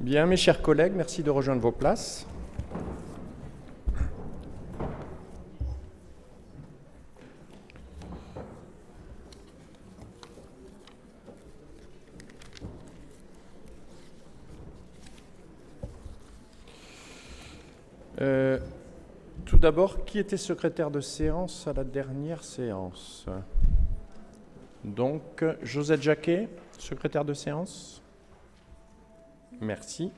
Bien, mes chers collègues, merci de rejoindre vos places. Euh, tout d'abord, qui était secrétaire de séance à la dernière séance? Donc, Josette Jacquet, secrétaire de séance? Merci.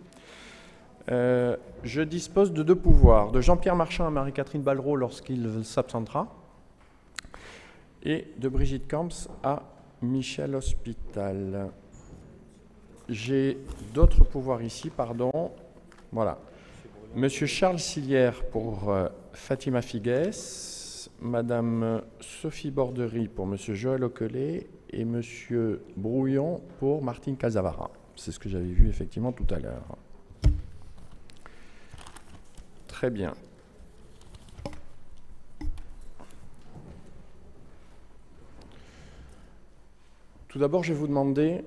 Euh, je dispose de deux pouvoirs, de Jean-Pierre Marchand à Marie-Catherine Ballereau lorsqu'il s'absentera, et de Brigitte Camps à Michel Hospital. J'ai d'autres pouvoirs ici, pardon. Voilà. Monsieur Charles Silière pour euh, Fatima Figues, Madame Sophie Bordery pour Monsieur Joël Oquelet et Monsieur Brouillon pour Martine Casavara. C'est ce que j'avais vu effectivement tout à l'heure. Très bien. Tout d'abord, je vais vous demander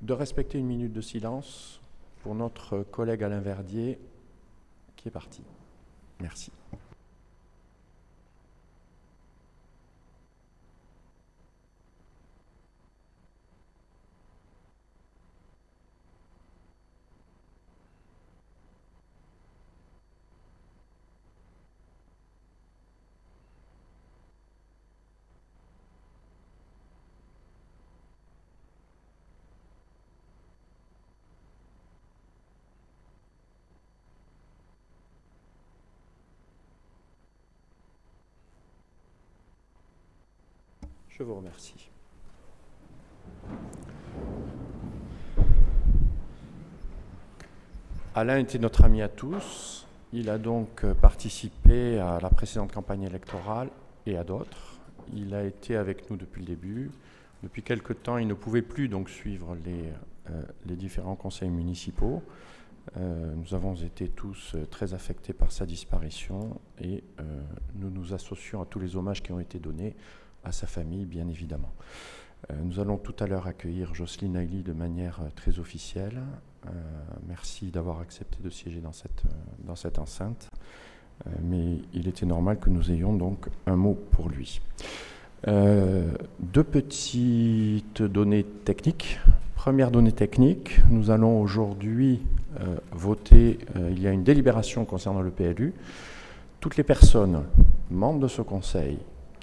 de respecter une minute de silence pour notre collègue Alain Verdier qui est parti. Merci. Je vous remercie. Alain était notre ami à tous. Il a donc participé à la précédente campagne électorale et à d'autres. Il a été avec nous depuis le début. Depuis quelque temps, il ne pouvait plus donc suivre les, euh, les différents conseils municipaux. Euh, nous avons été tous euh, très affectés par sa disparition et nous nous associons à tous les hommages qui ont été donnés à sa famille, bien évidemment. Euh, nous allons tout à l'heure accueillir Jocelyne Hailey de manière euh, très officielle. Euh, merci d'avoir accepté de siéger dans cette, dans cette enceinte. mais il était normal que nous ayons donc un mot pour lui. deux petites données techniques. Première donnée technique, nous allons aujourd'hui voter, il y a une délibération concernant le PLU. Toutes les personnes membres de ce conseil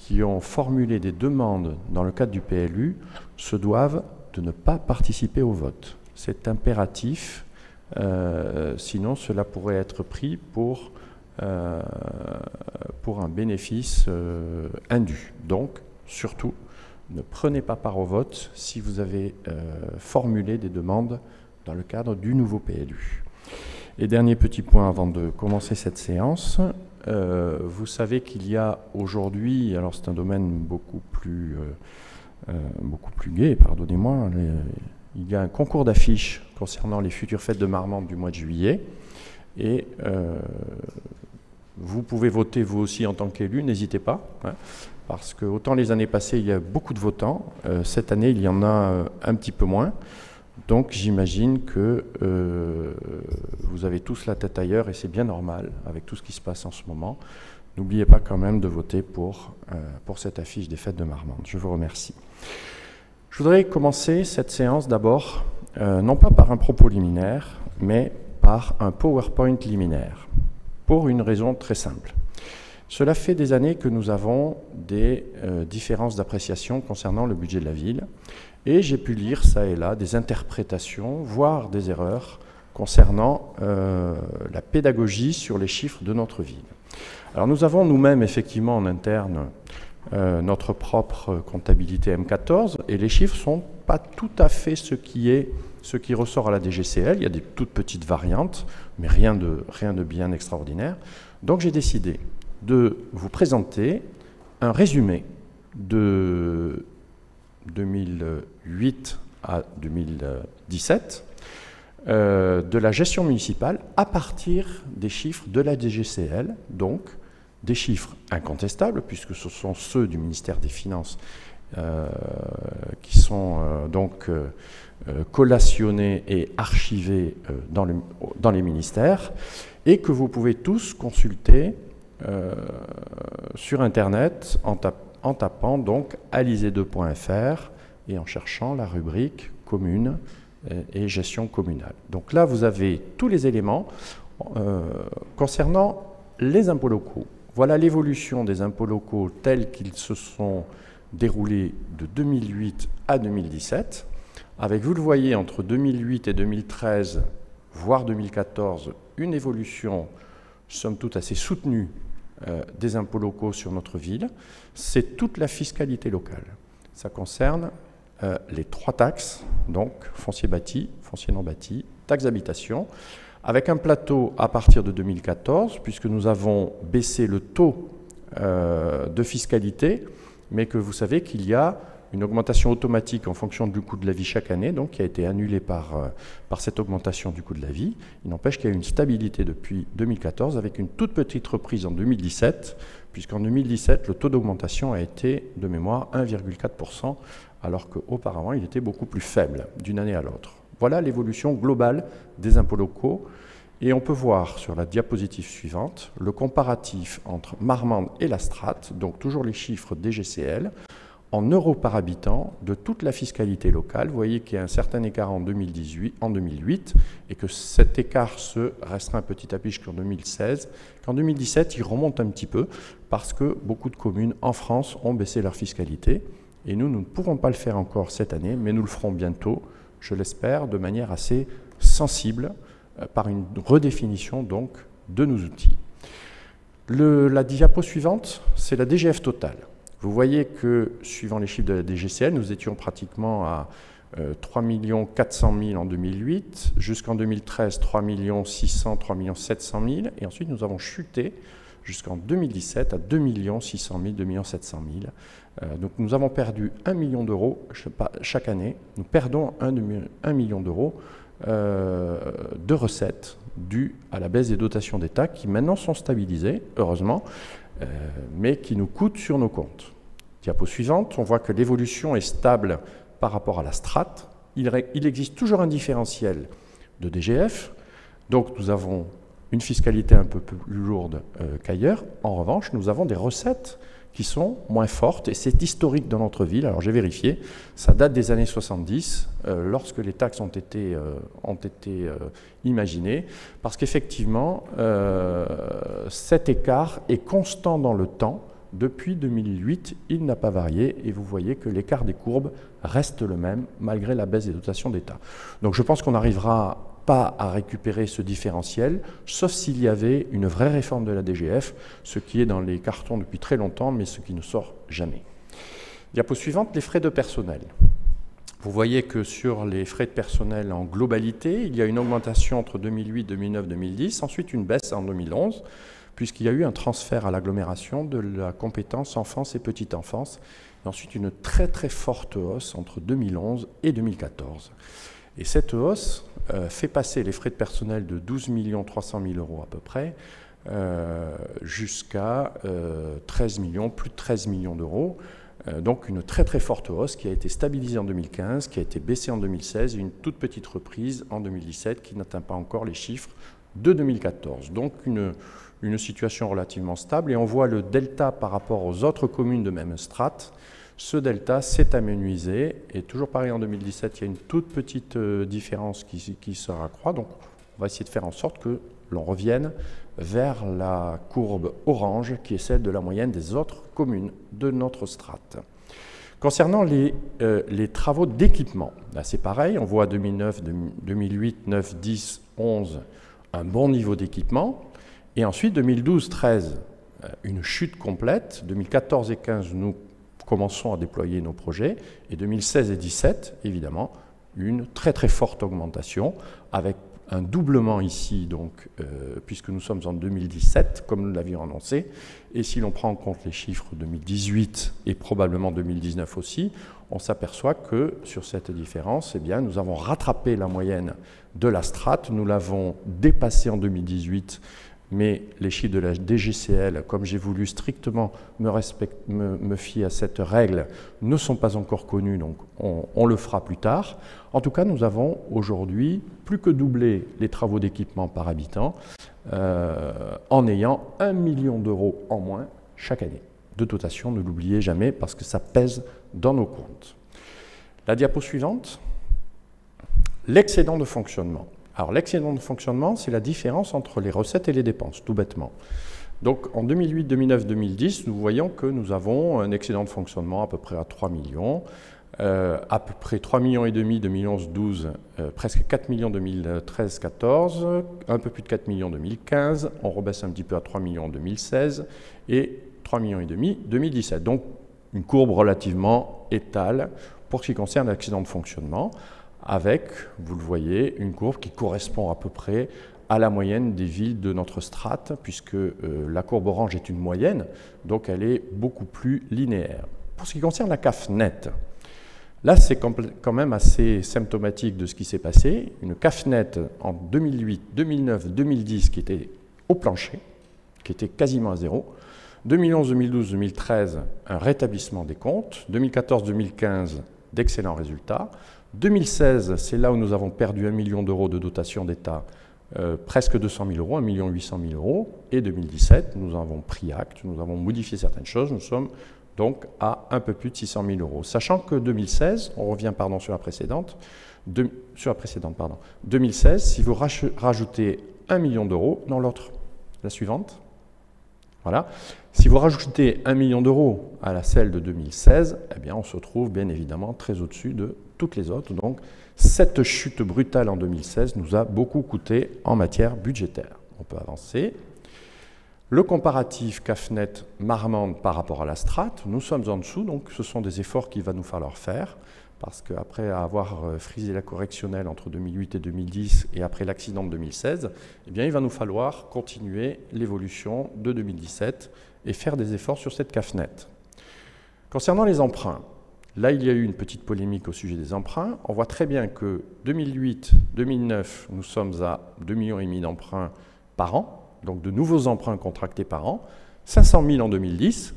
qui ont formulé des demandes dans le cadre du PLU se doivent de ne pas participer au vote. C'est impératif, euh, sinon cela pourrait être pris pour, euh, pour un bénéfice euh, indu. Donc, surtout, ne prenez pas part au vote si vous avez formulé des demandes dans le cadre du nouveau PLU. Et dernier petit point avant de commencer cette séance, euh, vous savez qu'il y a aujourd'hui, alors c'est un domaine beaucoup plus, euh, euh, beaucoup plus gai, pardonnez-moi, il y a un concours d'affiches concernant les futures fêtes de Marmande du mois de juillet. Et vous pouvez voter vous aussi en tant qu'élu, n'hésitez pas, hein, parce que autant les années passées, il y a beaucoup de votants, cette année, il y en a un petit peu moins. Donc j'imagine que euh, vous avez tous la tête ailleurs et c'est bien normal avec tout ce qui se passe en ce moment. N'oubliez pas quand même de voter pour, euh, pour cette affiche des fêtes de Marmande. Je vous remercie. Je voudrais commencer cette séance d'abord, euh, non pas par un propos liminaire, mais par un PowerPoint liminaire, pour une raison très simple. Cela fait des années que nous avons des différences d'appréciation concernant le budget de la ville. Et j'ai pu lire ça et là des interprétations, voire des erreurs concernant euh, la pédagogie sur les chiffres de notre ville. Alors nous avons nous-mêmes effectivement en interne euh, notre propre comptabilité M14 et les chiffres ne sont pas tout à fait ce qui est ce qui ressort à la DGCL. Il y a des toutes petites variantes, mais rien de, rien de bien extraordinaire. Donc j'ai décidé de vous présenter un résumé de 2008 à 2017 euh, de la gestion municipale à partir des chiffres de la DGCL, donc des chiffres incontestables, puisque ce sont ceux du ministère des Finances qui sont donc collationnés et archivés dans, les ministères, et que vous pouvez tous consulter sur Internet en, en tapant donc alizé2.fr et en cherchant la rubrique commune et gestion communale. Donc là, vous avez tous les éléments euh, concernant les impôts locaux. Voilà l'évolution des impôts locaux tels qu'ils se sont déroulés de 2008 à 2017, avec, vous le voyez, entre 2008 et 2013, voire 2014, une évolution, somme toute, assez soutenue euh, des impôts locaux sur notre ville. C'est toute la fiscalité locale. Ça concerne euh, les trois taxes, donc foncier bâti, foncier non bâti, taxe d'habitation, avec un plateau à partir de 2014, puisque nous avons baissé le taux euh, de fiscalité, mais que vous savez qu'il y a une augmentation automatique en fonction du coût de la vie chaque année, donc qui a été annulée par, euh, par cette augmentation du coût de la vie. Il n'empêche qu'il y a une stabilité depuis 2014 avec une toute petite reprise en 2017, puisqu'en 2017, le taux d'augmentation a été, de mémoire, 1,4%, alors qu'auparavant, il était beaucoup plus faible d'une année à l'autre. Voilà l'évolution globale des impôts locaux. Et on peut voir sur la diapositive suivante le comparatif entre Marmande et la Strate, donc toujours les chiffres DGCL, en euros par habitant de toute la fiscalité locale. Vous voyez qu'il y a un certain écart en, 2018, en 2008 et que cet écart se restreint petit à petit jusqu'en 2016. Qu'en 2017, il remonte un petit peu parce que beaucoup de communes en France ont baissé leur fiscalité. Et nous, nous ne pourrons pas le faire encore cette année, mais nous le ferons bientôt, je l'espère, de manière assez sensible, euh, par une redéfinition donc de nos outils. la diapo suivante, c'est la DGF totale. Vous voyez que, suivant les chiffres de la DGCL, nous étions pratiquement à 3 400 000 en 2008, jusqu'en 2013, 3 600 3 700 000, et ensuite nous avons chuté jusqu'en 2017 à 2 600 000, 2 700 000. donc nous avons perdu 1 million d'euros chaque année. Nous perdons 1, million d'euros euh, de recettes dues à la baisse des dotations d'État qui maintenant sont stabilisées, heureusement, mais qui nous coûtent sur nos comptes. Diapo suivante, on voit que l'évolution est stable par rapport à la strate. Il, il existe toujours un différentiel de DGF. Donc nous avons une fiscalité un peu plus lourde euh, qu'ailleurs. En revanche, nous avons des recettes qui sont moins fortes, et c'est historique dans notre ville. Alors j'ai vérifié, ça date des années 70, euh, lorsque les taxes ont été, euh, ont été imaginées, parce qu'effectivement, cet écart est constant dans le temps. Depuis 2008, il n'a pas varié, et vous voyez que l'écart des courbes reste le même, malgré la baisse des dotations d'État. Donc je pense qu'on arrivera pas à récupérer ce différentiel, sauf s'il y avait une vraie réforme de la DGF, ce qui est dans les cartons depuis très longtemps, mais ce qui ne sort jamais. Diapo suivante, les frais de personnel. Vous voyez que sur les frais de personnel en globalité, il y a une augmentation entre 2008, 2009, 2010, ensuite une baisse en 2011, puisqu'il y a eu un transfert à l'agglomération de la compétence enfance et petite enfance, et ensuite une très très forte hausse entre 2011 et 2014. Et cette hausse euh, fait passer les frais de personnel de 12 300 000 euros à peu près euh, jusqu'à 13 euh, millions, plus de 13 millions d'euros. donc une très très forte hausse qui a été stabilisée en 2015, qui a été baissée en 2016 et une toute petite reprise en 2017 qui n'atteint pas encore les chiffres de 2014. Donc une, une situation relativement stable et on voit le delta par rapport aux autres communes de même strate ce delta s'est amenuisé et toujours pareil en 2017, il y a une toute petite euh, différence qui, qui se raccroît. Donc on va essayer de faire en sorte que l'on revienne vers la courbe orange qui est celle de la moyenne des autres communes de notre strate. Concernant les, euh, les travaux d'équipement, c'est pareil, on voit 2009, 2008, 9, 10, 11 un bon niveau d'équipement, et ensuite 2012, 13 euh, une chute complète, 2014 et 15 nous commençons à déployer nos projets. Et 2016 et 2017, évidemment, une très très forte augmentation avec un doublement ici, donc, euh, puisque nous sommes en 2017, comme nous l'avions annoncé, et si l'on prend en compte les chiffres 2018 et probablement 2019 aussi, on s'aperçoit que sur cette différence, eh bien, nous avons rattrapé la moyenne de la strate, nous l'avons dépassée en 2018 mais les chiffres de la DGCL, comme j'ai voulu strictement me, fier à cette règle, ne sont pas encore connus, donc on, le fera plus tard. En tout cas, nous avons aujourd'hui plus que doublé les travaux d'équipement par habitant euh, en ayant un million d'euros en moins chaque année de dotation, ne l'oubliez jamais, parce que ça pèse dans nos comptes. La diapo suivante, l'excédent de fonctionnement. Alors l'excédent de fonctionnement, c'est la différence entre les recettes et les dépenses, tout bêtement. Donc en 2008, 2009, 2010, nous voyons que nous avons un excédent de fonctionnement à peu près à 3 millions, euh, à peu près 3 millions et demi 2011-12, euh, presque 4 millions 2013-14, un peu plus de 4 millions 2015, on rebaisse un petit peu à 3 millions en 2016 et 3 millions et demi 2017. Donc une courbe relativement étale pour ce qui concerne l'accident de fonctionnement avec, vous le voyez, une courbe qui correspond à peu près à la moyenne des villes de notre strate, puisque euh, la courbe orange est une moyenne, donc elle est beaucoup plus linéaire. Pour ce qui concerne la CAF nette, là c'est quand même assez symptomatique de ce qui s'est passé. Une CAF nette en 2008, 2009, 2010 qui était au plancher, qui était quasiment à zéro. 2011, 2012, 2013, un rétablissement des comptes. 2014, 2015, d'excellents résultats. 2016, c'est là où nous avons perdu 1 million d'euros de dotation d'État, euh, presque 200 000 euros, 1 million 800 000 euros. Et 2017, nous avons pris acte, nous avons modifié certaines choses, nous sommes donc à un peu plus de 600 000 euros. Sachant que 2016, on revient pardon, sur la précédente, sur la précédente, pardon, 2016, si vous rajoutez 1 million d'euros dans l'autre, la suivante, voilà. Si vous rajoutez 1 million d'euros à la celle de 2016, eh bien on se trouve bien évidemment très au-dessus de toutes les autres. Donc cette chute brutale en 2016 nous a beaucoup coûté en matière budgétaire. On peut avancer. Le comparatif CAFNET Marmande par rapport à la strate, nous sommes en dessous, donc ce sont des efforts qu'il va nous falloir faire parce qu'après avoir euh, frisé la correctionnelle entre 2008 et 2010 et après l'accident de 2016, eh bien, il va nous falloir continuer l'évolution de 2017 et faire des efforts sur cette CAFNET. Concernant les emprunts, là il y a eu une petite polémique au sujet des emprunts. On voit très bien que 2008-2009, nous sommes à 2,5 millions d'emprunts par an, donc de nouveaux emprunts contractés par an, 500 000 en 2010,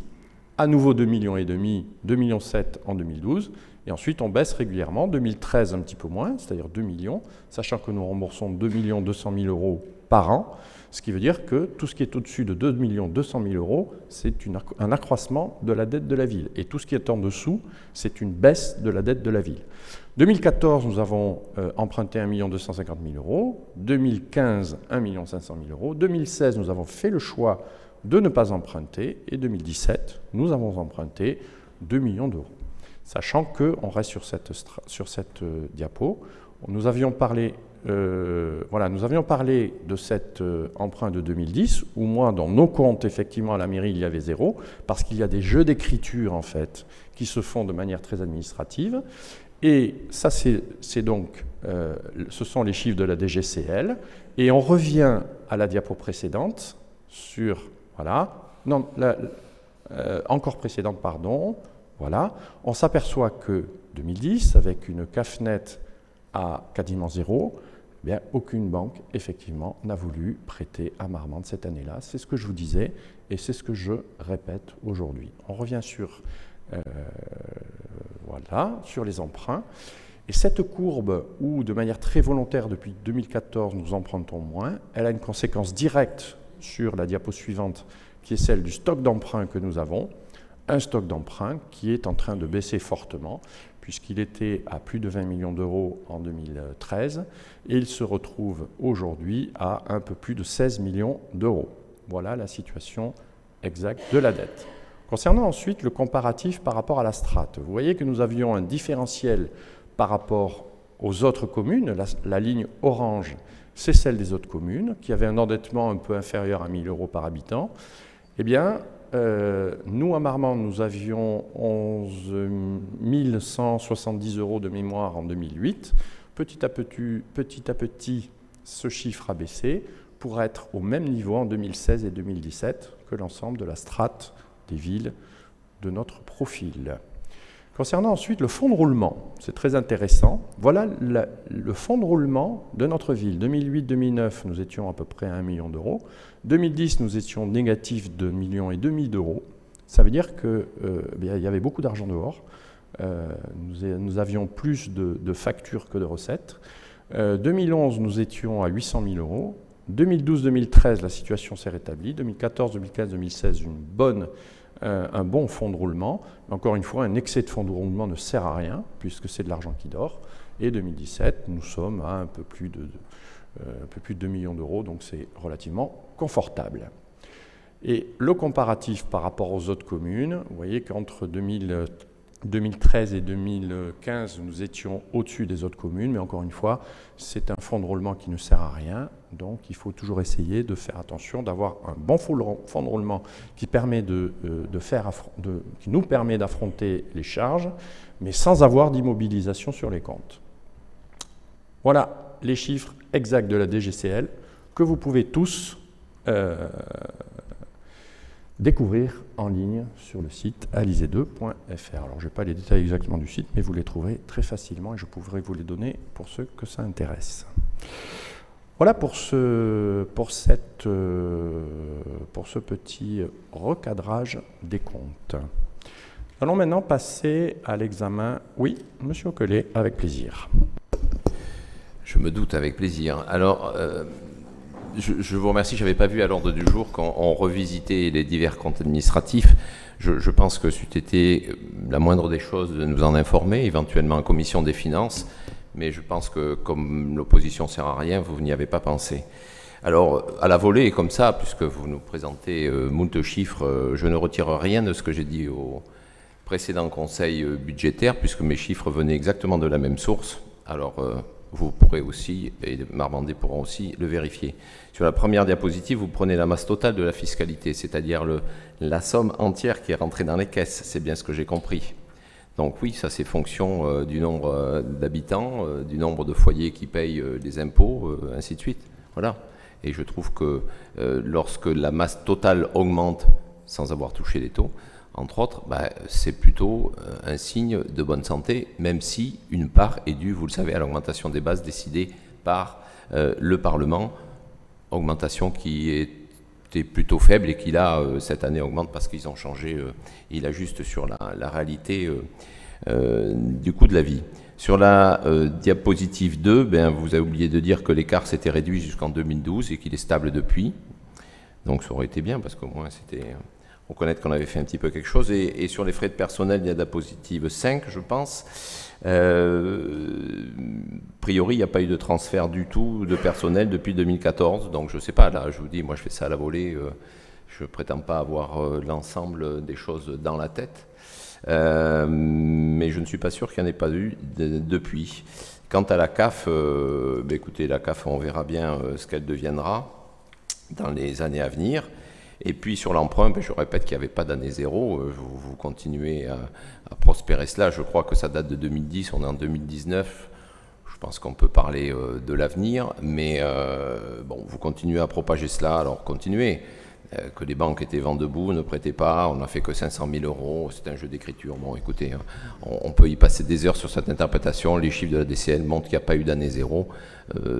à nouveau 2,5 millions, 2,7 millions en 2012, et ensuite, on baisse régulièrement. 2013, un petit peu moins, c'est-à-dire 2 millions, sachant que nous remboursons 2 200 000 euros par an, ce qui veut dire que tout ce qui est au-dessus de 2 200 000 euros, c'est un accroissement de la dette de la ville. Et tout ce qui est en dessous, c'est une baisse de la dette de la ville. 2014, nous avons euh, emprunté 1 250 000 euros. 2015, 1 500 000 euros. 2016, nous avons fait le choix de ne pas emprunter. Et 2017, nous avons emprunté 2 millions d'euros. Sachant qu'on reste sur cette, sur cette euh, diapo, nous avions parlé euh, voilà, nous avions parlé de cet euh, emprunt de 2010, où moi, dans nos comptes, effectivement, à la mairie, il y avait zéro, parce qu'il y a des jeux d'écriture, en fait, qui se font de manière très administrative. Et ça, c'est donc, ce sont les chiffres de la DGCL. Et on revient à la diapo précédente, sur, voilà, non, encore précédente, pardon, voilà. On s'aperçoit que 2010, avec une CAFNET à quasiment zéro, aucune banque, effectivement, n'a voulu prêter à Marmande cette année-là. C'est ce que je vous disais et c'est ce que je répète aujourd'hui. On revient sur, euh, voilà, sur les emprunts. Et cette courbe, où de manière très volontaire, depuis 2014, nous empruntons moins, elle a une conséquence directe sur la diapo suivante, qui est celle du stock d'emprunts que nous avons un stock d'emprunt qui est en train de baisser fortement, puisqu'il était à plus de 20 millions d'euros en 2013, et il se retrouve aujourd'hui à un peu plus de 16 millions d'euros. Voilà la situation exacte de la dette. Concernant ensuite le comparatif par rapport à la strate, vous voyez que nous avions un différentiel par rapport aux autres communes. La, ligne orange, c'est celle des autres communes, qui avaient un endettement un peu inférieur à 1000 euros par habitant. Eh bien, euh, nous, à Marmande, nous avions 11 170 euros de mémoire en 2008. Petit à petit, petit à petit, ce chiffre a baissé pour être au même niveau en 2016 et 2017 que l'ensemble de la strate des villes de notre profil. Concernant ensuite le fonds de roulement, c'est très intéressant. Voilà le fonds de roulement de notre ville. 2008-2009, nous étions à peu près à 1 million d'euros. 2010, nous étions négatifs de 1,5 million d'euros. Ça veut dire qu'il euh, y avait beaucoup d'argent dehors. Euh, nous, avions plus de, factures que de recettes. 2011, euh, nous étions à 800 000 euros. 2012-2013, la situation s'est rétablie. 2014, 2015, 2016, une bonne, un bon fonds de roulement. encore une fois, un excès de fonds de roulement ne sert à rien, puisque c'est de l'argent qui dort. Et 2017, nous sommes à un peu plus de, un peu plus de 2 millions d'euros, donc c'est relativement confortable. Et le comparatif par rapport aux autres communes, vous voyez qu'entre 2013 et 2015, nous étions au-dessus des autres communes, mais encore une fois, c'est un fonds de roulement qui ne sert à rien, donc il faut toujours essayer de faire attention, d'avoir un bon fonds de roulement qui, permet de, euh, faire, qui nous permet d'affronter les charges, mais sans avoir d'immobilisation sur les comptes. Voilà les chiffres exacts de la DGCL que vous pouvez tous euh, découvrir en ligne sur le site alizé2.fr. Alors, je n'ai pas les détails exactement du site, mais vous les trouverez très facilement et je pourrai vous les donner pour ceux que ça intéresse. Voilà pour ce, pour cette, euh, pour ce petit recadrage des comptes. Allons maintenant passer à l'examen. Oui, Monsieur Oquelet, avec plaisir. Je me doute avec plaisir. Alors, euh, je, vous remercie. Je n'avais pas vu à l'ordre du jour quand on revisitait les divers comptes administratifs. Je, pense que c'eût été la moindre des choses de nous en informer, éventuellement en commission des finances. Mais je pense que comme l'opposition sert à rien, vous n'y avez pas pensé. Alors, à la volée, comme ça, puisque vous nous présentez euh, moult chiffres, euh, je ne retire rien de ce que j'ai dit au précédent conseil euh, budgétaire, puisque mes chiffres venaient exactement de la même source. Alors, vous pourrez aussi, et Marmandé pourront aussi le vérifier. Sur la première diapositive, vous prenez la masse totale de la fiscalité, c'est-à-dire la somme entière qui est rentrée dans les caisses. C'est bien ce que j'ai compris. Donc oui, ça c'est fonction euh, du nombre euh, d'habitants, euh, du nombre de foyers qui payent des impôts, ainsi de suite. Voilà. Et je trouve que lorsque la masse totale augmente sans avoir touché les taux, entre autres, bah, c'est plutôt un signe de bonne santé, même si une part est due, vous le savez, à l'augmentation des bases décidée par le Parlement, augmentation qui était plutôt faible et qui là, euh, cette année, augmente parce qu'ils ont changé, il ajuste sur la, réalité du coût de la vie. Sur la diapositive 2, ben, vous avez oublié de dire que l'écart s'était réduit jusqu'en 2012 et qu'il est stable depuis. Donc ça aurait été bien parce qu'au moins c'était reconnaître qu'on avait fait un petit peu quelque chose. Et, sur les frais de personnel, il y a la positive 5, je pense. Euh, a priori, il n'y a pas eu de transfert du tout de personnel depuis 2014. Donc, je ne sais pas, là, je vous dis, moi, je fais ça à la volée. Euh, je ne prétends pas avoir euh, l'ensemble des choses dans la tête. mais je ne suis pas sûr qu'il n'y en ait pas eu depuis. Quant à la CAF, ben, écoutez, la CAF, on verra bien ce qu'elle deviendra dans les années à venir. Et puis sur l'emprunt, ben, je répète qu'il n'y avait pas d'année zéro. Vous, continuez à, prospérer cela. Je crois que ça date de 2010, on est en 2019. Je pense qu'on peut parler euh, de l'avenir, mais euh, bon, vous continuez à propager cela, alors continuez. que les banques étaient vent debout, ne prêtez pas, on n'a fait que 500 000 euros, c'est un jeu d'écriture. Bon, écoutez, hein, on, peut y passer des heures sur cette interprétation. Les chiffres de la DCL montrent qu'il n'y a pas eu d'année zéro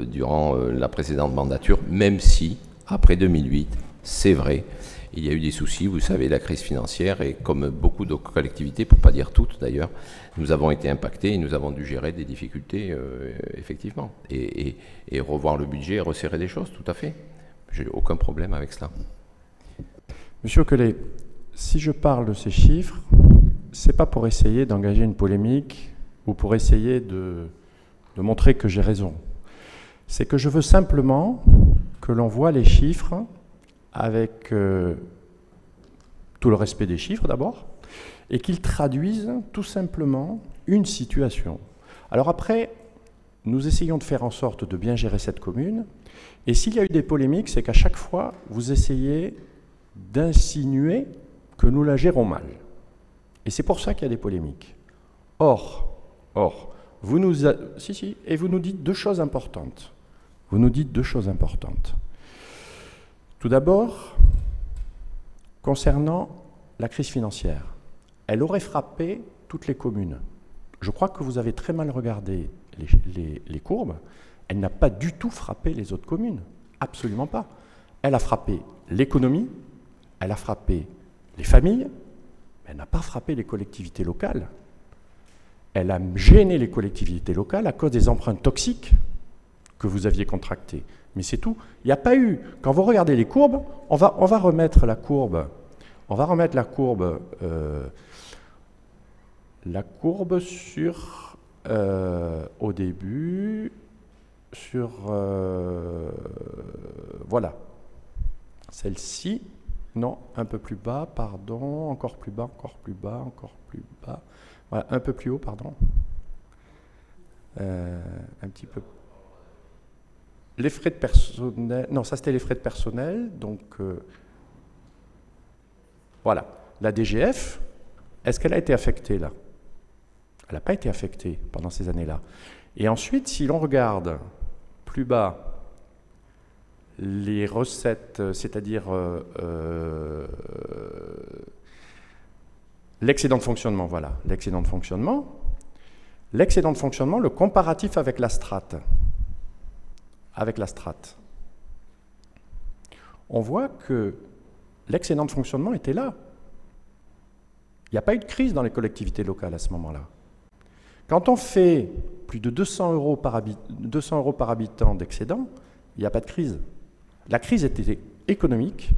durant la précédente mandature, même si, après 2008, c'est vrai. Il y a eu des soucis, vous savez, la crise financière, et comme beaucoup de collectivités, pour ne pas dire toutes d'ailleurs, nous avons été impactés et nous avons dû gérer des difficultés, euh, effectivement, et, revoir le budget et resserrer des choses, tout à fait. J'ai aucun problème avec cela. Monsieur Collet, si je parle de ces chiffres, c'est pas pour essayer d'engager une polémique ou pour essayer de montrer que j'ai raison. C'est que je veux simplement que l'on voit les chiffres avec euh, tout le respect des chiffres d'abord, et qu'ils traduisent tout simplement une situation. Alors après, nous essayons de faire en sorte de bien gérer cette commune, et s'il y a eu des polémiques, c'est qu'à chaque fois, vous essayez d'insinuer que nous la gérons mal. Et c'est pour ça qu'il y a des polémiques. Or, or, vous nous, si, si, et vous nous dites deux choses importantes. Vous nous dites deux choses importantes. Tout d'abord, concernant la crise financière, elle aurait frappé toutes les communes. Je crois que vous avez très mal regardé les, courbes. Elle n'a pas du tout frappé les autres communes. Absolument pas. Elle a frappé l'économie, elle a frappé les familles, mais elle n'a pas frappé les collectivités locales. Elle a gêné les collectivités locales à cause des emprunts toxiques que vous aviez contractés. Mais c'est tout. Il n'y a pas eu. Quand vous regardez les courbes, on va, on va remettre la courbe. On va remettre la courbe. Euh, la courbe sur euh, au début sur euh, voilà celle-ci non un peu plus bas pardon encore plus bas encore plus bas encore plus bas voilà un peu plus haut pardon un petit peu les frais de personnel, non, ça c'était les frais de personnel, donc euh, voilà. La DGF, est-ce qu'elle a été affectée là? Elle n'a pas été affectée pendant ces années-là. Et ensuite, si l'on regarde plus bas les recettes, euh, c'est-à-dire euh, l'excédent de fonctionnement, voilà, l'excédent de fonctionnement, l'excédent de fonctionnement, le comparatif avec la strate avec la strate. On voit que l'excédent de fonctionnement était là. Il n'y a pas eu de crise dans les collectivités locales à ce moment-là. Quand on fait plus de 200 euros par, 200 euros par habitant d'excédent, il n'y a pas de crise. La crise était économique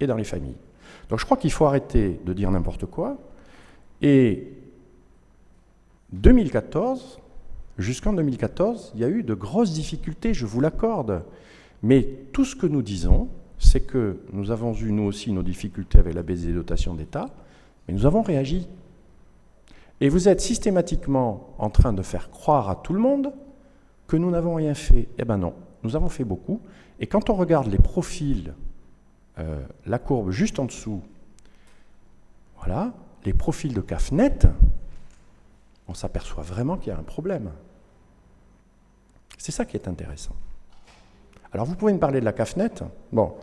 et dans les familles. Donc je crois qu'il faut arrêter de dire n'importe quoi. Et 2014, Jusqu'en 2014, il y a eu de grosses difficultés, je vous l'accorde. Mais tout ce que nous disons, c'est que nous avons eu, nous aussi, nos difficultés avec la baisse des dotations d'État, mais nous avons réagi. Et vous êtes systématiquement en train de faire croire à tout le monde que nous n'avons rien fait. Eh bien non, nous avons fait beaucoup. Et quand on regarde les profils, euh, la courbe juste en dessous, voilà, les profils de CAFNET, on s'aperçoit vraiment qu'il y a un problème. C'est ça qui est intéressant. Alors vous pouvez me parler de la CAFNET. Bon,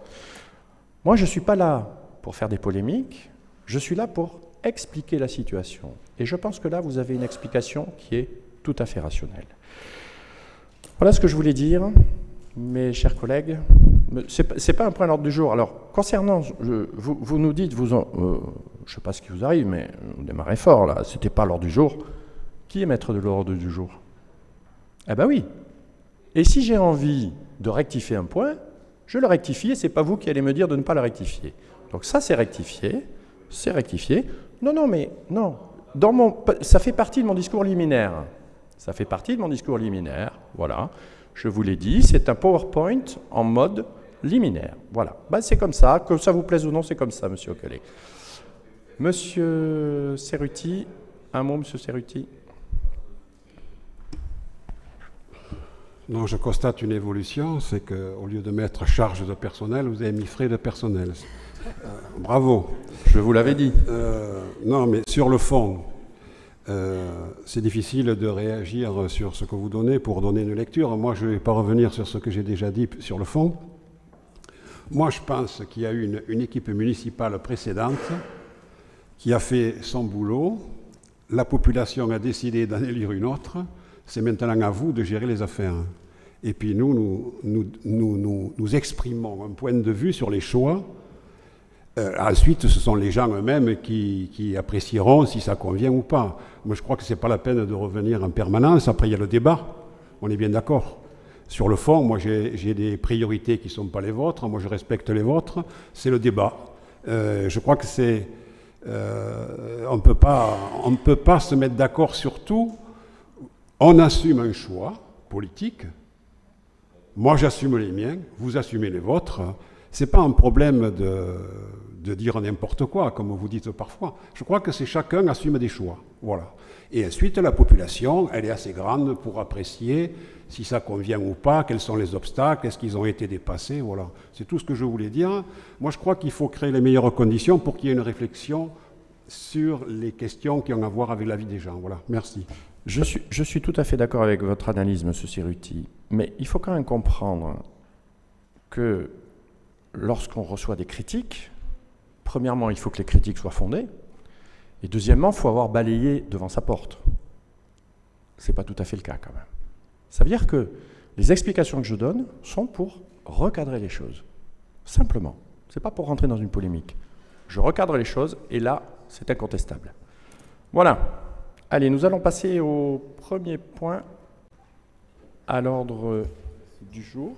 moi je ne suis pas là pour faire des polémiques, je suis là pour expliquer la situation. Et je pense que là, vous avez une explication qui est tout à fait rationnelle. Voilà ce que je voulais dire, mes chers collègues. Ce n'est pas un point d'ordre du jour. Alors, concernant, vous, nous dites, vous euh, je ne sais pas ce qui vous arrive, mais vous démarrez fort là, ce n'était pas l'ordre du jour. Qui est maître de l'ordre du jour? Eh bien oui. Et si j'ai envie de rectifier un point, je le rectifie et ce pas vous qui allez me dire de ne pas le rectifier. Donc ça, c'est rectifié, c'est rectifié. Non, non, mais non. Ça fait partie de mon discours liminaire. Ça fait partie de mon discours liminaire. Voilà. Je vous l'ai dit, c'est un PowerPoint en mode liminaire. Voilà. Ben, c'est comme ça. Que ça vous plaise ou non, c'est comme ça, monsieur Okelé. Monsieur Cerruti, un mot, monsieur Cerruti? Non, je constate une évolution, c'est qu'au lieu de mettre charge de personnel, vous avez mis frais de personnel. Euh, bravo. Je vous l'avais dit. Euh, non, mais sur le fond, euh, c'est difficile de réagir sur ce que vous donnez pour donner une lecture. Moi, je ne vais pas revenir sur ce que j'ai déjà dit sur le fond. Moi, je pense qu'il y a eu une, une équipe municipale précédente qui a fait son boulot. La population a décidé d'en élire une autre. C'est maintenant à vous de gérer les affaires. Et puis nous, nous, nous, nous, exprimons un point de vue sur les choix. Euh, ensuite, ce sont les gens eux-mêmes qui, qui, apprécieront si ça convient ou pas. Moi, je crois que ce n'est pas la peine de revenir en permanence. Après, il y a le débat. On est bien d'accord. Sur le fond, moi, j'ai des priorités qui ne sont pas les vôtres. Moi, je respecte les vôtres. C'est le débat. Euh, je crois que c'est... Euh, on ne peut pas se mettre d'accord sur tout. On assume un choix politique moi, j'assume les miens, vous assumez les vôtres. Ce n'est pas un problème de, dire n'importe quoi, comme vous dites parfois. Je crois que c'est chacun assume des choix. Voilà. Et ensuite, la population, elle est assez grande pour apprécier si ça convient ou pas, quels sont les obstacles, est-ce qu'ils ont été dépassés. Voilà. C'est tout ce que je voulais dire. Moi, je crois qu'il faut créer les meilleures conditions pour qu'il y ait une réflexion sur les questions qui ont à voir avec la vie des gens. Voilà. Merci. Je suis, tout à fait d'accord avec votre analyse, M. Siruti. Mais il faut quand même comprendre que lorsqu'on reçoit des critiques, premièrement, il faut que les critiques soient fondées, Et deuxièmement, il faut avoir balayé devant sa porte. Ce n'est pas tout à fait le cas quand même. Ça veut dire que les explications que je donne sont pour recadrer les choses. Simplement. Ce n'est pas pour rentrer dans une polémique. Je recadre les choses et là, c'est incontestable. Voilà. Allez, nous allons passer au premier point à l'ordre du jour.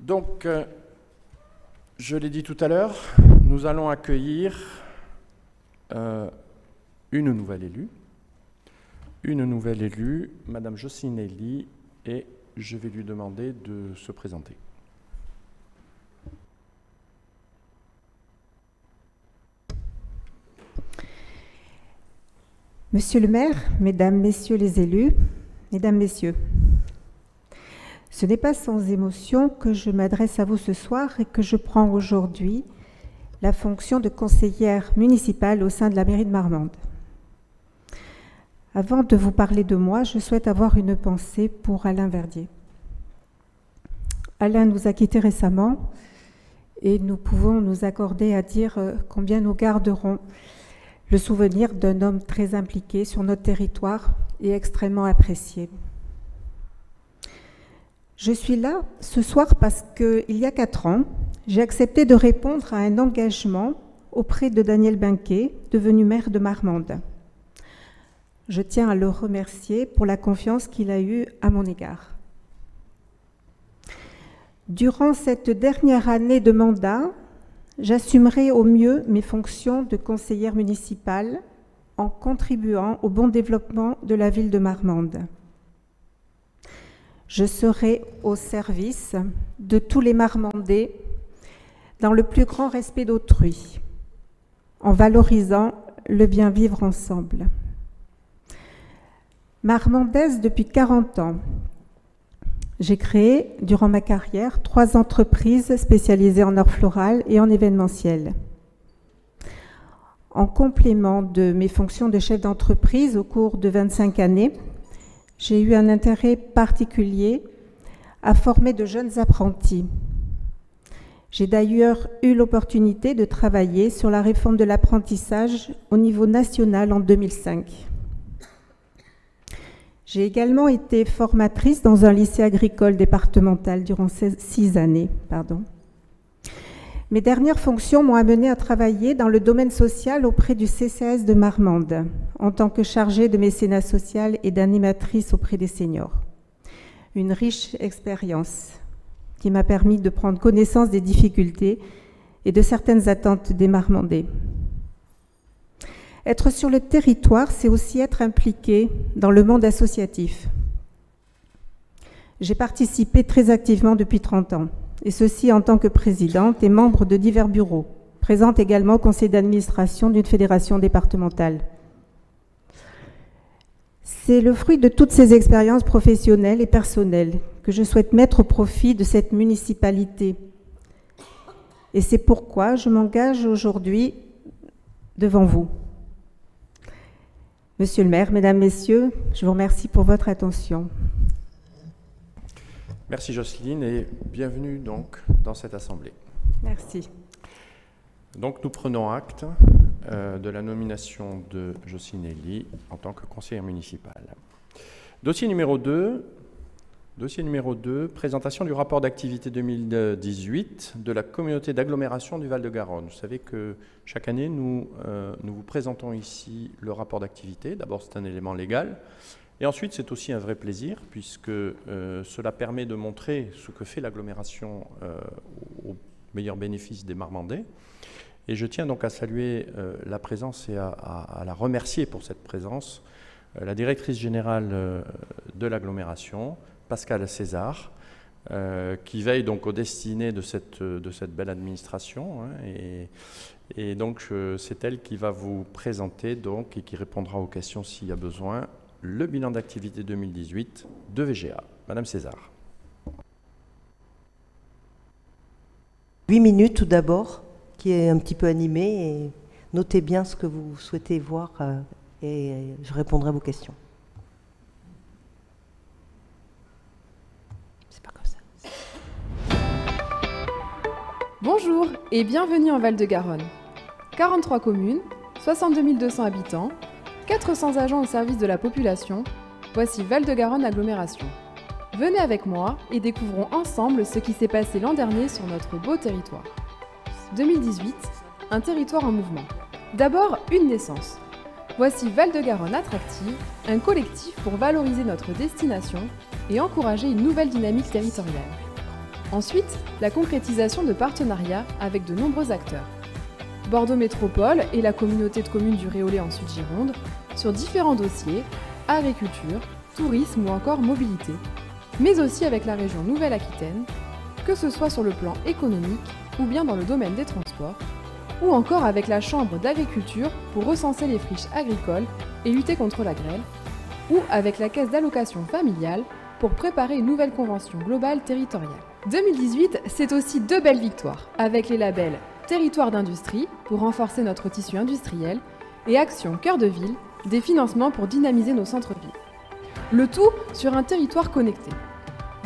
Donc, euh, je l'ai dit tout à l'heure, nous allons accueillir euh, une nouvelle élue. Une nouvelle élue, Madame Jocelyne Elie, et je vais lui demander de se présenter. Monsieur le maire, Mesdames, Messieurs les élus, Mesdames, Messieurs, ce n'est pas sans émotion que je m'adresse à vous ce soir et que je prends aujourd'hui la fonction de conseillère municipale au sein de la mairie de Marmande. Avant de vous parler de moi, je souhaite avoir une pensée pour Alain Verdier. Alain nous a quittés récemment et nous pouvons nous accorder à dire euh, combien nous garderons le souvenir d'un homme très impliqué sur notre territoire et extrêmement apprécié. Je suis là ce soir parce qu'il y a quatre ans, j'ai accepté de répondre à un engagement auprès de Daniel Binquet, devenu maire de Marmande. Je tiens à le remercier pour la confiance qu'il a eue à mon égard. Durant cette dernière année de mandat, j'assumerai au mieux mes fonctions de conseillère municipale en contribuant au bon développement de la ville de Marmande. Je serai au service de tous les Marmandais dans le plus grand respect d'autrui, en valorisant le bien vivre ensemble. Marmandaise depuis 40 ans, j'ai créé, durant ma carrière, trois entreprises spécialisées en or floral et en événementiel. En complément de mes fonctions de chef d'entreprise au cours de 25 années, j'ai eu un intérêt particulier à former de jeunes apprentis. J'ai d'ailleurs eu l'opportunité de travailler sur la réforme de l'apprentissage au niveau national en 2005. J'ai également été formatrice dans un lycée agricole départemental durant six années. Pardon. Mes dernières fonctions m'ont amené à travailler dans le domaine social auprès du CCS de Marmande, en tant que chargée de mécénat social et d'animatrice auprès des seniors. Une riche expérience qui m'a permis de prendre connaissance des difficultés et de certaines attentes des Marmandais. Être sur le territoire, c'est aussi être impliqué dans le monde associatif. J'ai participé très activement depuis 30 ans et ceci en tant que présidente et membre de divers bureaux, présente également au conseil d'administration d'une fédération départementale. C'est le fruit de toutes ces expériences professionnelles et personnelles que je souhaite mettre au profit de cette municipalité. Et c'est pourquoi je m'engage aujourd'hui devant vous. Monsieur le maire, mesdames, messieurs, je vous remercie pour votre attention. Merci Jocelyne et bienvenue donc dans cette assemblée. Merci. Donc nous prenons acte euh, de la nomination de Jocelyne Elie en tant que conseillère municipale. Dossier numéro 2, dossier numéro 2, présentation du rapport d'activité 2018 de la communauté d'agglomération du Val-de-Garonne. Vous savez que chaque année, nous, euh, nous vous présentons ici le rapport d'activité. D'abord, c'est un élément légal. Et ensuite, c'est aussi un vrai plaisir, puisque euh, cela permet de montrer ce que fait l'agglomération au meilleur bénéfice des Marmandais. Et je tiens donc à saluer euh, la présence et à, la remercier pour cette présence, la directrice générale de l'agglomération, Pascal César, qui veille donc aux destinées de cette, de cette belle administration. Hein, et, et, donc, c'est elle qui va vous présenter donc, et qui répondra aux questions s'il y a besoin le bilan d'activité 2018 de VGA. Madame César. 8 minutes tout d'abord, est un petit peu animé, et notez bien ce que vous souhaitez voir, euh, et je répondrai à vos questions. Bonjour et bienvenue en Val-de-Garonne. 43 communes, 62 200 habitants, 400 agents au service de la population, voici Val-de-Garonne Agglomération. Venez avec moi et découvrons ensemble ce qui s'est passé l'an dernier sur notre beau territoire. 2018, un territoire en mouvement. D'abord, une naissance. Voici Val-de-Garonne Attractive, un collectif pour valoriser notre destination et encourager une nouvelle dynamique territoriale. Ensuite, la concrétisation de partenariats avec de nombreux acteurs. Bordeaux Métropole et la communauté de communes du Réolais en Sud-Gironde sur différents dossiers, agriculture, tourisme ou encore mobilité, mais aussi avec la région Nouvelle-Aquitaine, que ce soit sur le plan économique ou bien dans le domaine des transports, ou encore avec la Chambre d'agriculture pour recenser les friches agricoles et lutter contre la grêle, ou avec la Caisse d'allocation familiale pour préparer une nouvelle convention globale territoriale. 2018, c'est aussi deux belles victoires, avec les labels Territoire d'industrie pour renforcer notre tissu industriel et Action Cœur de Ville, des financements pour dynamiser nos centres-villes. Le tout sur un territoire connecté.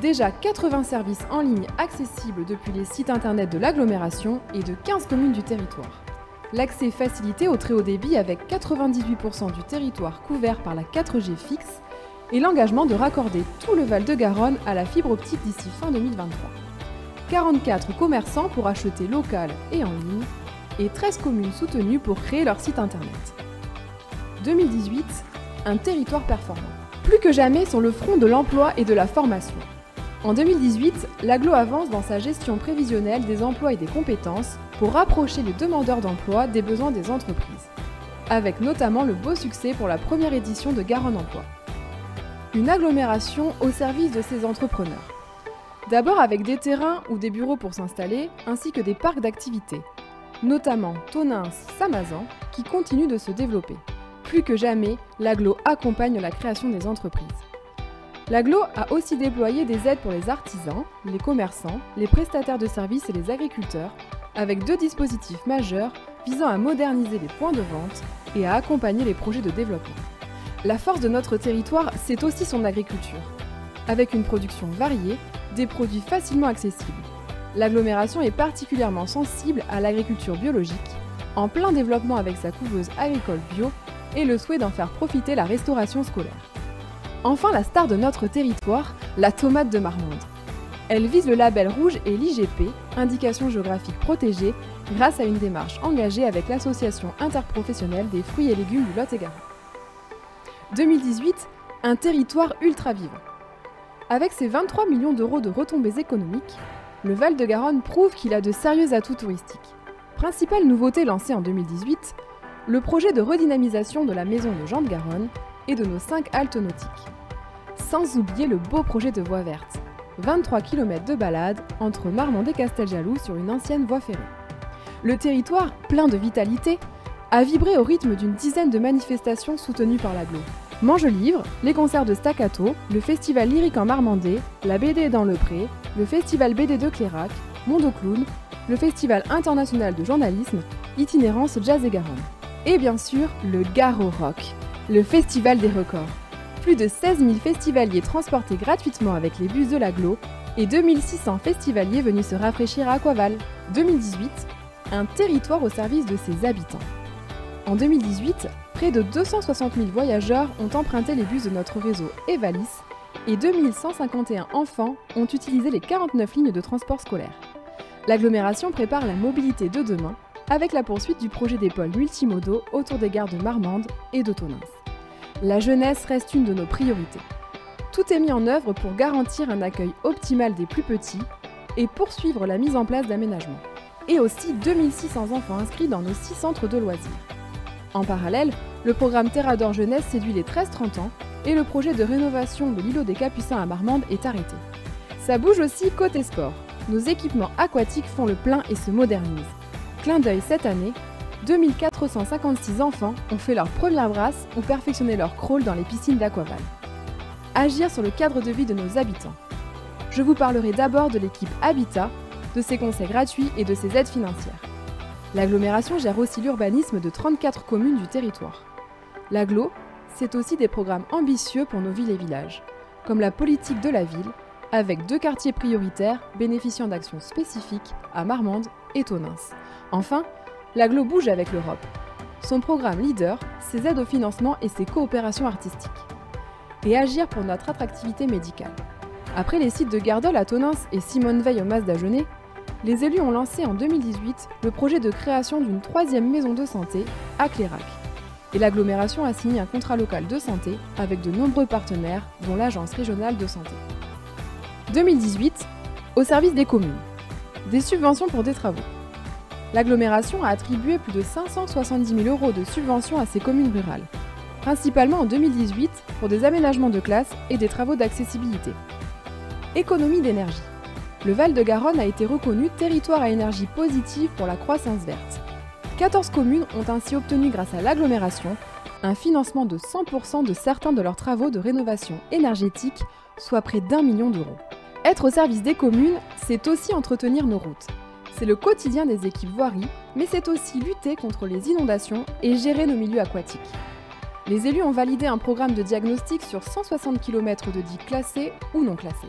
Déjà 80 services en ligne accessibles depuis les sites internet de l'agglomération et de 15 communes du territoire. L'accès facilité au très haut débit avec 98% du territoire couvert par la 4G fixe et l'engagement de raccorder tout le Val-de-Garonne à la fibre optique d'ici fin 2023. 44 commerçants pour acheter local et en ligne et 13 communes soutenues pour créer leur site internet. 2018, un territoire performant. Plus que jamais sur le front de l'emploi et de la formation. En 2018, l'aglo avance dans sa gestion prévisionnelle des emplois et des compétences pour rapprocher les demandeurs d'emploi des besoins des entreprises, avec notamment le beau succès pour la première édition de Garonne Emploi. Une agglomération au service de ses entrepreneurs. D'abord avec des terrains ou des bureaux pour s'installer, ainsi que des parcs d'activités, notamment Tonins, Samazan, qui continuent de se développer. Plus que jamais, l'aglo accompagne la création des entreprises. L'aglo a aussi déployé des aides pour les artisans, les commerçants, les prestataires de services et les agriculteurs, avec deux dispositifs majeurs visant à moderniser les points de vente et à accompagner les projets de développement. La force de notre territoire, c'est aussi son agriculture, avec une production variée, des produits facilement accessibles. L'agglomération est particulièrement sensible à l'agriculture biologique, en plein développement avec sa couveuse agricole bio et le souhait d'en faire profiter la restauration scolaire. Enfin, la star de notre territoire, la tomate de Marmande. Elle vise le label rouge et l'IGP, indication géographique protégée, grâce à une démarche engagée avec l'Association interprofessionnelle des fruits et légumes du Lot-et-Garonne. 2018, un territoire ultra vivant. Avec ses 23 millions d'euros de retombées économiques, le Val-de-Garonne prouve qu'il a de sérieux atouts touristiques. Principale nouveauté lancée en 2018, le projet de redynamisation de la maison de Jean de Garonne et de nos 5 haltes nautiques. Sans oublier le beau projet de voie verte, 23 km de balade entre Marmande et Casteljaloux sur une ancienne voie ferrée. Le territoire, plein de vitalité, a vibré au rythme d'une dizaine de manifestations soutenues par l'aglo. Mange Livre, les concerts de Staccato, le festival lyrique en Marmandais, la BD dans le Pré, le festival BD de Clérac, Mondo Clown, le festival international de journalisme, Itinérance Jazz et Garonne. Et bien sûr, le Garo Rock, le festival des records. Plus de 16 000 festivaliers transportés gratuitement avec les bus de l'aglo et 2600 festivaliers venus se rafraîchir à Aquaval. 2018, un territoire au service de ses habitants. En 2018, près de 260 000 voyageurs ont emprunté les bus de notre réseau Evalis et 2151 enfants ont utilisé les 49 lignes de transport scolaire. L'agglomération prépare la mobilité de demain avec la poursuite du projet des pôles multimodaux autour des gares de Marmande et de. La jeunesse reste une de nos priorités. Tout est mis en œuvre pour garantir un accueil optimal des plus petits et poursuivre la mise en place d'aménagements. Et aussi 2600 enfants inscrits dans nos 6 centres de loisirs. En parallèle, le programme Terra d'Or Jeunesse séduit les 13-30 ans et le projet de rénovation de l'îlot des Capucins à Marmande est arrêté. Ça bouge aussi côté sport. Nos équipements aquatiques font le plein et se modernisent. Clin d'œil cette année, 2456 enfants ont fait leur première brasse ou perfectionné leur crawl dans les piscines d'Aquaval. Agir sur le cadre de vie de nos habitants. Je vous parlerai d'abord de l'équipe Habitat, de ses conseils gratuits et de ses aides financières. L'agglomération gère aussi l'urbanisme de 34 communes du territoire. L'aglo, c'est aussi des programmes ambitieux pour nos villes et villages, comme la politique de la ville, avec deux quartiers prioritaires bénéficiant d'actions spécifiques à Marmande et Tonins. Enfin, l'aglo bouge avec l'Europe. Son programme leader, ses aides au financement et ses coopérations artistiques. Et agir pour notre attractivité médicale. Après les sites de Gardol à Tonins et Simone Veil au Mas d'Agenais, les élus ont lancé en 2018 le projet de création d'une troisième maison de santé à Clérac. Et l'agglomération a signé un contrat local de santé avec de nombreux partenaires, dont l'Agence régionale de santé. 2018, au service des communes. Des subventions pour des travaux. L'agglomération a attribué plus de 570 000 euros de subventions à ses communes rurales, principalement en 2018 pour des aménagements de classes et des travaux d'accessibilité. Économie d'énergie. Le Val-de-Garonne a été reconnu territoire à énergie positive pour la croissance verte. 14 communes ont ainsi obtenu grâce à l'agglomération un financement de 100% de certains de leurs travaux de rénovation énergétique, soit près d'un million d'euros. Être au service des communes, c'est aussi entretenir nos routes. C'est le quotidien des équipes voiries, mais c'est aussi lutter contre les inondations et gérer nos milieux aquatiques. Les élus ont validé un programme de diagnostic sur 160 km de digues classées ou non classées.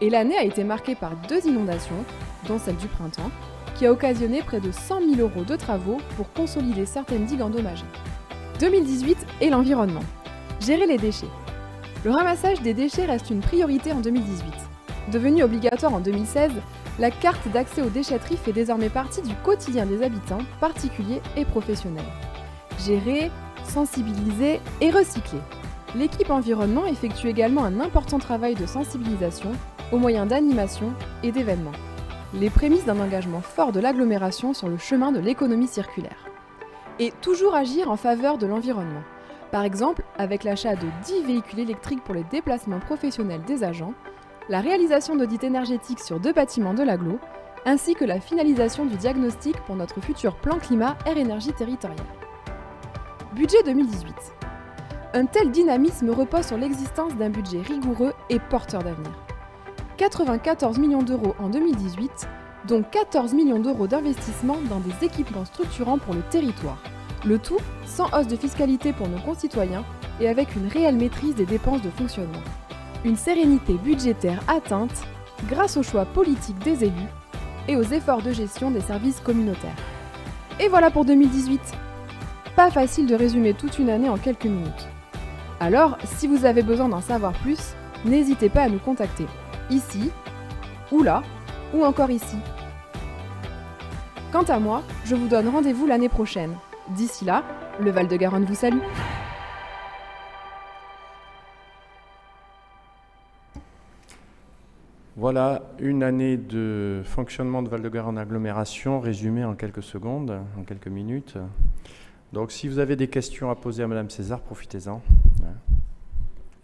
Et l'année a été marquée par deux inondations, dont celle du printemps, qui a occasionné près de 100 000 euros de travaux pour consolider certaines digues endommagées. 2018 et l'environnement. Gérer les déchets. Le ramassage des déchets reste une priorité en 2018. Devenue obligatoire en 2016, la carte d'accès aux déchetteries fait désormais partie du quotidien des habitants, particuliers et professionnels. Gérer, sensibiliser et recycler. L'équipe environnement effectue également un important travail de sensibilisation au moyen d'animations et d'événements. Les prémices d'un engagement fort de l'agglomération sur le chemin de l'économie circulaire et toujours agir en faveur de l'environnement. Par exemple, avec l'achat de 10 véhicules électriques pour les déplacements professionnels des agents, la réalisation d'audits énergétiques sur deux bâtiments de l'aglo, ainsi que la finalisation du diagnostic pour notre futur plan climat air énergie territorial. Budget 2018. Un tel dynamisme repose sur l'existence d'un budget rigoureux et porteur d'avenir. 94 millions d'euros en 2018 dont 14 millions d'euros d'investissement dans des équipements structurants pour le territoire. Le tout sans hausse de fiscalité pour nos concitoyens et avec une réelle maîtrise des dépenses de fonctionnement. Une sérénité budgétaire atteinte grâce aux choix politiques des élus et aux efforts de gestion des services communautaires. Et voilà pour 2018. Pas facile de résumer toute une année en quelques minutes. Alors, si vous avez besoin d'en savoir plus, n'hésitez pas à nous contacter. Ici, ou là, ou encore ici. Quant à moi, je vous donne rendez-vous l'année prochaine. D'ici là, le Val-de-Garonne vous salue. Voilà une année de fonctionnement de Val-de-Garonne agglomération résumée en quelques secondes, en quelques minutes. Donc si vous avez des questions à poser à Madame César, profitez-en.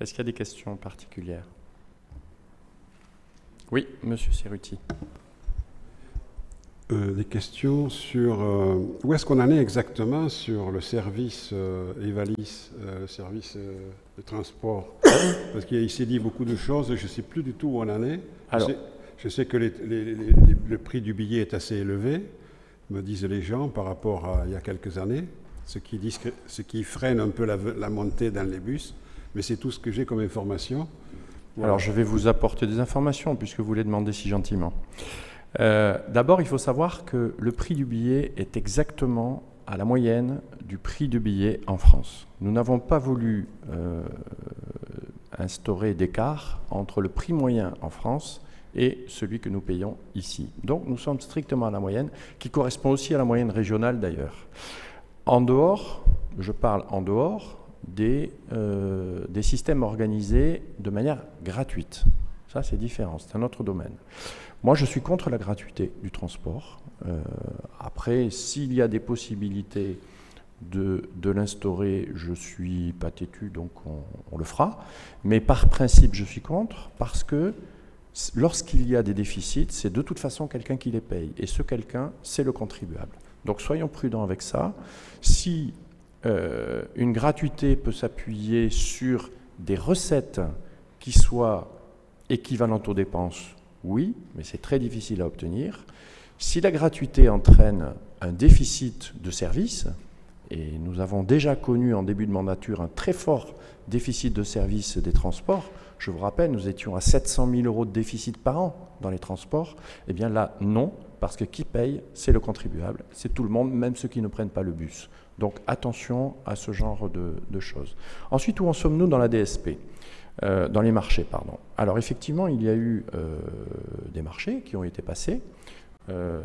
Est-ce qu'il y a des questions particulières? Oui, Monsieur Cerruti. Euh, des questions sur euh, où est-ce qu'on en est exactement sur le service euh, Evalis, le service de transport? Parce qu'il s'est dit beaucoup de choses, je ne sais plus du tout où on en est. je, sais, que le prix du billet est assez élevé, me disent les gens, par rapport à il y a quelques années, ce qui, ce qui freine un peu la, montée dans les bus. Mais c'est tout ce que j'ai comme information. Alors je vais vous apporter des informations puisque vous les demandez si gentiment. Euh, d'abord, il faut savoir que le prix du billet est exactement à la moyenne du prix du billet en France. Nous n'avons pas voulu euh, instaurer d'écart entre le prix moyen en France et celui que nous payons ici. Donc nous sommes strictement à la moyenne, qui correspond aussi à la moyenne régionale d'ailleurs. En dehors, je parle en dehors des, euh, des systèmes organisés de manière gratuite. Ça, c'est différent, c'est un autre domaine. Moi, je suis contre la gratuité du transport. Euh, après, s'il y a des possibilités de, l'instaurer, je suis pas têtu, donc on, le fera. Mais par principe, je suis contre, parce que lorsqu'il y a des déficits, c'est de toute façon quelqu'un qui les paye. Et ce quelqu'un, c'est le contribuable. Donc soyons prudents avec ça. Si euh, une gratuité peut s'appuyer sur des recettes qui soient équivalentes aux dépenses, Oui, mais c'est très difficile à obtenir. Si la gratuité entraîne un déficit de services, et nous avons déjà connu en début de mandature un très fort déficit de services des transports, je vous rappelle, nous étions à 700 000 euros de déficit par an dans les transports, eh bien là, non, parce que qui paye, c'est le contribuable, c'est tout le monde, même ceux qui ne prennent pas le bus. Donc attention à ce genre de, choses. Ensuite, où en sommes-nous dans la DSP euh, Dans les marchés, pardon. Alors effectivement, il y a eu euh, des marchés qui ont été passés. Euh,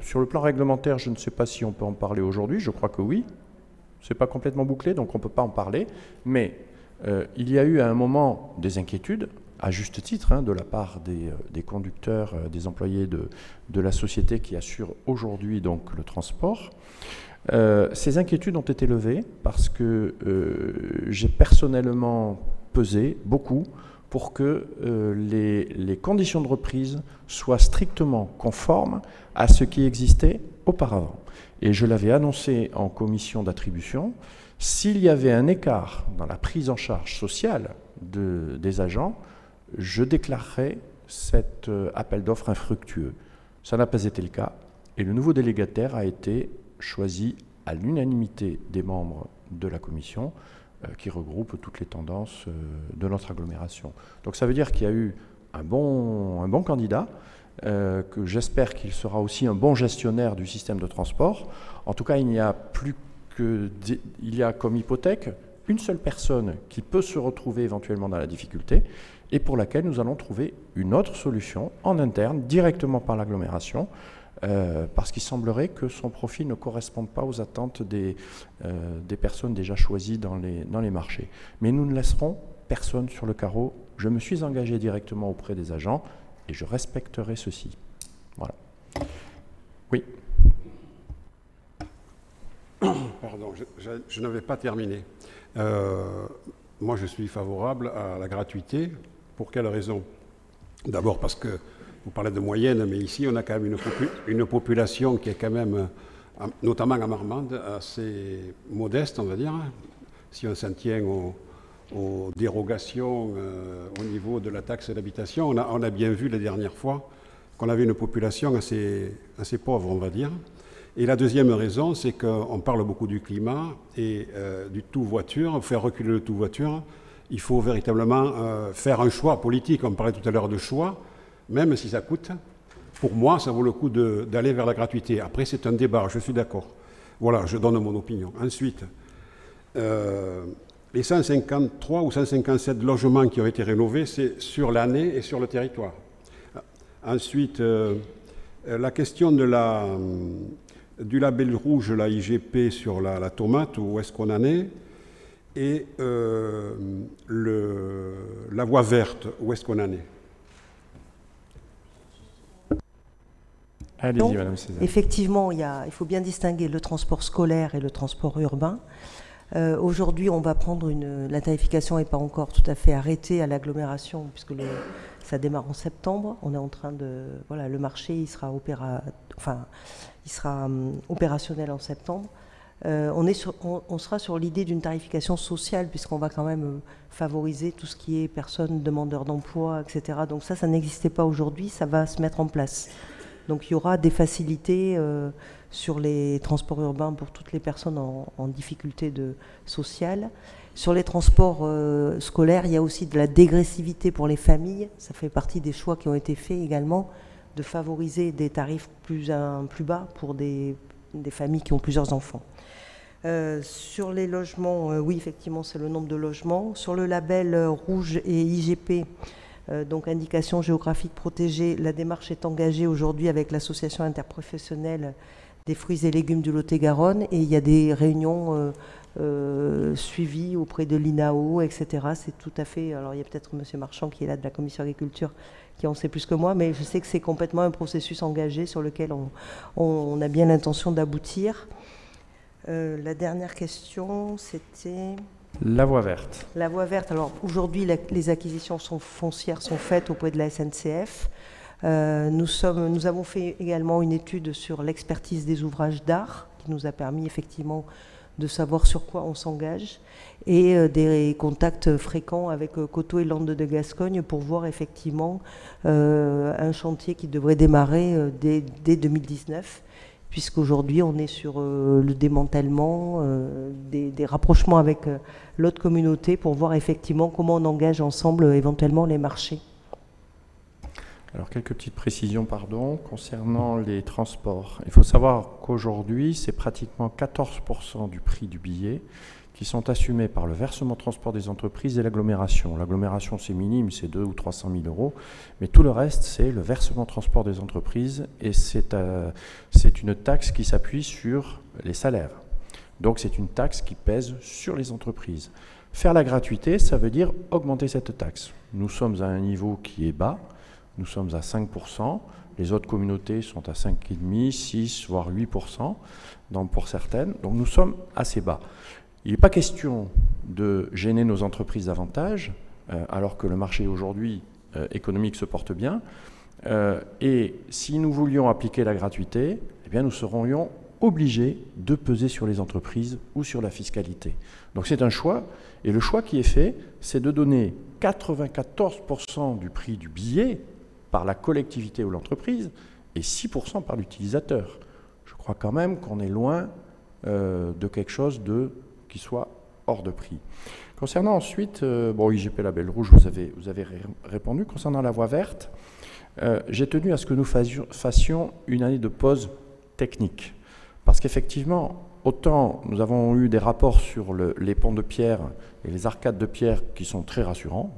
sur le plan réglementaire, je ne sais pas si on peut en parler aujourd'hui, je crois que oui. Ce n'est pas complètement bouclé, donc on ne peut pas en parler. Mais il y a eu à un moment des inquiétudes à juste titre, hein, de la part des, conducteurs, des employés de, de, la société qui assure aujourd'hui donc le transport. Ces inquiétudes ont été levées parce que j'ai personnellement pesé beaucoup pour que les, les, conditions de reprise soient strictement conformes à ce qui existait auparavant. Et je l'avais annoncé en commission d'attribution, s'il y avait un écart dans la prise en charge sociale de, des agents, je déclarerai cet euh, appel d'offres infructueux. Ça n'a pas été le cas et le nouveau délégataire a été choisi à l'unanimité des membres de la commission euh, qui regroupe toutes les tendances euh, de notre agglomération. Donc ça veut dire qu'il y a eu un bon, un bon candidat, que j'espère qu'il sera aussi un bon gestionnaire du système de transport. En tout cas, il n'y a plus que il y a comme hypothèque une seule personne qui peut se retrouver éventuellement dans la difficulté, et pour laquelle nous allons trouver une autre solution en interne, directement par l'agglomération, euh, parce qu'il semblerait que son profil ne corresponde pas aux attentes des, euh, des personnes déjà choisies dans les, dans les marchés. Mais nous ne laisserons personne sur le carreau. Je me suis engagé directement auprès des agents et je respecterai ceci. Voilà. Oui. Pardon, je, n'avais pas terminé. Euh, moi, je suis favorable à la gratuité pour quelle raison? D'abord parce que vous parlez de moyenne, mais ici on a quand même une, population qui est quand même, euh, notamment à Marmande, assez modeste, on va dire, si on s'en tient aux, dérogations euh, au niveau de la taxe d'habitation. On a, bien vu la dernière fois qu'on avait une population assez, pauvre, on va dire. Et la deuxième raison, c'est qu'on parle beaucoup du climat et euh, du tout voiture, faire reculer le tout voiture il faut véritablement faire un choix politique. On parlait tout à l'heure de choix, même si ça coûte. Pour moi, ça vaut le coup d'aller vers la gratuité. Après, c'est un débat, je suis d'accord. Voilà, je donne mon opinion. Ensuite, euh, les 153 ou 157 logements qui ont été rénovés, c'est sur l'année et sur le territoire. Ensuite, euh, la question la, du label rouge, la IGP sur la, tomate, où est-ce qu'on en est? Et euh, la voie verte, où est-ce qu'on en est? Allez-y, Madame Effectivement, il, y a, il, faut bien distinguer le transport scolaire et le transport urbain. Euh, aujourd'hui, on va prendre une. La tarification n'est pas encore tout à fait arrêtée à l'agglomération, puisque ça démarre en septembre. On est en train de. Voilà, le marché, il sera, opéra, enfin, il sera hum, opérationnel en septembre. Euh, on, sera sur l'idée d'une tarification sociale, puisqu'on va quand même euh, favoriser tout ce qui est personnes demandeurs d'emploi, etc. Donc ça, ça n'existait pas aujourd'hui, ça va se mettre en place. Donc il y aura des facilités euh, sur les transports urbains pour toutes les personnes en, difficulté sociale. Sur les transports scolaires, il y a aussi de la dégressivité pour les familles. Ça fait partie des choix qui ont été faits également, de favoriser des tarifs plus, bas pour des familles qui ont plusieurs enfants. Euh, sur les logements, euh, oui, effectivement, c'est le nombre de logements. Sur le label euh, rouge et IGP, donc indication géographique protégée, la démarche est engagée aujourd'hui avec l'association interprofessionnelle des fruits et légumes du Lot-et-Garonne et il y a des réunions suivies auprès de l'INAO, etc. C'est tout à fait. Alors il y a peut-être M. Marchand qui est là de la commission agriculture qui en sait plus que moi, mais je sais que c'est complètement un processus engagé sur lequel on a bien l'intention d'aboutir. Euh, la dernière question, c'était... La voie verte. La voie verte. Alors aujourd'hui, les acquisitions foncières sont faites auprès de la SNCF. Euh, nous avons fait également une étude sur l'expertise des ouvrages d'art qui nous a permis effectivement de savoir sur quoi on s'engage et euh, des contacts fréquents avec euh, Coteau et Landes de Gascogne pour voir effectivement euh, un chantier qui devrait démarrer dès, 2019 puisqu'aujourd'hui on est sur le démantèlement, des, des, rapprochements avec l'autre communauté pour voir effectivement comment on engage ensemble éventuellement les marchés. Alors quelques petites précisions, concernant les transports. Il faut savoir qu'aujourd'hui, c'est pratiquement 14% du prix du billet qui sont assumés par le versement transport des entreprises et l'agglomération. L'agglomération, c'est minime, c'est 2 ou 300 000 euros, mais tout le reste, c'est le versement transport des entreprises et c'est euh, une taxe qui s'appuie sur les salaires. Donc c'est une taxe qui pèse sur les entreprises. Faire la gratuité, ça veut dire augmenter cette taxe. Nous sommes à un niveau qui est bas, nous sommes à 5%, les autres communautés sont à 5,5%, 6, voire 8% donc pour certaines, donc nous sommes assez bas. Il n'est pas question de gêner nos entreprises davantage, euh, alors que le marché aujourd'hui euh, économique se porte bien. Euh, et si nous voulions appliquer la gratuité, eh bien nous serions obligés de peser sur les entreprises ou sur la fiscalité. Donc c'est un choix, et le choix qui est fait, c'est de donner 94% du prix du billet par la collectivité ou l'entreprise et 6% par l'utilisateur. Je crois quand même qu'on est loin de quelque chose de soit hors de prix. Concernant ensuite, euh, bon, IGP Label Rouge, vous avez, vous avez répondu. Concernant la voie verte, euh, j'ai tenu à ce que nous fassions, une année de pause technique. Parce qu'effectivement, autant nous avons eu des rapports sur les ponts de pierre et les arcades de pierre qui sont très rassurants.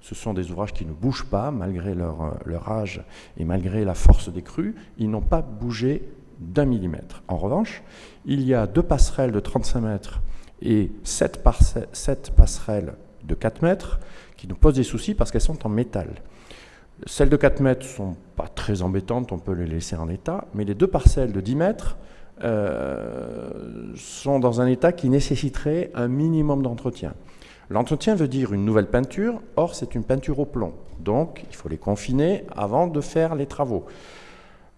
Ce sont des ouvrages qui ne bougent pas malgré leur, leur âge et malgré la force des crues. Ils n'ont pas bougé d'un millimètre. En revanche, il y a deux passerelles de 35 mètres et sept, passerelles de 4 mètres qui nous posent des soucis parce qu'elles sont en métal. Celles de 4 mètres ne sont pas très embêtantes, on peut les laisser en état, mais les deux parcelles de 10 mètres euh, sont dans un état qui nécessiterait un minimum d'entretien. L'entretien veut dire une nouvelle peinture, or c'est une peinture au plomb, donc il faut les confiner avant de faire les travaux.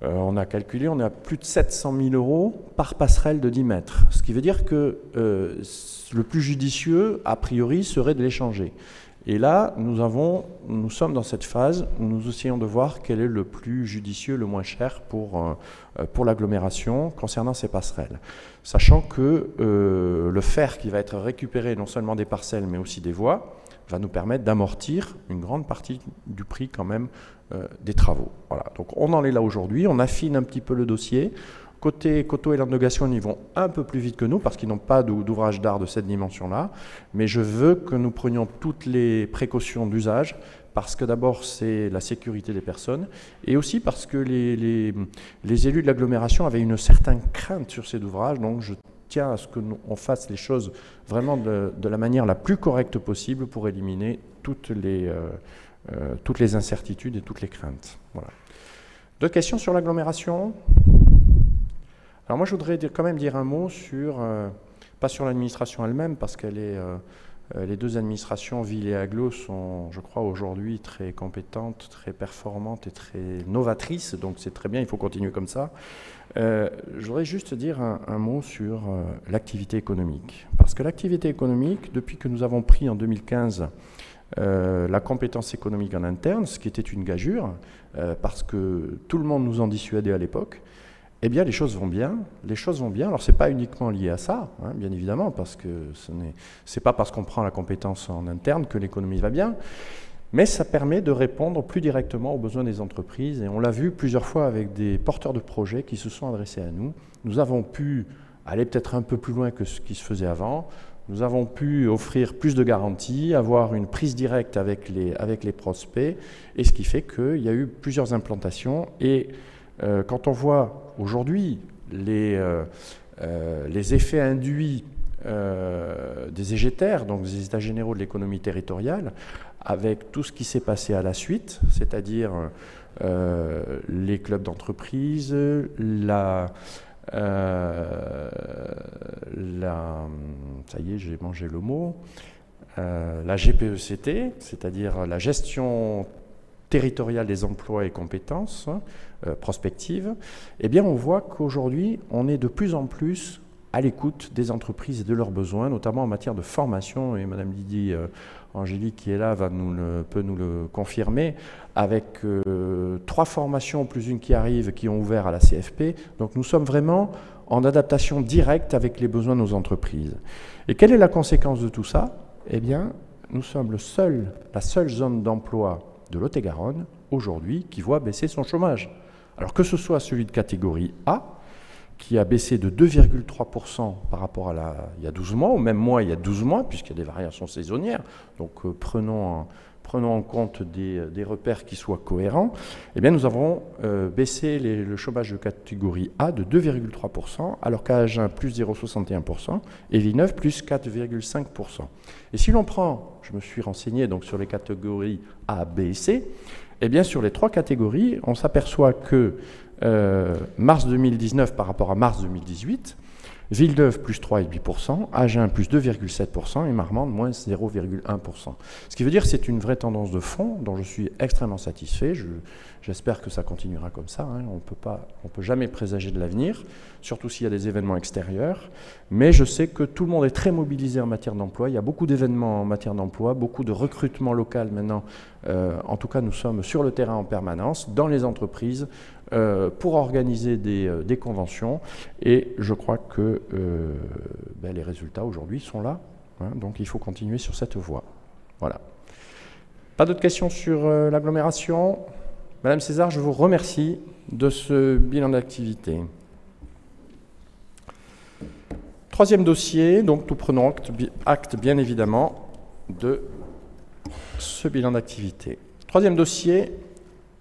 Euh, on a calculé, on est à plus de 700 000 euros par passerelle de 10 mètres. Ce qui veut dire que euh, le plus judicieux, a priori, serait de l'échanger. Et là, nous, avons, nous sommes dans cette phase où nous essayons de voir quel est le plus judicieux, le moins cher pour, euh, l'agglomération concernant ces passerelles. Sachant que le fer qui va être récupéré non seulement des parcelles mais aussi des voies va nous permettre d'amortir une grande partie du prix quand même des travaux. Voilà. Donc on en est là aujourd'hui, on affine un petit peu le dossier. Côté Coteau et l'Andegation, ils vont un peu plus vite que nous parce qu'ils n'ont pas d'ouvrage d'art de cette dimension-là. Mais je veux que nous prenions toutes les précautions d'usage parce que d'abord c'est la sécurité des personnes et aussi parce que les, élus de l'agglomération avaient une certaine crainte sur ces ouvrages. Donc je tiens à ce qu'on fasse les choses vraiment de, la manière la plus correcte possible pour éliminer toutes les, euh, euh, toutes les incertitudes et toutes les craintes. Voilà. Deux questions sur l'agglomération. Alors moi, je voudrais quand même dire un mot sur, euh, pas sur l'administration elle-même, parce qu'elle est, euh, les deux administrations, ville et agglo, sont, je crois, aujourd'hui très compétentes, très performantes et très novatrices, donc c'est très bien, il faut continuer comme ça. je voudrais juste dire un mot sur l'activité économique, parce que l'activité économique, depuis que nous avons pris en 2015 euh, la compétence économique en interne, ce qui était une gageure, euh, parce que tout le monde nous en dissuadait à l'époque, eh bien les choses vont bien, les choses vont bien. Alors ce n'est pas uniquement lié à ça, hein, bien évidemment, parce que ce n'est pas parce qu'on prend la compétence en interne que l'économie va bien, mais ça permet de répondre plus directement aux besoins des entreprises. Et on l'a vu plusieurs fois avec des porteurs de projets qui se sont adressés à nous. Nous avons pu aller peut-être un peu plus loin que ce qui se faisait avant. Nous avons pu offrir plus de garanties, avoir une prise directe avec les, avec les prospects, et ce qui fait qu'il y a eu plusieurs implantations. Et euh, quand on voit aujourd'hui les, euh, euh, les effets induits des égétaires, donc des états généraux de l'économie territoriale, avec tout ce qui s'est passé à la suite, c'est-à-dire les clubs d'entreprise, la la, ça y est, j'ai mangé le mot. Euh, la GPECT, c'est-à-dire la gestion territoriale des emplois et compétences euh, prospectives, eh bien on voit qu'aujourd'hui on est de plus en plus à l'écoute des entreprises et de leurs besoins, notamment en matière de formation. Et Madame Lydie euh, Angélique, qui est là, va peut nous le confirmer, avec euh, trois formations, plus une qui arrive, qui ont ouvert à la CFP. Donc nous sommes vraiment en adaptation directe avec les besoins de nos entreprises. Et quelle est la conséquence de tout ça? Eh bien, nous sommes le la seule zone d'emploi de Lot-et-Garonne aujourd'hui qui voit baisser son chômage. Alors que ce soit celui de catégorie A, qui a baissé de 2,3% par rapport à la, il y a 12 mois, au même mois il y a 12 mois, puisqu'il y a des variations saisonnières. Donc euh, prenons, prenons en compte des, des, repères qui soient cohérents. Eh bien, nous avons euh, baissé le chômage de catégorie A de 2,3%, alors qu'à Agen, plus 0,61%, et Villeneuve, plus 4,5%. Et si l'on prend, je me suis renseigné donc sur les catégories A, B et C, eh bien, sur les trois catégories, on s'aperçoit que euh, mars 2019 par rapport à mars 2018, Villeneuve plus 3,8%, Agen plus 2,7% et Marmande moins 0,1%. Ce qui veut dire que c'est une vraie tendance de fond dont je suis extrêmement satisfait. J'espère que ça continuera comme ça. Hein. On ne peut jamais présager de l'avenir, surtout s'il y a des événements extérieurs. Mais je sais que tout le monde est très mobilisé en matière d'emploi. Il y a beaucoup d'événements en matière d'emploi, beaucoup de recrutement local maintenant. Euh, en tout cas, nous sommes sur le terrain en permanence, dans les entreprises, euh, pour organiser euh, des, conventions. Et je crois que euh, ben, les résultats aujourd'hui sont là. Hein. donc il faut continuer sur cette voie. Voilà. Pas d'autres questions sur l'agglomération? Madame César, je vous remercie de ce bilan d'activité. Troisième dossier, donc nous prenons acte, acte bien évidemment de ce bilan d'activité. Troisième dossier,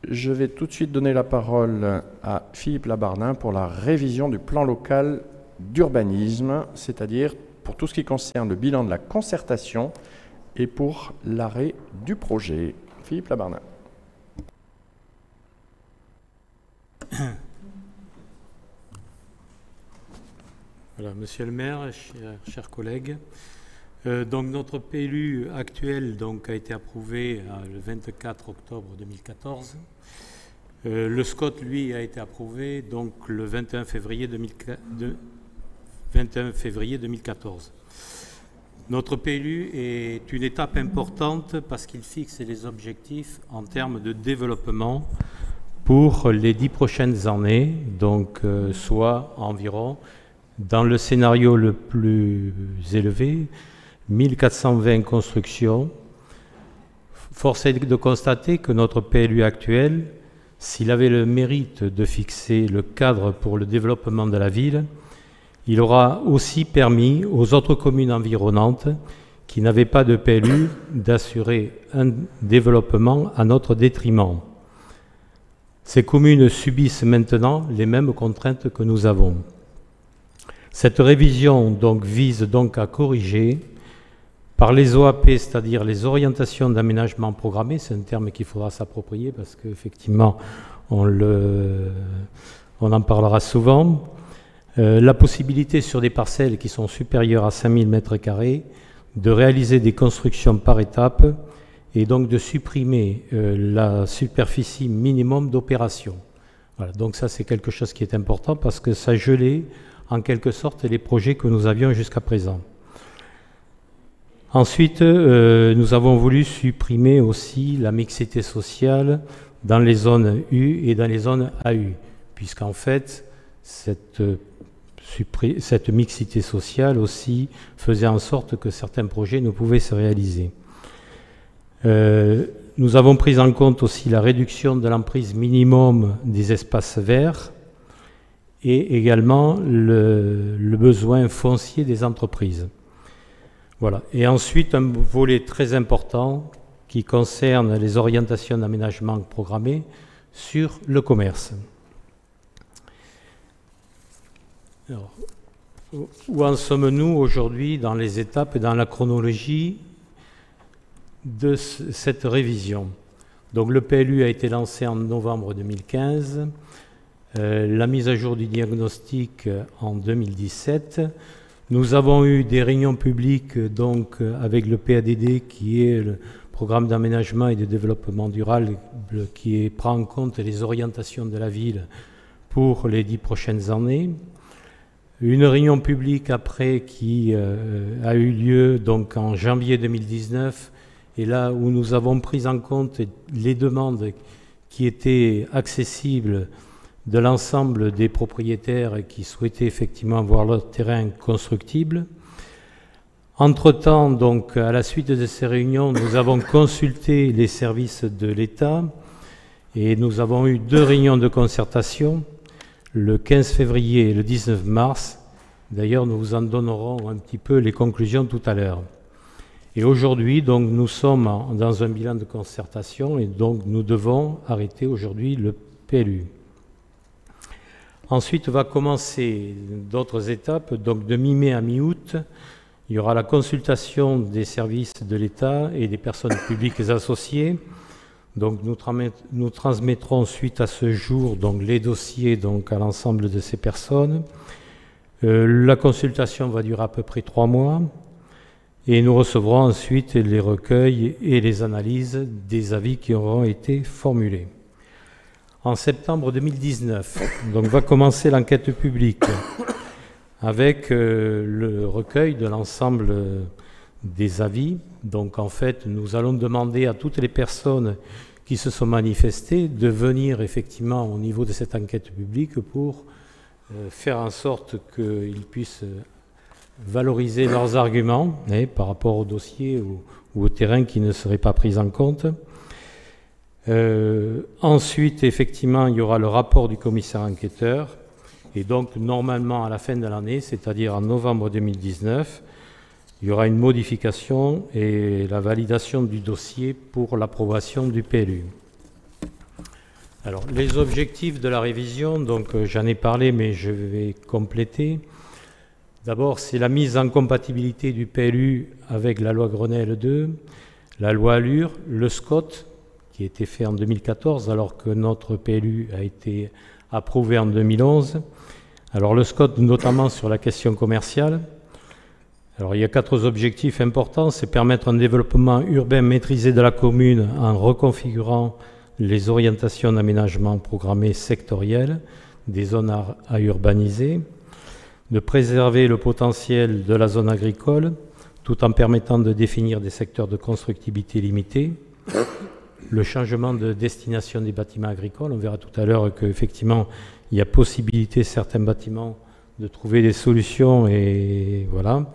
je vais tout de suite donner la parole à Philippe Labardin pour la révision du plan local d'urbanisme, c'est-à-dire pour tout ce qui concerne le bilan de la concertation et pour l'arrêt du projet. Philippe Labardin. Voilà, monsieur le maire, chers collègues, euh, donc notre PLU actuel a été approuvé euh, le 24 octobre 2014. Euh, le SCOT, lui, a été approuvé donc, le 21 février, 21 février 2014. Notre PLU est une étape importante parce qu'il fixe les objectifs en termes de développement pour les dix prochaines années, donc soit environ, dans le scénario le plus élevé, 1420 constructions. Force est de constater que notre PLU actuel, s'il avait le mérite de fixer le cadre pour le développement de la ville, il aura aussi permis aux autres communes environnantes qui n'avaient pas de PLU d'assurer un développement à notre détriment. Ces communes subissent maintenant les mêmes contraintes que nous avons. Cette révision vise donc à corriger par les OAP, c'est-à-dire les orientations d'aménagement programmé, c'est un terme qu'il faudra s'approprier parce qu'effectivement, on, on en parlera souvent. Euh, la possibilité sur des parcelles qui sont supérieures à 5000 m2 de réaliser des constructions par étapes et donc de supprimer euh, la superficie minimum d'opération. Donc ça c'est quelque chose qui est important parce que ça gelait en quelque sorte les projets que nous avions jusqu'à présent. Ensuite, euh, nous avons voulu supprimer aussi la mixité sociale dans les zones U et dans les zones AU, puisqu'en fait, cette, cette, mixité sociale aussi faisait en sorte que certains projets ne pouvaient se réaliser. Euh, nous avons pris en compte aussi la réduction de l'emprise minimum des espaces verts et également le, le besoin foncier des entreprises. Voilà. Et ensuite, un volet très important qui concerne les orientations d'aménagement programmées sur le commerce. où en sommes-nous aujourd'hui dans les étapes et dans la chronologie de cette révision? Donc le PLU a été lancé en novembre 2015, euh, la mise à jour du diagnostic en 2017, nous avons eu des réunions publiques donc avec le PADD qui est le programme d'aménagement et de développement durable qui prend en compte les orientations de la ville pour les dix prochaines années. Une réunion publique après qui a eu lieu donc en janvier 2019 et là où nous avons pris en compte les demandes qui étaient accessibles de l'ensemble des propriétaires qui souhaitaient effectivement voir leur terrain constructible. Entre-temps, donc, à la suite de ces réunions, nous avons consulté les services de l'État et nous avons eu deux réunions de concertation, le 15 février et le 19 mars. D'ailleurs, nous vous en donnerons un petit peu les conclusions tout à l'heure. Et aujourd'hui, donc, nous sommes dans un bilan de concertation et donc nous devons arrêter aujourd'hui le PLU. Ensuite va commencer d'autres étapes. Donc de mi-mai à mi-août, il y aura la consultation des services de l'État et des personnes publiques associées. Donc nous, transmettrons suite à ce jour donc, les dossiers donc, à l'ensemble de ces personnes. Euh, la consultation va durer à peu près trois mois. Et nous recevrons ensuite les recueils et les analyses des avis qui auront été formulés. En septembre 2019, donc va commencer l'enquête publique avec euh, le recueil de l'ensemble euh, des avis. Donc en fait, nous allons demander à toutes les personnes qui se sont manifestées de venir effectivement au niveau de cette enquête publique pour euh, faire en sorte qu'ils puissent valoriser leurs arguments hein, par rapport au dossier ou, au terrain qui ne serait pas pris en compte. Euh, ensuite, effectivement, il y aura le rapport du commissaire enquêteur. Et donc, normalement, à la fin de l'année, c'est-à-dire en novembre 2019, il y aura une modification et la validation du dossier pour l'approbation du PLU. Alors, les objectifs de la révision, donc euh, j'en ai parlé, mais je vais compléter. D'abord, c'est la mise en compatibilité du PLU avec la loi Grenelle 2, la loi Allure, le SCOT, a été fait en 2014, alors que notre PLU a été approuvé en 2011. Alors le SCOT, notamment sur la question commerciale. Alors il y a quatre objectifs importants, c'est permettre un développement urbain maîtrisé de la commune en reconfigurant les orientations d'aménagement programmées sectorielles des zones à urbaniser, de préserver le potentiel de la zone agricole tout en permettant de définir des secteurs de constructibilité limités, le changement de destination des bâtiments agricoles. On verra tout à l'heure qu'effectivement, il y a possibilité, certains bâtiments, de trouver des solutions et voilà.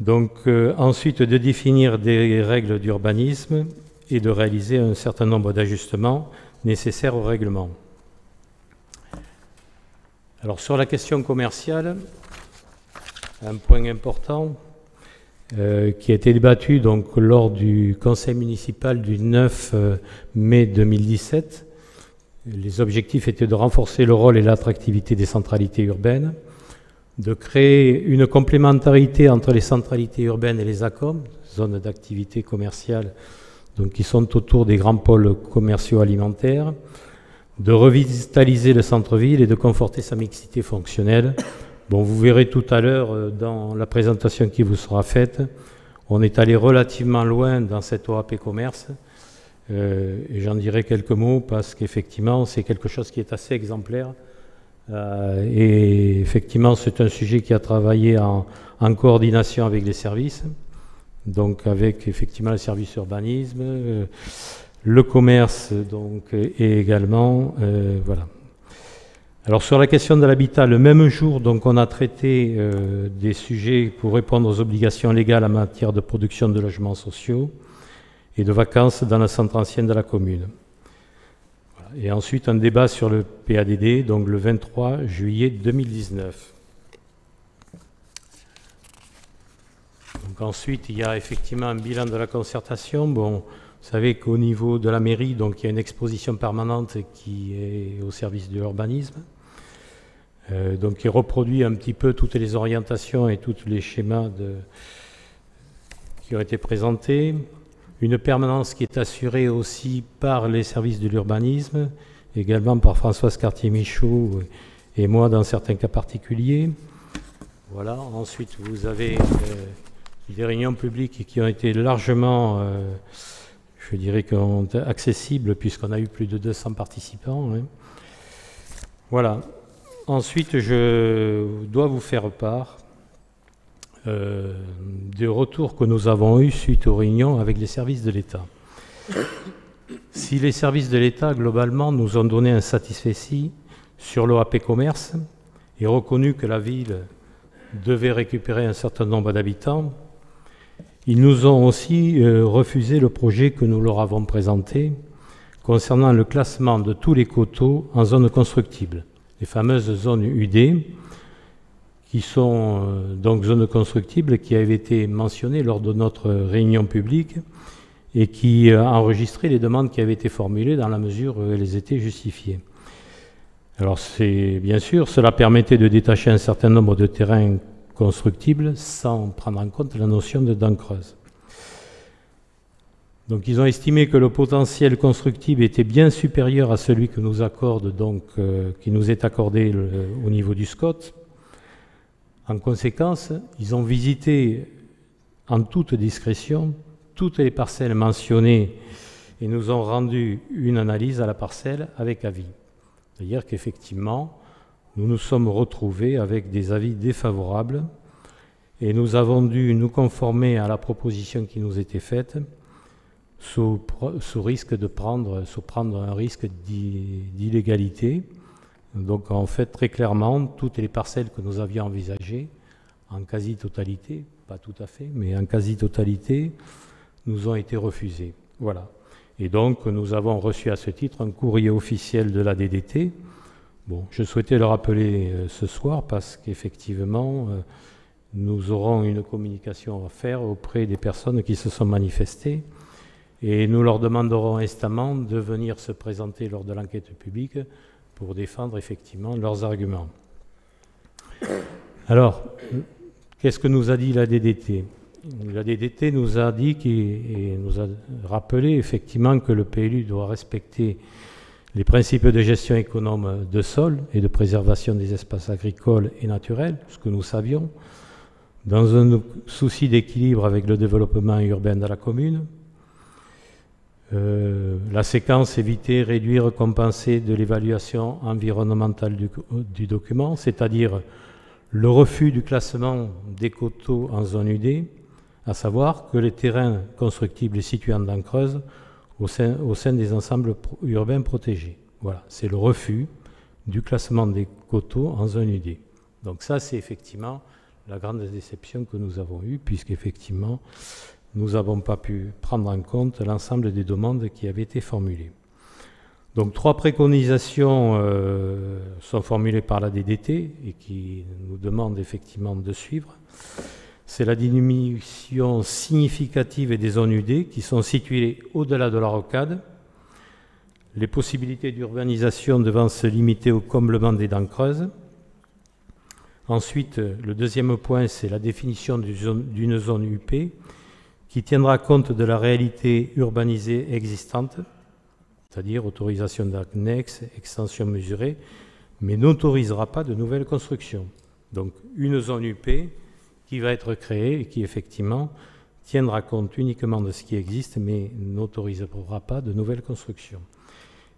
Donc euh, ensuite, de définir des règles d'urbanisme et de réaliser un certain nombre d'ajustements nécessaires au règlement. Alors sur la question commerciale, un point important euh, qui a été débattu donc lors du conseil municipal du 9 euh, mai 2017. Les objectifs étaient de renforcer le rôle et l'attractivité des centralités urbaines, de créer une complémentarité entre les centralités urbaines et les ACOM, zones d'activité commerciale donc qui sont autour des grands pôles commerciaux alimentaires, de revitaliser le centre-ville et de conforter sa mixité fonctionnelle. Bon, vous verrez tout à l'heure euh, dans la présentation qui vous sera faite, on est allé relativement loin dans cette OAP commerce. Euh, j'en dirai quelques mots parce qu'effectivement, c'est quelque chose qui est assez exemplaire. Euh, et effectivement, c'est un sujet qui a travaillé en, coordination avec les services, donc avec effectivement le service urbanisme, le commerce donc, et également, voilà. Alors sur la question de l'habitat, le même jour, donc on a traité euh, des sujets pour répondre aux obligations légales en matière de production de logements sociaux et de vacances dans le centre ancien de la commune. Et ensuite un débat sur le PADD, donc le 23 juillet 2019. Donc ensuite, il y a effectivement un bilan de la concertation. Bon, vous savez qu'au niveau de la mairie, donc, il y a une exposition permanente qui est au service de l'urbanisme, euh, donc qui reproduit un petit peu toutes les orientations et tous les schémas qui ont été présentés. Une permanence qui est assurée aussi par les services de l'urbanisme, également par Françoise Cartier-Michaud et moi dans certains cas particuliers. Voilà. Ensuite, vous avez euh, des réunions publiques qui ont été largement euh, je dirais qu'on accessible puisqu'on a eu plus de 200 participants. Voilà. Ensuite, je dois vous faire part euh, des retours que nous avons eus suite aux réunions avec les services de l'État. Si les services de l'État, globalement, nous ont donné un satisfait sur l'OAP commerce et reconnu que la ville devait récupérer un certain nombre d'habitants, ils nous ont aussi euh, refusé le projet que nous leur avons présenté concernant le classement de tous les coteaux en zones constructibles, les fameuses zones UD, qui sont euh, donc zones constructibles qui avaient été mentionnées lors de notre réunion publique et qui a enregistré les demandes qui avaient été formulées dans la mesure où elles étaient justifiées. Alors c'est bien sûr, cela permettait de détacher un certain nombre de terrains constructibles sans prendre en compte la notion de dents creuses. Donc ils ont estimé que le potentiel constructible était bien supérieur à celui que nous accorde donc euh, qui nous est accordé au niveau du SCOT en conséquence, ils ont visité en toute discrétion toutes les parcelles mentionnées et nous ont rendu une analyse à la parcelle avec avis. C'est-à-dire qu'effectivement, nous nous sommes retrouvés avec des avis défavorables et nous avons dû nous conformer à la proposition qui nous était faite sous, risque de prendre, sous prendre un risque d'illégalité donc en fait, très clairement, toutes les parcelles que nous avions envisagées, en quasi-totalité, pas tout à fait, mais en quasi-totalité, nous ont été refusées. Voilà. Et donc, nous avons reçu à ce titre un courrier officiel de la DDT. Bon, je souhaitais le rappeler euh, ce soir parce qu'effectivement, euh, nous aurons une communication à faire auprès des personnes qui se sont manifestées et nous leur demanderons instamment de venir se présenter lors de l'enquête publique pour défendre effectivement leurs arguments. Alors, qu'est-ce que nous a dit la DDT La DDT nous a dit et nous a rappelé effectivement que le PLU doit respecter les principes de gestion économe de sol et de préservation des espaces agricoles et naturels, ce que nous savions, dans un souci d'équilibre avec le développement urbain de la commune, euh, la séquence éviter, réduire, compenser de l'évaluation environnementale du, document, c'est-à-dire le refus du classement des coteaux en zone UD, à savoir que les terrains constructibles situés en dents au sein, au sein des ensembles urbains protégés. Voilà, c'est le refus du classement des coteaux en zone UD. Donc ça, c'est effectivement la grande déception que nous avons eue, puisqu'effectivement, nous n'avons pas pu prendre en compte l'ensemble des demandes qui avaient été formulées. Donc trois préconisations euh, sont formulées par la DDT et qui nous demandent effectivement de suivre. C'est la diminution significative des zones UD qui sont situées au-delà de la rocade, les possibilités d'urbanisation devant se limiter au comblement des dents creuses. Ensuite, le deuxième point, c'est la définition d'une zone UP qui tiendra compte de la réalité urbanisée existante, c'est-à-dire autorisation d'annexe, extension mesurée, mais n'autorisera pas de nouvelles constructions. Donc une zone UP qui va être créée et qui effectivement tiendra compte uniquement de ce qui existe, mais n'autorisera pas de nouvelles constructions.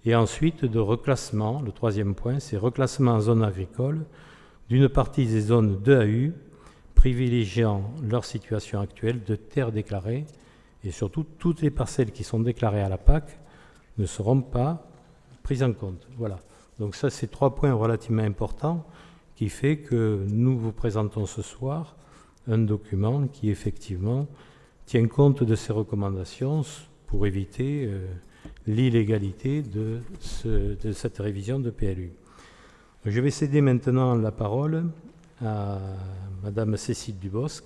Et ensuite, de reclassement, le troisième point, c'est reclassement en zone agricole d'une partie des zones 2 AU privilégiant leur situation actuelle de terre déclarée et surtout toutes les parcelles qui sont déclarées à la PAC ne seront pas prises en compte. Voilà. Donc ça, c'est trois points relativement importants qui fait que nous vous présentons ce soir un document qui effectivement tient compte de ces recommandations pour éviter euh, l'illégalité de cette révision de PLU. Je vais céder maintenant la parole à Madame Cécile Dubosc,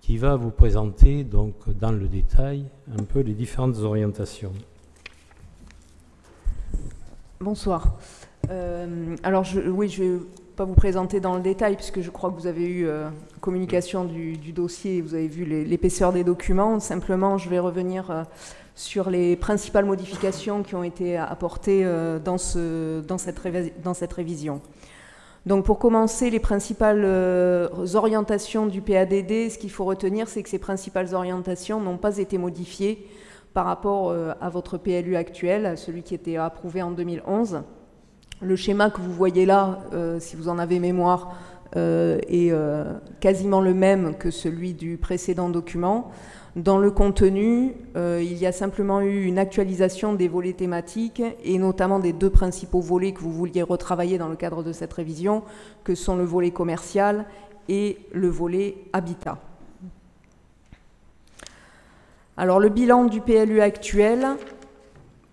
qui va vous présenter donc dans le détail un peu les différentes orientations. Bonsoir. Euh, alors je, oui, je ne vais pas vous présenter dans le détail puisque je crois que vous avez eu euh, communication du, dossier, vous avez vu l'épaisseur des documents. Simplement, je vais revenir euh, sur les principales modifications qui ont été apportées dans, ce, dans, cette dans cette révision. Donc pour commencer, les principales euh, orientations du PADD, ce qu'il faut retenir, c'est que ces principales orientations n'ont pas été modifiées par rapport euh, à votre PLU actuel, celui qui était approuvé en 2011. Le schéma que vous voyez là, si vous en avez mémoire, est quasiment le même que celui du précédent document. Dans le contenu, il y a simplement eu une actualisation des volets thématiques et notamment des deux principaux volets que vous vouliez retravailler dans le cadre de cette révision, que sont le volet commercial et le volet habitat. Alors le bilan du PLU actuel,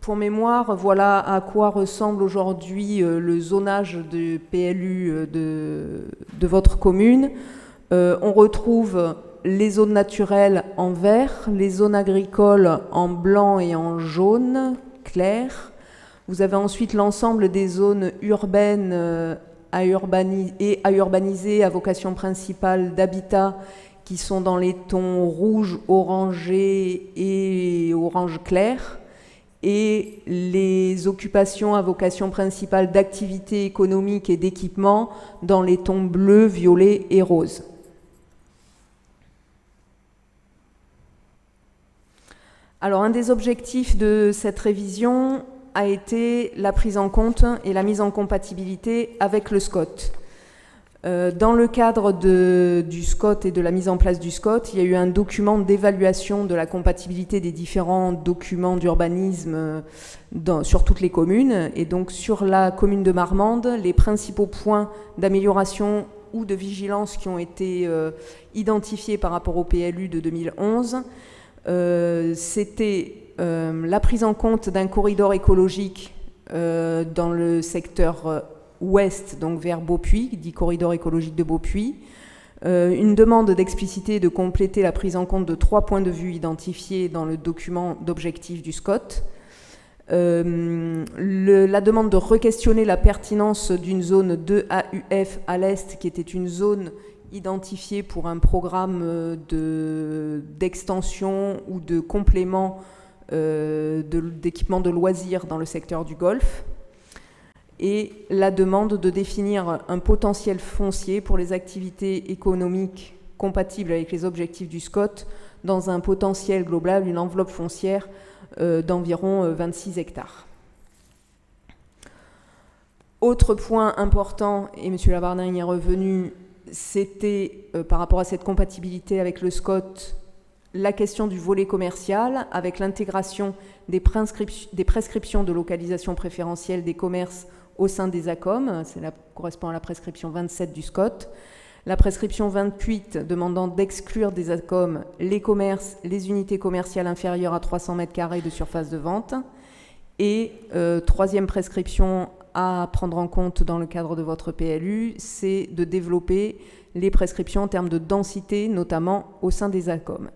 pour mémoire, voilà à quoi ressemble aujourd'hui euh, le zonage du PLU euh, de, votre commune. Euh, on retrouve les zones naturelles en vert, les zones agricoles en blanc et en jaune clair. Vous avez ensuite l'ensemble des zones urbaines à et à urbaniser à vocation principale d'habitat qui sont dans les tons rouge, orangé et orange clair, et les occupations à vocation principale d'activité économique et d'équipement dans les tons bleu, violet et rose. Alors un des objectifs de cette révision a été la prise en compte et la mise en compatibilité avec le SCOT. Euh, dans le cadre du SCOT et de la mise en place du SCOT, il y a eu un document d'évaluation de la compatibilité des différents documents d'urbanisme euh, sur toutes les communes. Et donc sur la commune de Marmande, les principaux points d'amélioration ou de vigilance qui ont été euh, identifiés par rapport au PLU de 2011, c'était la prise en compte d'un corridor écologique dans le secteur ouest, donc vers Beaupuy, dit corridor écologique de Beaupuy. Euh, une demande d'expliciter de compléter la prise en compte de trois points de vue identifiés dans le document d'objectif du SCOT. Euh, la demande de re-questionner la pertinence d'une zone 2AUF à l'est, qui était une zone pour un programme d'extension ou de complément euh, d'équipement de loisirs dans le secteur du Golfe et la demande de définir un potentiel foncier pour les activités économiques compatibles avec les objectifs du SCOT dans un potentiel global, une enveloppe foncière euh, d'environ 26 euh, hectares. Autre point important, et M. Labardin y est revenu, c'était euh, par rapport à cette compatibilité avec le SCOT, la question du volet commercial, avec l'intégration des, prescriptions de localisation préférentielle des commerces au sein des ACOM, cela correspond à la prescription 27 du SCOT. La prescription 28 demandant d'exclure des ACOM les commerces, les unités commerciales inférieures à 300 m2 de surface de vente. Et euh, troisième prescription à prendre en compte dans le cadre de votre PLU, c'est de développer les prescriptions en termes de densité, notamment au sein des ACOM.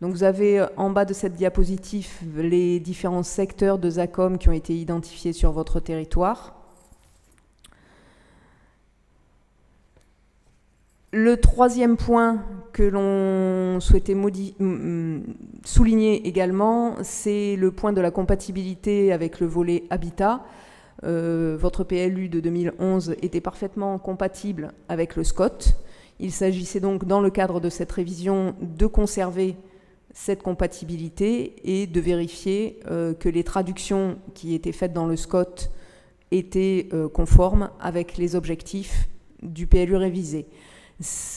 Donc vous avez euh, en bas de cette diapositive les différents secteurs de ZACOM qui ont été identifiés sur votre territoire. Le troisième point que l'on souhaitait souligner également, c'est le point de la compatibilité avec le volet habitat. Euh, votre PLU de 2011 était parfaitement compatible avec le SCOT. Il s'agissait donc, dans le cadre de cette révision, de conserver cette compatibilité et de vérifier euh, que les traductions qui étaient faites dans le SCOT étaient euh, conformes avec les objectifs du PLU révisé.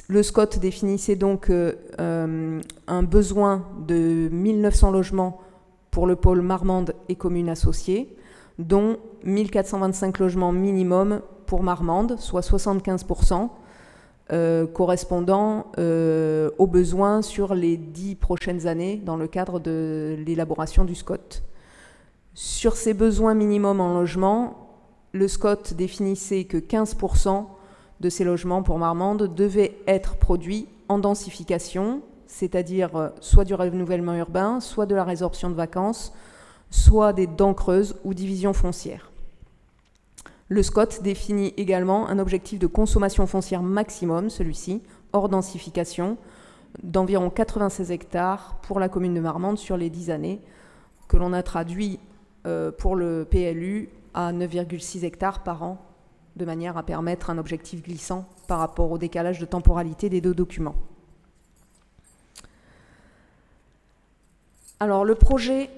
Le SCOT définissait donc un besoin de 1900 logements pour le pôle Marmande et communes associées, dont 1425 logements minimum pour Marmande, soit 75%, euh, correspondant aux besoins sur les dix prochaines années dans le cadre de l'élaboration du SCOT. Sur ces besoins minimums en logement, le SCOT définissait que 15% de ces logements pour Marmande devaient être produits en densification, c'est-à-dire euh, soit du renouvellement urbain, soit de la résorption de vacances, soit des dents creuses ou divisions foncières. Le SCOT définit également un objectif de consommation foncière maximum, celui-ci, hors densification, d'environ 96 hectares pour la commune de Marmande sur les 10 années, que l'on a traduit euh, pour le PLU à 9,6 hectares par an de manière à permettre un objectif glissant par rapport au décalage de temporalité des deux documents. Alors le projet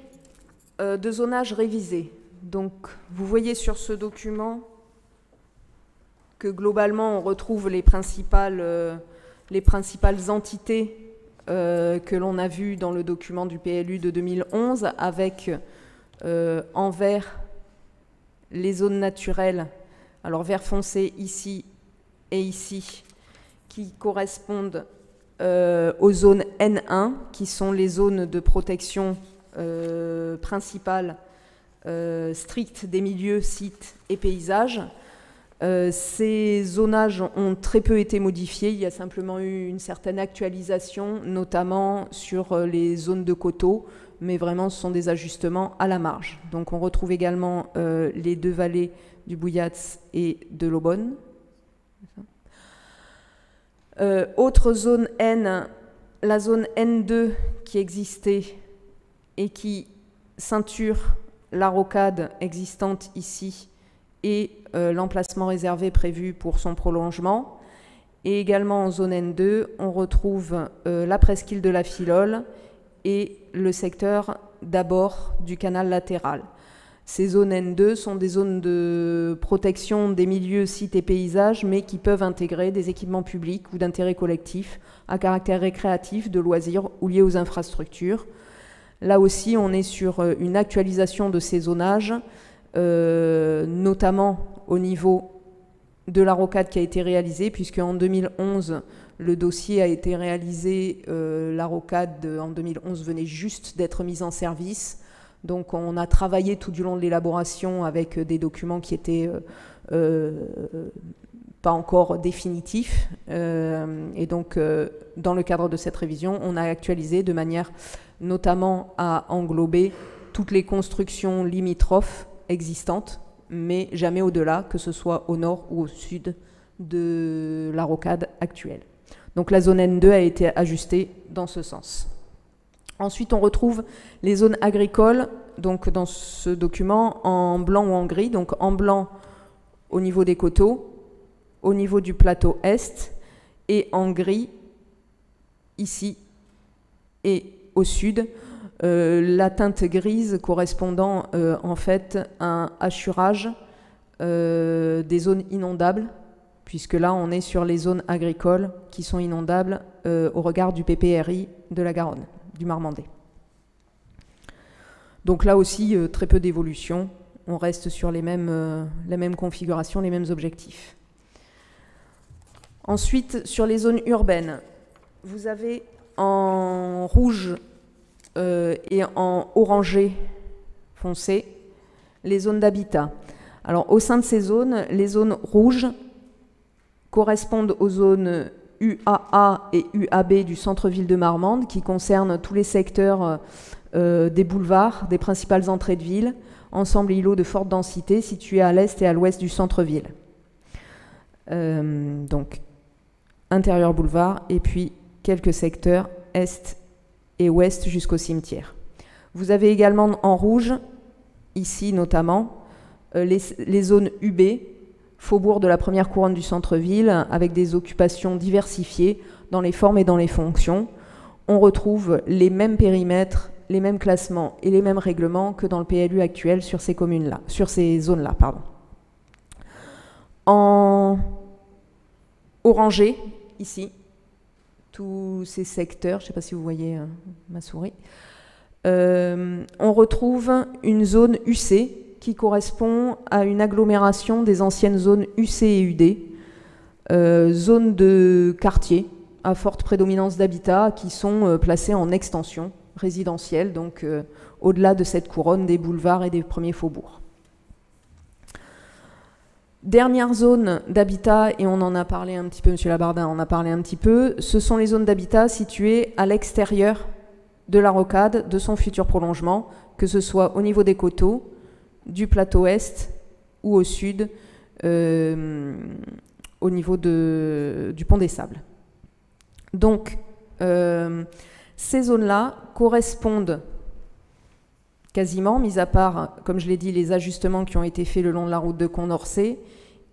euh, de zonage révisé. Donc vous voyez sur ce document que globalement, on retrouve les principales, euh, les principales entités euh, que l'on a vues dans le document du PLU de 2011, avec euh, en vert les zones naturelles, alors vert foncé ici et ici, qui correspondent aux zones N1, qui sont les zones de protection principales strictes des milieux, sites et paysages. Euh, ces zonages ont très peu été modifiés. Il y a simplement eu une certaine actualisation, notamment sur euh, les zones de coteaux, mais vraiment ce sont des ajustements à la marge. Donc on retrouve également euh, les deux vallées du Bouillats et de l'Aubonne. autre zone N, la zone N2 qui existait et qui ceinture la rocade existante ici et euh, l'emplacement réservé prévu pour son prolongement. Et également en zone N2, on retrouve euh, la presqu'île de la Filole et le secteur d'abord du canal latéral. Ces zones N2 sont des zones de protection des milieux, sites et paysages, mais qui peuvent intégrer des équipements publics ou d'intérêt collectif à caractère récréatif, de loisirs ou liés aux infrastructures. Là aussi, on est sur euh, une actualisation de ces zonages, notamment au niveau de la rocade qui a été réalisée, puisque en 2011, le dossier a été réalisé, euh, la rocade en 2011 venait juste d'être mise en service. Donc on a travaillé tout du long de l'élaboration avec des documents qui étaient euh, euh, pas encore définitifs. et donc dans le cadre de cette révision, on a actualisé de manière notamment à englober toutes les constructions limitrophes existantes mais jamais au-delà, que ce soit au nord ou au sud de la rocade actuelle. Donc la zone N2 a été ajustée dans ce sens. Ensuite, on retrouve les zones agricoles, donc dans ce document, en blanc ou en gris. Donc en blanc au niveau des coteaux, au niveau du plateau est, et en gris ici et au sud euh, la teinte grise correspondant euh, en fait à un hachurage euh, des zones inondables, puisque là on est sur les zones agricoles qui sont inondables au regard du PPRI de la Garonne, du Marmandais. Donc là aussi, très peu d'évolution. On reste sur les mêmes, les mêmes configurations, les mêmes objectifs. Ensuite, sur les zones urbaines, vous avez en rouge euh, et en orangé foncé les zones d'habitat. Alors au sein de ces zones, les zones rouges correspondent aux zones UAA et UAB du centre-ville de Marmande, qui concernent tous les secteurs euh, des boulevards, des principales entrées de ville, ensemble îlots de forte densité situés à l'est et à l'ouest du centre-ville. Euh, donc intérieur boulevard et puis quelques secteurs est et ouest jusqu'au cimetière. Vous avez également en rouge, ici notamment, euh, les, zones UB, faubourg de la première couronne du centre-ville, avec des occupations diversifiées dans les formes et dans les fonctions. On retrouve les mêmes périmètres, les mêmes classements et les mêmes règlements que dans le PLU actuel sur ces communes-là, sur ces zones-là, pardon. En orangé, ici, tous ces secteurs, je ne sais pas si vous voyez euh, ma souris, euh, on retrouve une zone UC qui correspond à une agglomération des anciennes zones UC et UD, euh, zones de quartier à forte prédominance d'habitat qui sont placées en extension résidentielle, donc au-delà de cette couronne des boulevards et des premiers faubourgs. Dernière zone d'habitat, et on en a parlé un petit peu, Monsieur Labardin en a parlé un petit peu, ce sont les zones d'habitat situées à l'extérieur de la rocade, de son futur prolongement, que ce soit au niveau des coteaux, du plateau est ou au sud, euh, au niveau du pont des Sables. Donc, euh, ces zones-là correspondent quasiment, mis à part, comme je l'ai dit, les ajustements qui ont été faits le long de la route de Condorcet,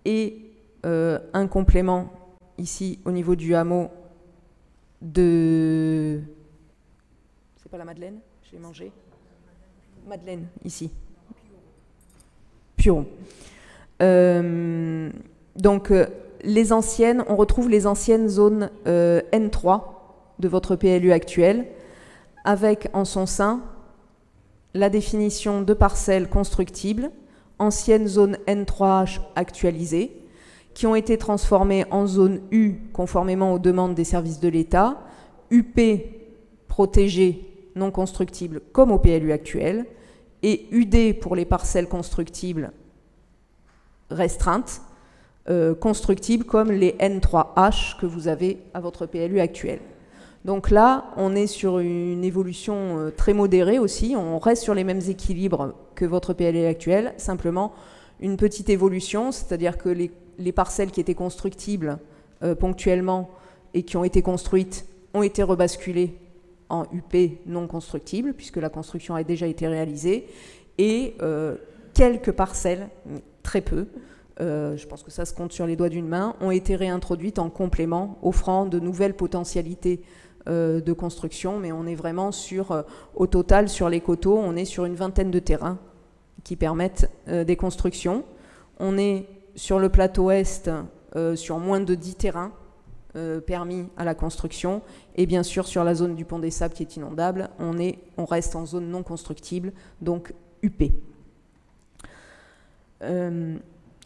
et euh, un complément ici au niveau du hameau de... C'est pas la Madeleine? J'ai mangé Madeleine, ici. Pion. Euh, donc, les anciennes, on retrouve les anciennes zones N3 de votre PLU actuel, avec en son sein la définition de parcelles constructibles, anciennes zones N3H actualisées, qui ont été transformées en zone U conformément aux demandes des services de l'État, UP protégées non constructibles comme au PLU actuel, et UD pour les parcelles constructibles restreintes, euh, constructibles comme les N3H que vous avez à votre PLU actuel. Donc là, on est sur une évolution euh, très modérée aussi, on reste sur les mêmes équilibres que votre PLU actuel, simplement une petite évolution, c'est-à-dire que les les parcelles qui étaient constructibles euh, ponctuellement et qui ont été construites ont été rebasculées en UP non constructibles, puisque la construction a déjà été réalisée, et euh, quelques parcelles, très peu, je pense que ça se compte sur les doigts d'une main, ont été réintroduites en complément, offrant de nouvelles potentialités de construction, mais on est vraiment sur, au total, sur les coteaux, on est sur une vingtaine de terrains qui permettent des constructions. On est sur le plateau Est, euh, sur moins de 10 terrains euh, permis à la construction, et bien sûr sur la zone du pont des Sables qui est inondable, on, est, on reste en zone non constructible, donc UP. Euh,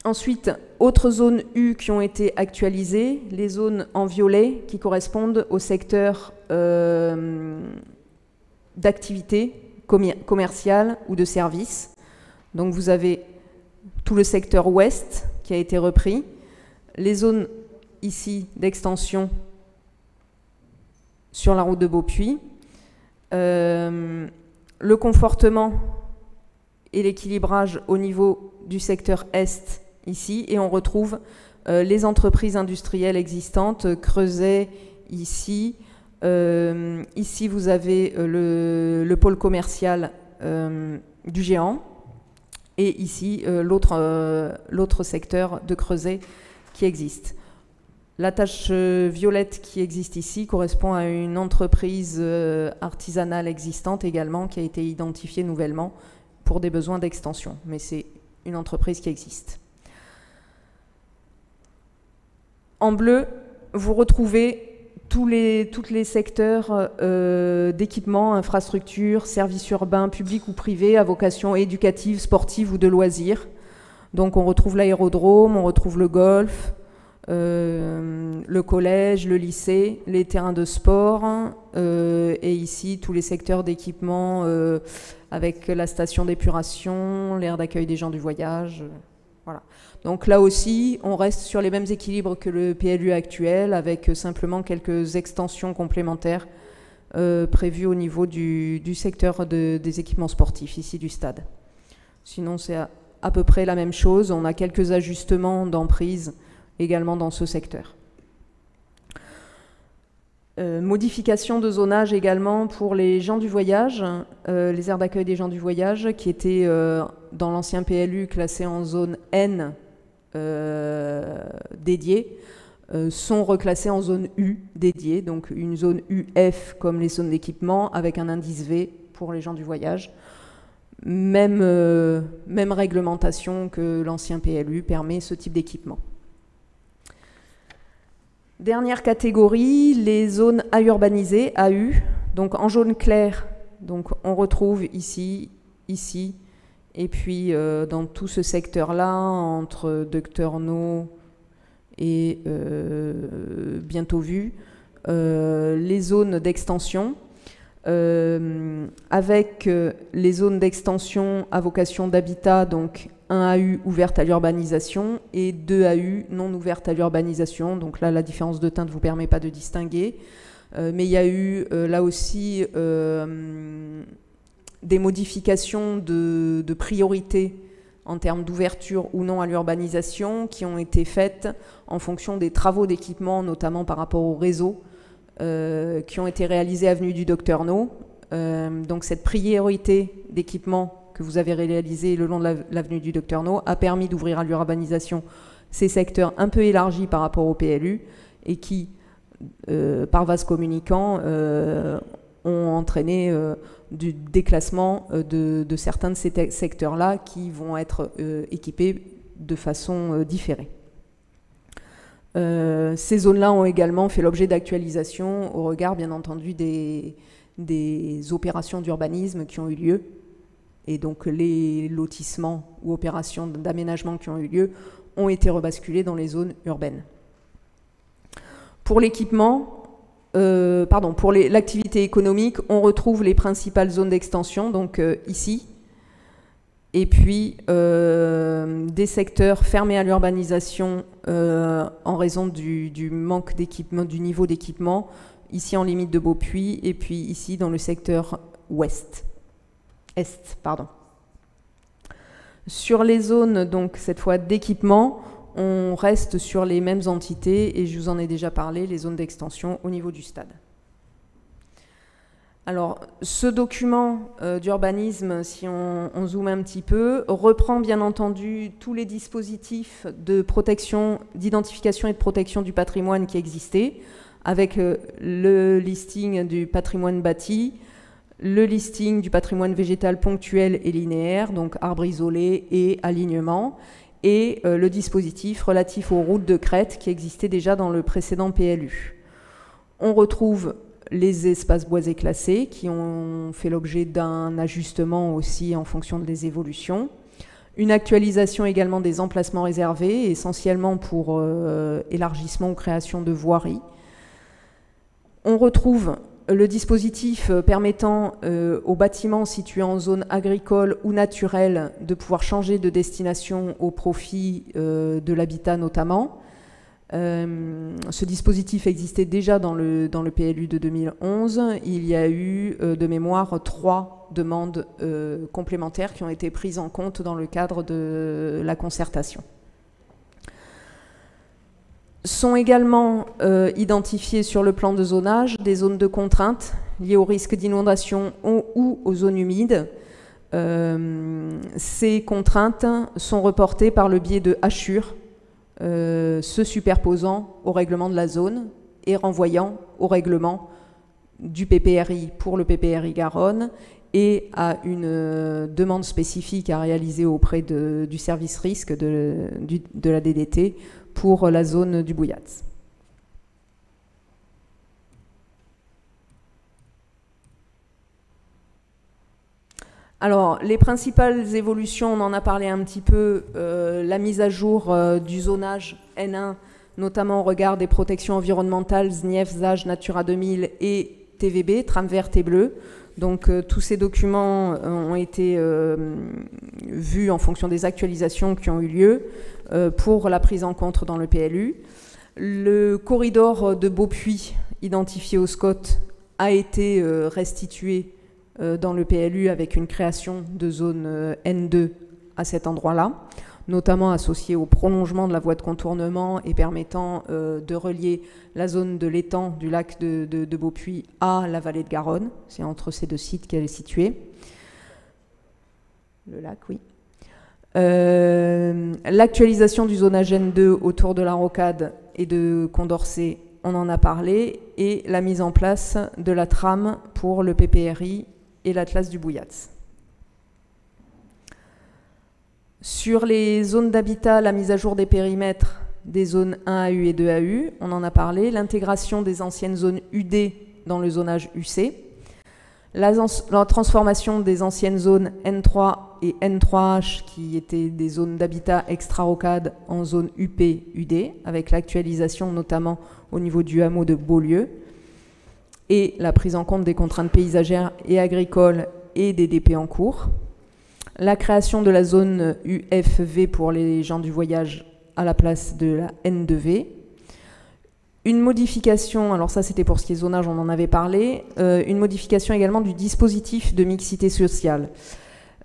ensuite, autres zones U qui ont été actualisées, les zones en violet qui correspondent au secteur d'activité commerciale ou de service. Donc vous avez tout le secteur ouest qui a été repris, les zones ici d'extension sur la route de Beaupuy, euh, le confortement et l'équilibrage au niveau du secteur Est ici, et on retrouve euh, les entreprises industrielles existantes, Creuset ici, euh, ici vous avez le, pôle commercial du géant, et ici euh, euh, l'autre secteur de creuset qui existe. La tâche euh, violette qui existe ici correspond à une entreprise artisanale existante également qui a été identifiée nouvellement pour des besoins d'extension, mais c'est une entreprise qui existe. En bleu, vous retrouvez tous les, secteurs euh, d'équipement, infrastructures, services urbains, publics ou privés, à vocation éducative, sportive ou de loisirs. Donc on retrouve l'aérodrome, on retrouve le golf, euh, le collège, le lycée, les terrains de sport, euh, et ici tous les secteurs d'équipement avec la station d'épuration, l'aire d'accueil des gens du voyage. voilà. Donc là aussi, on reste sur les mêmes équilibres que le PLU actuel, avec simplement quelques extensions complémentaires euh, prévues au niveau du, secteur des équipements sportifs, ici du stade. Sinon, c'est à, peu près la même chose. On a quelques ajustements d'emprise également dans ce secteur. Euh, modification de zonage également pour les gens du voyage, euh, les aires d'accueil des gens du voyage qui étaient dans l'ancien PLU classés en zone N euh, dédiés euh, sont reclassés en zone U dédiée, donc une zone UF comme les zones d'équipement avec un indice V pour les gens du voyage. Même, euh, réglementation que l'ancien PLU permet ce type d'équipement. Dernière catégorie, les zones à urbaniser, AU. Donc en jaune clair, donc on retrouve ici, ici, et puis euh, dans tout ce secteur-là, entre Docteur No et euh, bientôt vu, euh, les zones d'extension, avec les zones d'extension à vocation d'habitat, donc 1 AU ouverte à l'urbanisation et 2 AU non ouvertes à l'urbanisation. Donc là, la différence de teinte ne vous permet pas de distinguer. mais il y a eu là aussi des modifications de, priorité en termes d'ouverture ou non à l'urbanisation qui ont été faites en fonction des travaux d'équipement, notamment par rapport au réseau, euh, qui ont été réalisés avenue du Docteur No. Euh, donc cette priorité d'équipement que vous avez réalisé le long de l'avenue du Docteur No a permis d'ouvrir à l'urbanisation ces secteurs un peu élargis par rapport au PLU et qui, euh, par vase communicant, ont entraîné du déclassement euh, de, certains de ces secteurs-là qui vont être euh, équipés de façon euh, différée. ces zones-là ont également fait l'objet d'actualisation au regard, bien entendu, des, des opérations d'urbanisme qui ont eu lieu. Et donc les lotissements ou opérations d'aménagement qui ont eu lieu ont été rebasculés dans les zones urbaines. Pour l'équipement, euh, pardon, pour l'activité économique, on retrouve les principales zones d'extension, donc euh, ici, et puis euh, des secteurs fermés à l'urbanisation en raison du, du manque d'équipement, du niveau d'équipement, ici en limite de Beaupuis, et puis ici dans le secteur ouest, est, pardon. Sur les zones, donc cette fois d'équipement, on reste sur les mêmes entités, et je vous en ai déjà parlé, les zones d'extension au niveau du stade. Alors, ce document euh, d'urbanisme, si on, zoome un petit peu, reprend bien entendu tous les dispositifs de protection, d'identification et de protection du patrimoine qui existaient avec euh, le listing du patrimoine bâti, le listing du patrimoine végétal ponctuel et linéaire, donc arbre isolé et alignement, et euh, le dispositif relatif aux routes de crête qui existait déjà dans le précédent PLU. On retrouve les espaces boisés classés qui ont fait l'objet d'un ajustement aussi en fonction des évolutions. Une actualisation également des emplacements réservés, essentiellement pour euh, élargissement ou création de voiries. On retrouve le dispositif euh, permettant euh, aux bâtiments situés en zone agricole ou naturelle de pouvoir changer de destination au profit euh, de l'habitat notamment. ce dispositif existait déjà dans le, dans le PLU de 2011. Il y a eu de mémoire trois demandes complémentaires qui ont été prises en compte dans le cadre de la concertation sont également euh, identifiées sur le plan de zonage des zones de contrainte liées au risque d'inondation ou, aux zones humides. Euh, ces contraintes sont reportées par le biais de hachures, euh, se superposant au règlement de la zone et renvoyant au règlement du PPRI pour le PPRI Garonne et à une demande spécifique à réaliser auprès du service risque de, de la DDT pour la zone du Bouillat. Alors, les principales évolutions, on en a parlé un petit peu, euh, la mise à jour euh, du zonage N1, notamment au regard des protections environnementales ZNIEF, ZAGE, Natura 2000 et TVB, tram verte et bleu. Donc euh, tous ces documents ont été vus en fonction des actualisations qui ont eu lieu. Euh, pour la prise en compte dans le PLU. Le corridor de Beaupuis, identifié au SCOT, a été euh, restitué euh, dans le PLU avec une création de zone N2 à cet endroit-là, notamment associé au prolongement de la voie de contournement et permettant de relier la zone de l'étang du lac de, de, Beaupuis à la vallée de Garonne. C'est entre ces deux sites qu'elle est située. Le lac, oui. Euh, l'actualisation du zonage N2 autour de la rocade et de Condorcet, on en a parlé, et la mise en place de la trame pour le PPRI et l'Atlas du Bouillat. Sur les zones d'habitat, la mise à jour des périmètres des zones 1AU et 2AU, on en a parlé, l'intégration des anciennes zones UD dans le zonage UC, la, transformation des anciennes zones N3 et N3H, qui étaient des zones d'habitat extra-rocade, en zone UP-UD, avec l'actualisation notamment au niveau du hameau de Beaulieu, et la prise en compte des contraintes paysagères et agricoles et des DP en cours. La création de la zone UFV pour les gens du voyage à la place de la N2V, une modification, alors ça c'était pour ce qui est zonage, on en avait parlé, euh, une modification également du dispositif de mixité sociale.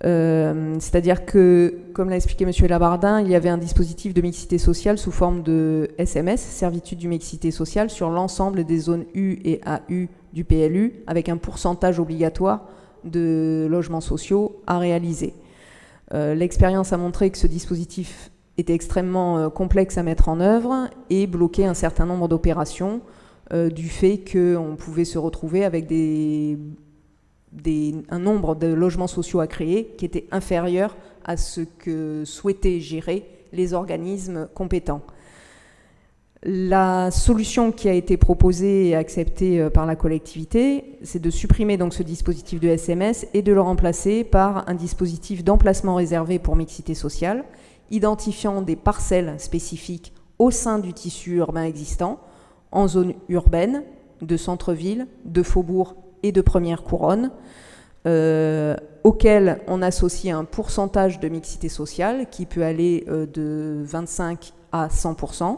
Euh, c'est-à-dire que, comme l'a expliqué M. Labardin, il y avait un dispositif de mixité sociale sous forme de SMS, servitude du mixité sociale, sur l'ensemble des zones U et AU du PLU, avec un pourcentage obligatoire de logements sociaux à réaliser. Euh, l'expérience a montré que ce dispositif était extrêmement euh, complexe à mettre en œuvre et bloquait un certain nombre d'opérations euh, du fait qu'on pouvait se retrouver avec un nombre de logements sociaux à créer qui était inférieur à ce que souhaitaient gérer les organismes compétents. La solution qui a été proposée et acceptée euh, par la collectivité, c'est de supprimer donc ce dispositif de SMS et de le remplacer par un dispositif d'emplacement réservé pour mixité sociale, identifiant des parcelles spécifiques au sein du tissu urbain existant, en zone urbaine, de centre-ville, de faubourg et de première couronne, euh, auquel on associe un pourcentage de mixité sociale qui peut aller euh, de 25 à 100%.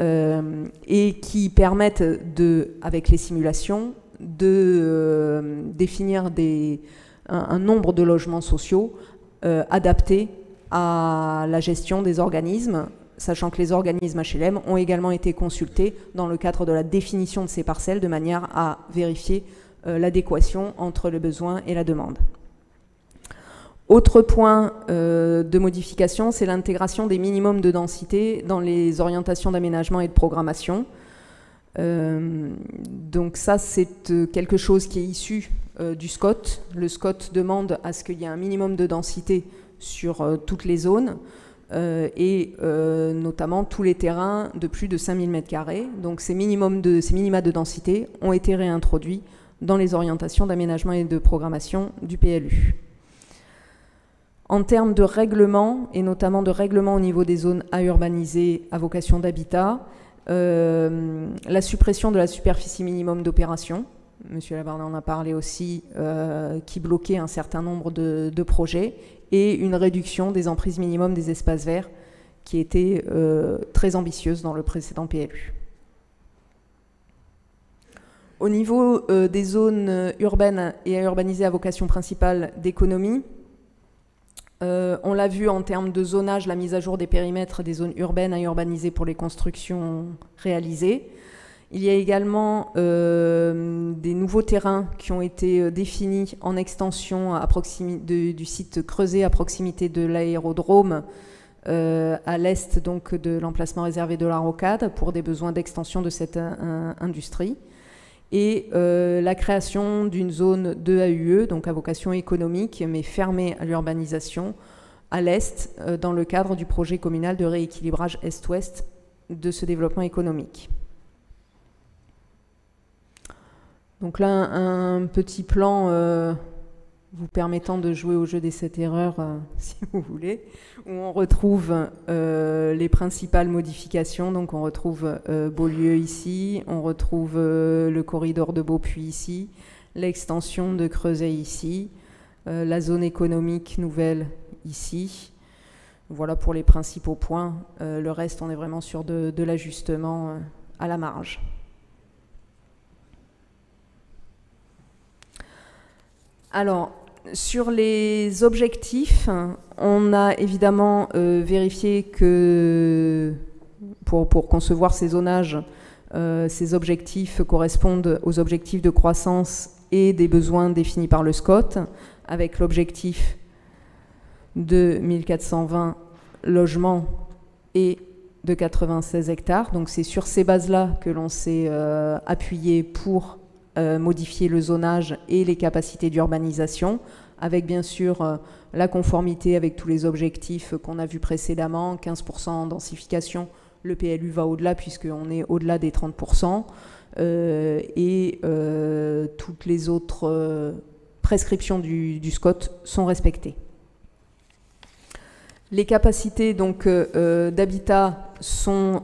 Euh, et qui permettent, de, avec les simulations, de euh, définir un, nombre de logements sociaux euh, adaptés à la gestion des organismes, sachant que les organismes HLM ont également été consultés dans le cadre de la définition de ces parcelles de manière à vérifier l'adéquation entre le besoin et la demande. Autre point euh, de modification, c'est l'intégration des minimums de densité dans les orientations d'aménagement et de programmation. Euh, donc ça, c'est euh, quelque chose qui est issu du SCOT. Le SCOT demande à ce qu'il y ait un minimum de densité sur toutes les zones et notamment tous les terrains de plus de 5000 m2. Donc ces, minimums ces minima de densité ont été réintroduits dans les orientations d'aménagement et de programmation du PLU. En termes de règlement, et notamment de règlement au niveau des zones à urbaniser à vocation d'habitat, euh, la suppression de la superficie minimum d'opération, Monsieur Labarne en a parlé aussi, euh, qui bloquait un certain nombre de, projets, et une réduction des emprises minimum des espaces verts, qui était euh, très ambitieuse dans le précédent PLU. Au niveau des zones urbaines et à urbaniser à vocation principale d'économie, euh, on l'a vu en termes de zonage, la mise à jour des périmètres des zones urbaines à urbaniser pour les constructions réalisées. Il y a également euh, des nouveaux terrains qui ont été euh, définis en extension du site creusé à proximité de l'aérodrome à l'est donc de l'emplacement réservé de la rocade pour des besoins d'extension de cette industrie et euh, la création d'une zone de AUE, donc à vocation économique, mais fermée à l'urbanisation, à l'Est, euh, dans le cadre du projet communal de rééquilibrage Est-Ouest de ce développement économique. Donc là, un, petit plan euh, vous permettant de jouer au jeu des sept erreurs, si vous voulez où on retrouve euh, les principales modifications. Donc on retrouve euh, Beaulieu ici, on retrouve euh, le corridor de Beaupuy ici, l'extension de Creuset ici, la zone économique nouvelle ici. Voilà pour les principaux points. le reste, on est vraiment sur de, de l'ajustement à la marge. Alors, sur les objectifs, on a évidemment euh, vérifié que pour, concevoir ces zonages, euh, ces objectifs correspondent aux objectifs de croissance et des besoins définis par le SCOT, avec l'objectif de 1420 logements et de 96 hectares. Donc c'est sur ces bases-là que l'on s'est euh, appuyé pour euh, modifier le zonage et les capacités d'urbanisation, avec bien sûr euh, la conformité avec tous les objectifs qu'on a vus précédemment, 15% en densification, le PLU va au-delà puisqu'on est au-delà des 30%, euh, et toutes les autres prescriptions du, du, SCOT sont respectées. Les capacités d'habitat sont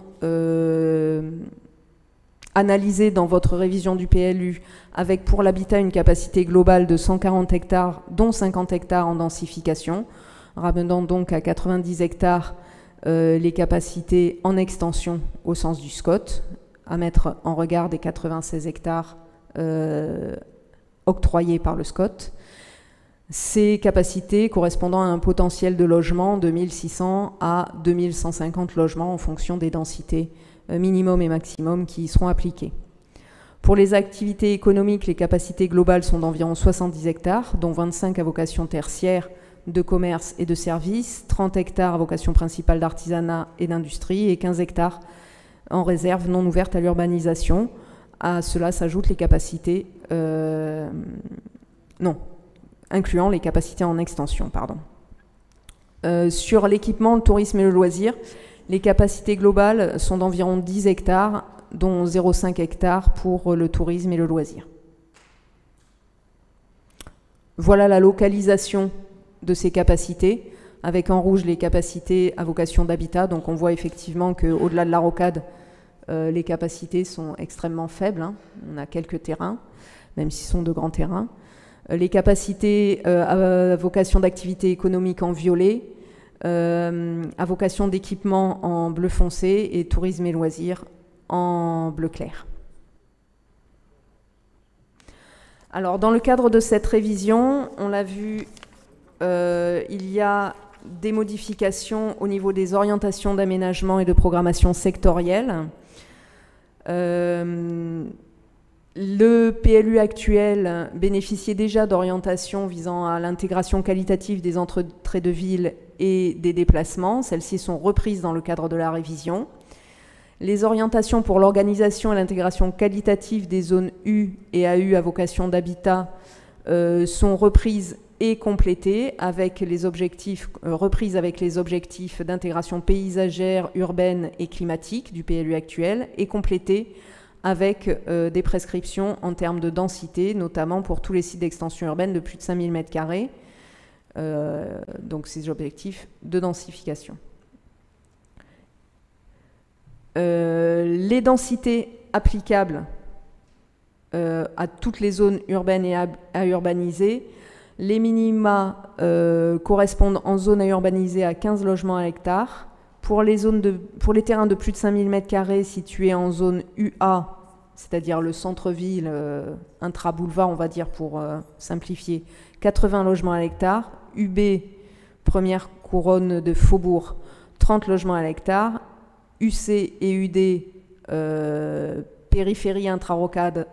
analysé dans votre révision du PLU avec pour l'habitat une capacité globale de 140 hectares, dont 50 hectares en densification, ramenant donc à 90 hectares euh, les capacités en extension au sens du SCOT, à mettre en regard des 96 hectares euh, octroyés par le SCOT. Ces capacités correspondant à un potentiel de logement de 1600 à 2150 logements en fonction des densités minimum et maximum qui seront appliqués. Pour les activités économiques, les capacités globales sont d'environ 70 hectares, dont 25 à vocation tertiaire de commerce et de services, 30 hectares à vocation principale d'artisanat et d'industrie et 15 hectares en réserve non ouverte à l'urbanisation. À cela s'ajoutent les capacités, euh, non, incluant les capacités en extension, pardon. Euh, sur l'équipement, le tourisme et le loisir, Les capacités globales sont d'environ 10 hectares, dont 0,5 hectares pour le tourisme et le loisir. Voilà la localisation de ces capacités, avec en rouge les capacités à vocation d'habitat. Donc on voit effectivement qu'au-delà de la rocade, euh, les capacités sont extrêmement faibles. Hein. On a quelques terrains, même s'ils sont de grands terrains. Euh, les capacités euh, à vocation d'activité économique en violet, à vocation d'équipement en bleu foncé et tourisme et loisirs en bleu clair. Alors, dans le cadre de cette révision, on l'a vu, il y a des modifications au niveau des orientations d'aménagement et de programmation sectorielle. Euh, le PLU actuel bénéficiait déjà d'orientations visant à l'intégration qualitative des entrées de ville et des déplacements. Celles-ci sont reprises dans le cadre de la révision. Les orientations pour l'organisation et l'intégration qualitative des zones U et AU à vocation d'habitat euh, sont reprises et complétée avec les objectifs, euh, reprise avec les objectifs d'intégration paysagère, urbaine et climatique du PLU actuel et complétée avec euh, des prescriptions en termes de densité, notamment pour tous les sites d'extension urbaine de plus de 5000 m2, euh, donc ces objectifs de densification. les densités applicables à toutes les zones urbaines et à urbaniser les minima euh, correspondent en zone à urbaniser à 15 logements à l'hectare. Pour les, zones de, pour les terrains de plus de 5000 m2 situés en zone UA, c'est-à-dire le centre-ville, euh, intra-boulevard, on va dire pour euh, simplifier, 80 logements à l'hectare. UB, première couronne de faubourg, 30 logements à l'hectare. UC et UD, périphérie intra-rocade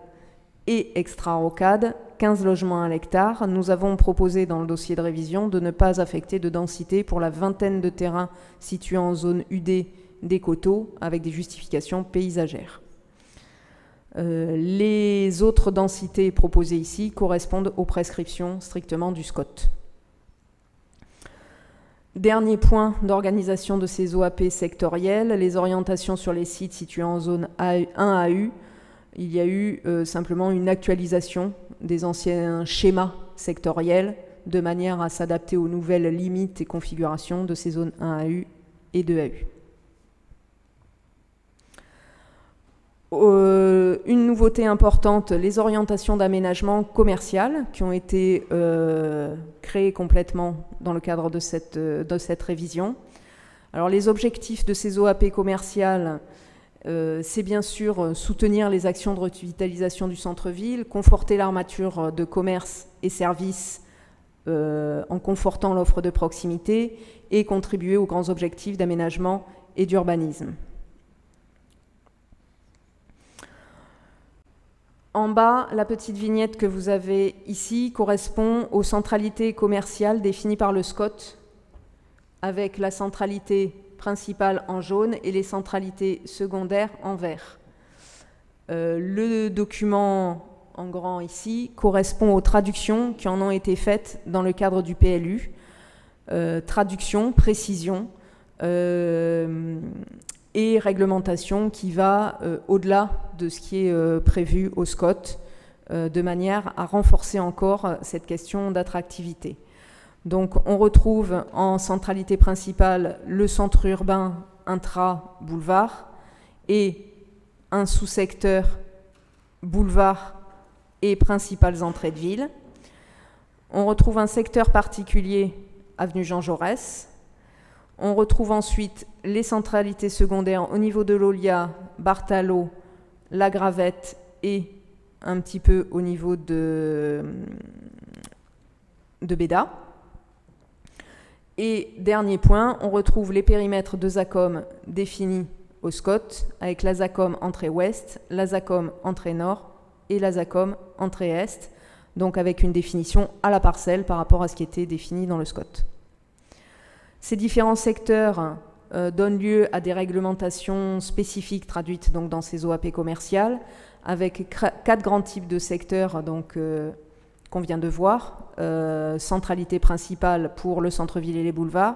et extra-rocade, 15 logements à l'hectare. Nous avons proposé dans le dossier de révision de ne pas affecter de densité pour la vingtaine de terrains situés en zone UD des coteaux avec des justifications paysagères. Euh, les autres densités proposées ici correspondent aux prescriptions strictement du SCOT. Dernier point d'organisation de ces OAP sectorielles, les orientations sur les sites situés en zone 1 AU il y a eu euh, simplement une actualisation des anciens schémas sectoriels de manière à s'adapter aux nouvelles limites et configurations de ces zones 1AU et 2AU. Euh, une nouveauté importante, les orientations d'aménagement commercial qui ont été euh, créées complètement dans le cadre de cette, de cette révision. Alors les objectifs de ces OAP commerciales euh, c'est bien sûr euh, soutenir les actions de revitalisation du centre-ville, conforter l'armature euh, de commerce et services en confortant l'offre de proximité et contribuer aux grands objectifs d'aménagement et d'urbanisme. En bas, la petite vignette que vous avez ici correspond aux centralités commerciales définies par le SCOT, avec la centralité principales en jaune et les centralités secondaires en vert. Euh, le document en grand ici correspond aux traductions qui en ont été faites dans le cadre du PLU. Euh, traduction, précision euh, et réglementation qui va au-delà de ce qui est prévu au SCOT, de manière à renforcer encore cette question d'attractivité. Donc on retrouve en centralité principale le centre urbain intra-boulevard et un sous-secteur boulevard et principales entrées de ville. On retrouve un secteur particulier avenue Jean Jaurès. On retrouve ensuite les centralités secondaires au niveau de l'Olia, Bartalo, La Gravette et un petit peu au niveau de, Béda. Et dernier point, on retrouve les périmètres de ZACOM définis au SCOT, avec la ZACOM entrée ouest, la ZACOM entrée nord et la ZACOM entrée est, donc avec une définition à la parcelle par rapport à ce qui était défini dans le SCOT. Ces différents secteurs euh, donnent lieu à des réglementations spécifiques traduites dans ces OAP commerciales, avec quatre grands types de secteurs donc, euh, qu'on vient de voir, euh, centralité principale pour le centre-ville et les boulevards,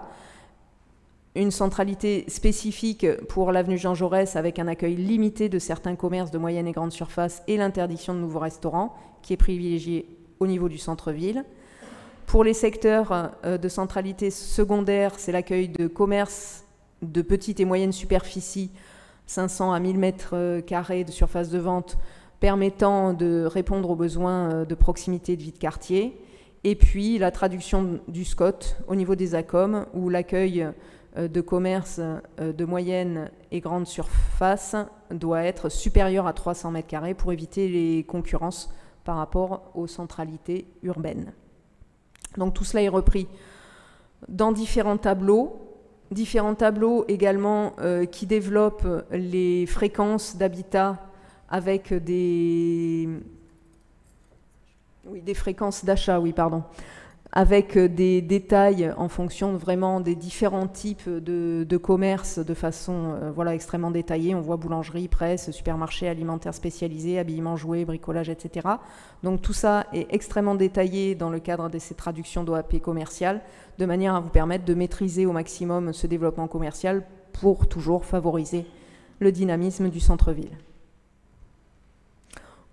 une centralité spécifique pour l'avenue Jean Jaurès avec un accueil limité de certains commerces de moyenne et grande surface et l'interdiction de nouveaux restaurants qui est privilégiée au niveau du centre-ville. Pour les secteurs euh, de centralité secondaire, c'est l'accueil de commerces de petite et moyenne superficie, 500 à 1000 mètres euh, carrés de surface de vente, permettant de répondre aux besoins euh, de proximité de vie de quartier. Et puis la traduction du SCOT au niveau des ACOM, où l'accueil de commerce euh, de moyenne et grande surface doit être supérieur à 300 mètres carrés pour éviter les concurrences par rapport aux centralités urbaines. Donc tout cela est repris dans différents tableaux, différents tableaux également euh, qui développent les fréquences d'habitat avec des, des fréquences d'achat, oui, pardon, avec euh, des détails en fonction vraiment des différents types de, de commerces de façon euh, extrêmement détaillée. On voit boulangerie, presse, supermarché, alimentaire spécialisé, habillement, jouet, bricolage, etc. Donc tout ça est extrêmement détaillé dans le cadre de ces traductions d'OAP commerciales, de manière à vous permettre de maîtriser au maximum ce développement commercial pour toujours favoriser le dynamisme du centre-ville.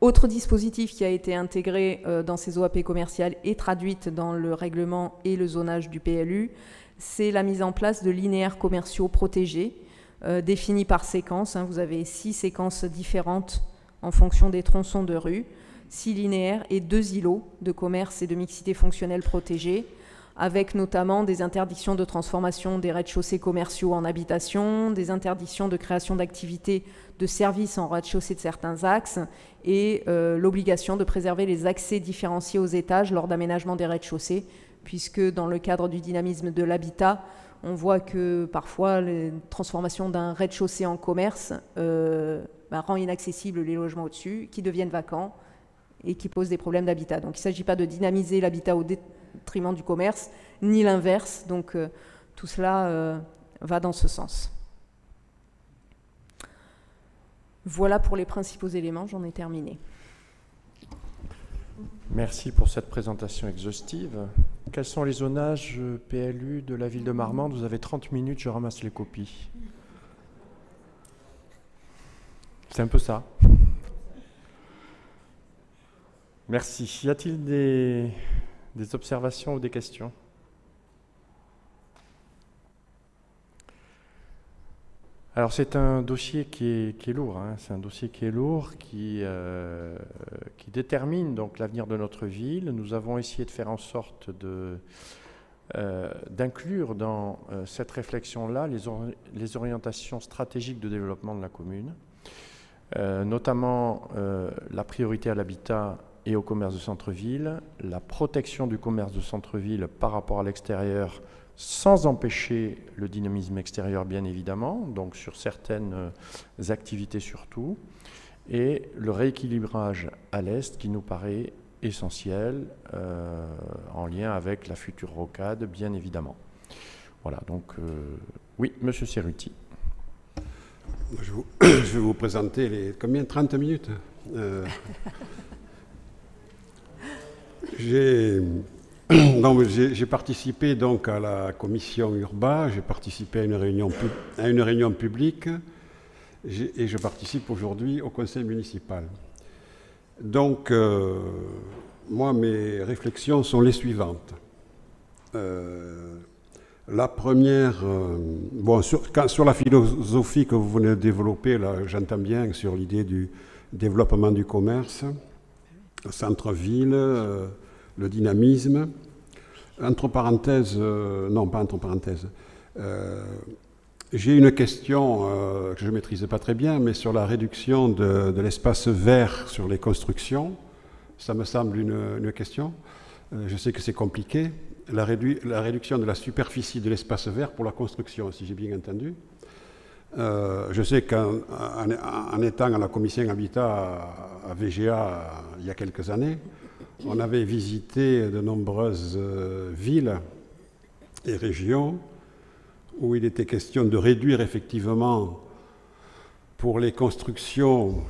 Autre dispositif qui a été intégré euh, dans ces OAP commerciales et traduite dans le règlement et le zonage du PLU, c'est la mise en place de linéaires commerciaux protégés, euh, définis par séquence. Hein. Vous avez six séquences différentes en fonction des tronçons de rue, six linéaires et deux îlots de commerce et de mixité fonctionnelle protégés, avec notamment des interdictions de transformation des rez-de-chaussée commerciaux en habitation, des interdictions de création d'activités de services en rez-de-chaussée de certains axes et euh, l'obligation de préserver les accès différenciés aux étages lors d'aménagement des rez-de-chaussée, puisque dans le cadre du dynamisme de l'habitat, on voit que parfois la transformation d'un rez-de-chaussée en commerce euh, bah, rend inaccessibles les logements au-dessus, qui deviennent vacants et qui posent des problèmes d'habitat. Donc il ne s'agit pas de dynamiser l'habitat au détriment du commerce, ni l'inverse. Donc euh, tout cela va dans ce sens. Voilà pour les principaux éléments, j'en ai terminé. Merci pour cette présentation exhaustive. Quels sont les zonages PLU de la ville de Marmande? Vous avez 30 minutes, je ramasse les copies. C'est un peu ça. Merci. Y a-t-il des, des observations ou des questions? Alors c'est un dossier qui est, lourd, hein. c'est un dossier qui est lourd, qui, euh, qui détermine donc l'avenir de notre ville. Nous avons essayé de faire en sorte euh, d'inclure dans euh, cette réflexion-là les, les, orientations stratégiques de développement de la commune, notamment la priorité à l'habitat et au commerce de centre-ville, la protection du commerce de centre-ville par rapport à l'extérieur sans empêcher le dynamisme extérieur bien évidemment, donc sur certaines euh, activités surtout, et le rééquilibrage à l'est qui nous paraît essentiel euh, en lien avec la future rocade bien évidemment. Voilà, donc euh, oui, Monsieur Cerruti. Je, vais vous présenter les combien 30 minutes J'ai j'ai participé donc à la commission Urba, j'ai participé à une réunion, publique et je participe aujourd'hui au conseil municipal. Donc, euh, moi, mes réflexions sont les suivantes. Euh, la première, euh, bon, sur, sur, la philosophie que vous venez de développer, là, j'entends bien sur l'idée du développement du commerce, centre-ville le dynamisme. Entre parenthèses, euh, non pas entre parenthèses, euh, j'ai une question euh, que je ne maîtrise pas très bien, mais sur la réduction de, l'espace vert sur les constructions. Ça me semble une, question. je sais que c'est compliqué. La, réduction de la superficie de l'espace vert pour la construction, si j'ai bien entendu. je sais qu'en étant à la commission Habitat à VGA il y a quelques années, on avait visité de nombreuses euh, villes et régions où il était question de réduire effectivement pour les constructions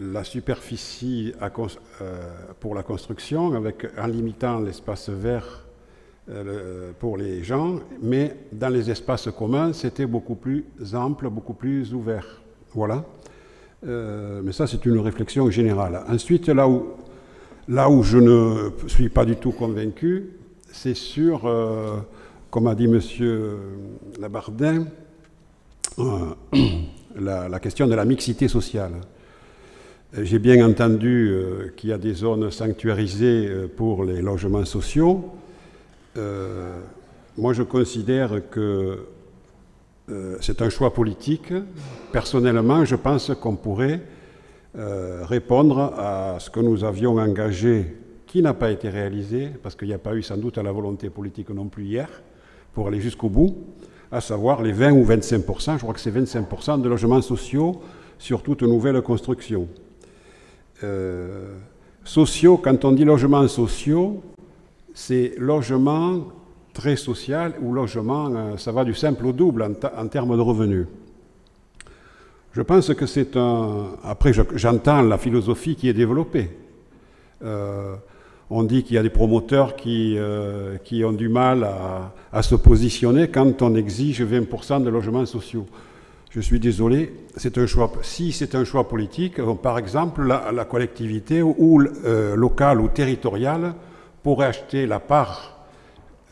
la superficie euh, pour la construction en limitant l'espace vert euh, pour les gens, mais dans les espaces communs, c'était beaucoup plus ample, beaucoup plus ouvert. Voilà. Mais ça, c'est une réflexion générale. Ensuite, là où, là où je ne suis pas du tout convaincu, c'est sur, euh, comme a dit M. Labardin, la, la, question de la mixité sociale. J'ai bien entendu qu'il y a des zones sanctuarisées pour les logements sociaux. Euh, moi, je considère que euh, c'est un choix politique. Personnellement, je pense qu'on pourrait euh, répondre à ce que nous avions engagé, qui n'a pas été réalisé, parce qu'il n'y a pas eu sans doute la volonté politique non plus hier, pour aller jusqu'au bout, à savoir les 20 ou 25% je crois que c'est 25% de logements sociaux sur toute nouvelle construction. sociaux, quand on dit logements sociaux, c'est logement très social ou logement, euh, ça va du simple au double en, termes de revenus. Je pense que c'est un... Après, j'entends la philosophie qui est développée. Euh, on dit qu'il y a des promoteurs qui, euh, qui ont du mal à, se positionner quand on exige 20% de logements sociaux. Je suis désolé, c'est un choix. Si c'est un choix politique, par exemple, la, collectivité ou, locale ou territoriale pour acheter la part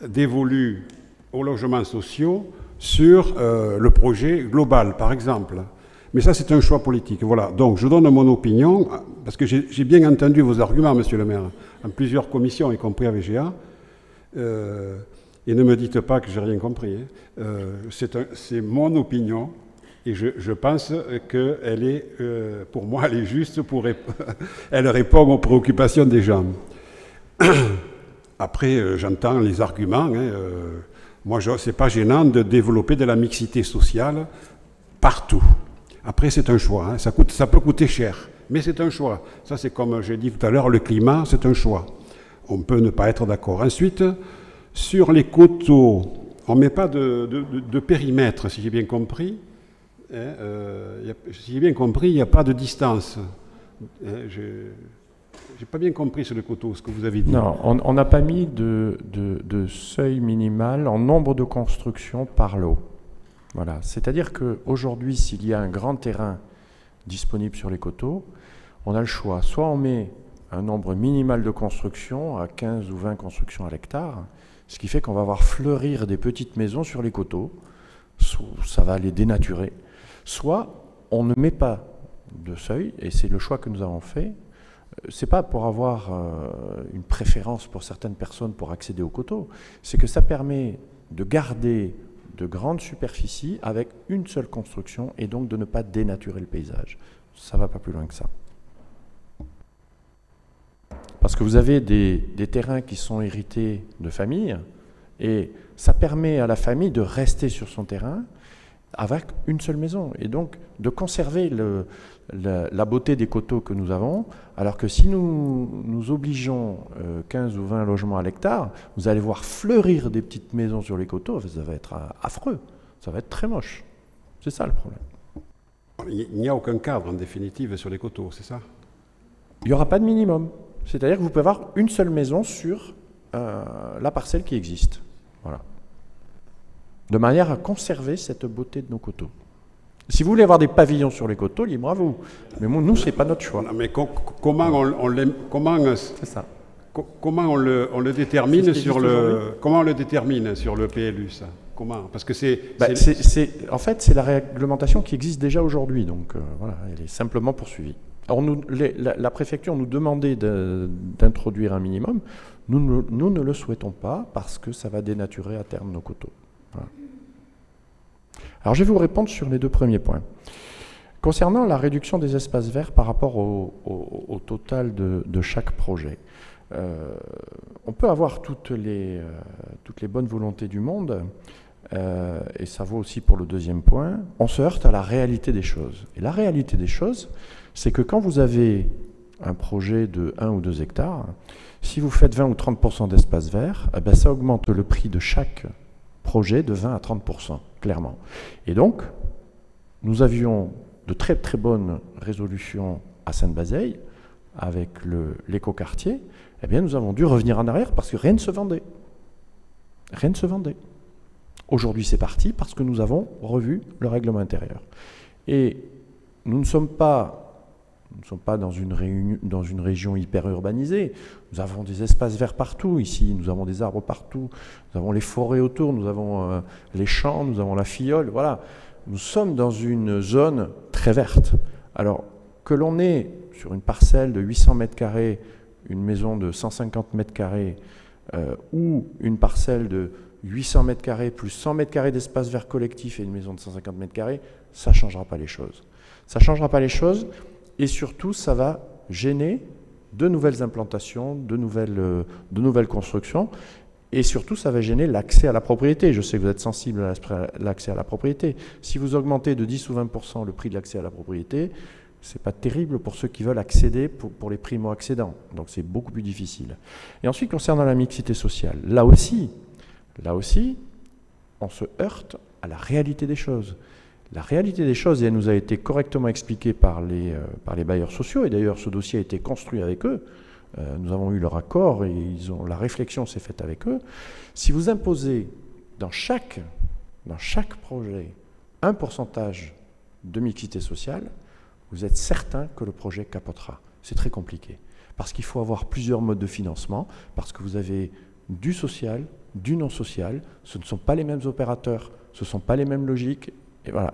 dévolue aux logements sociaux sur euh, le projet global, par exemple. Mais ça, c'est un choix politique. Voilà. Donc, je donne mon opinion, parce que j'ai bien entendu vos arguments, monsieur le maire, en plusieurs commissions, y compris à VGA. Euh, et ne me dites pas que j'ai rien compris. Hein. Euh, c'est mon opinion. Et je, pense qu'elle est, pour moi, elle est juste, pour elle répond aux préoccupations des gens. Après, euh, j'entends les arguments. Hein, euh, moi, ce n'est pas gênant de développer de la mixité sociale partout. Après, c'est un choix. Hein. ça, peut coûter cher, mais c'est un choix. Ça, c'est comme j'ai dit tout à l'heure, le climat, c'est un choix. On peut ne pas être d'accord. Ensuite, sur les coteaux, on ne met pas de, périmètre, si j'ai bien compris. Hein, euh, si j'ai bien compris, il n'y a pas de distance. Je, j'ai pas bien compris sur le coteau ce que vous avez dit. Non, on n'a pas mis de, seuil minimal en nombre de constructions par lot. Voilà. C'est-à-dire qu'aujourd'hui, s'il y a un grand terrain disponible sur les coteaux, on a le choix. Soit on met un nombre minimal de constructions, à 15 ou 20 constructions à l'hectare, ce qui fait qu'on va voir fleurir des petites maisons sur les coteaux, ça va les dénaturer. Soit on ne met pas de seuil, et c'est le choix que nous avons fait, c'est pas pour avoir euh, une préférence pour certaines personnes pour accéder au coteau, c'est que ça permet de garder de grandes superficies avec une seule construction et donc de ne pas dénaturer le paysage. Ça va pas plus loin que ça. Parce que vous avez des, des terrains qui sont hérités de familles et ça permet à la famille de rester sur son terrain avec une seule maison et donc de conserver le, la, beauté des coteaux que nous avons, alors que si nous, nous obligeons 15 euh, ou 20 logements à l'hectare, vous allez voir fleurir des petites maisons sur les coteaux, ça va être euh, affreux, ça va être très moche. C'est ça le problème. Il n'y a aucun cadre en définitive sur les coteaux, c'est ça? Il n'y aura pas de minimum. C'est-à-dire que vous pouvez avoir une seule maison sur euh, la parcelle qui existe. Voilà. De manière à conserver cette beauté de nos coteaux. Si vous voulez avoir des pavillons sur les coteaux, libre à vous. Mais nous, ce n'est pas notre choix. mais comment on, on comment, ça. comment on le, on le détermine sur le comment on le détermine sur le PLU ça? Comment? Parce que c'est bah, en fait c'est la réglementation qui existe déjà aujourd'hui, donc euh, voilà, elle est simplement poursuivie. Alors nous, la, préfecture nous demandait d'introduire un minimum. Nous, nous, ne le souhaitons pas parce que ça va dénaturer à terme nos coteaux. Alors je vais vous répondre sur les deux premiers points. Concernant la réduction des espaces verts par rapport au, total de, chaque projet, euh, on peut avoir toutes les, euh, toutes les bonnes volontés du monde, euh, et ça vaut aussi pour le deuxième point, on se heurte à la réalité des choses. Et la réalité des choses, c'est que quand vous avez un projet de 1 ou 2 hectares, si vous faites 20 ou 30% d'espace vert, eh ben, ça augmente le prix de chaque projet de 20 à 30%, clairement. Et donc, nous avions de très très bonnes résolutions à Sainte-Bazeille, avec l'écoquartier, eh bien nous avons dû revenir en arrière parce que rien ne se vendait. Rien ne se vendait. Aujourd'hui, c'est parti parce que nous avons revu le règlement intérieur. Et nous ne sommes pas nous ne sommes pas dans une, région hyper urbanisée. Nous avons des espaces verts partout ici, nous avons des arbres partout, nous avons les forêts autour, nous avons euh, les champs, nous avons la fiole. Voilà, nous sommes dans une zone très verte. Alors que l'on ait sur une parcelle de 800 mètres carrés une maison de 150 mètres carrés euh, ou une parcelle de 800 mètres carrés plus 100 mètres carrés d'espace vert collectif et une maison de 150 mètres carrés, ça ne changera pas les choses. Ça ne changera pas les choses et surtout, ça va gêner de nouvelles implantations, de nouvelles, euh, de nouvelles constructions. Et surtout, ça va gêner l'accès à la propriété. Je sais que vous êtes sensible à l'accès à la propriété. Si vous augmentez de 10 ou 20% le prix de l'accès à la propriété, ce n'est pas terrible pour ceux qui veulent accéder pour, pour les primo-accédants. Donc c'est beaucoup plus difficile. Et ensuite, concernant la mixité sociale, là aussi, là aussi, on se heurte à la réalité des choses. La réalité des choses, et elle nous a été correctement expliquée par les, euh, bailleurs sociaux, et d'ailleurs ce dossier a été construit avec eux, euh, nous avons eu leur accord et la réflexion s'est faite avec eux. Si vous imposez dans chaque, dans chaque projet un pourcentage de mixité sociale, vous êtes certain que le projet capotera. C'est très compliqué. Parce qu'il faut avoir plusieurs modes de financement, parce que vous avez du social, du non social, ce ne sont pas les mêmes opérateurs, ce ne sont pas les mêmes logiques,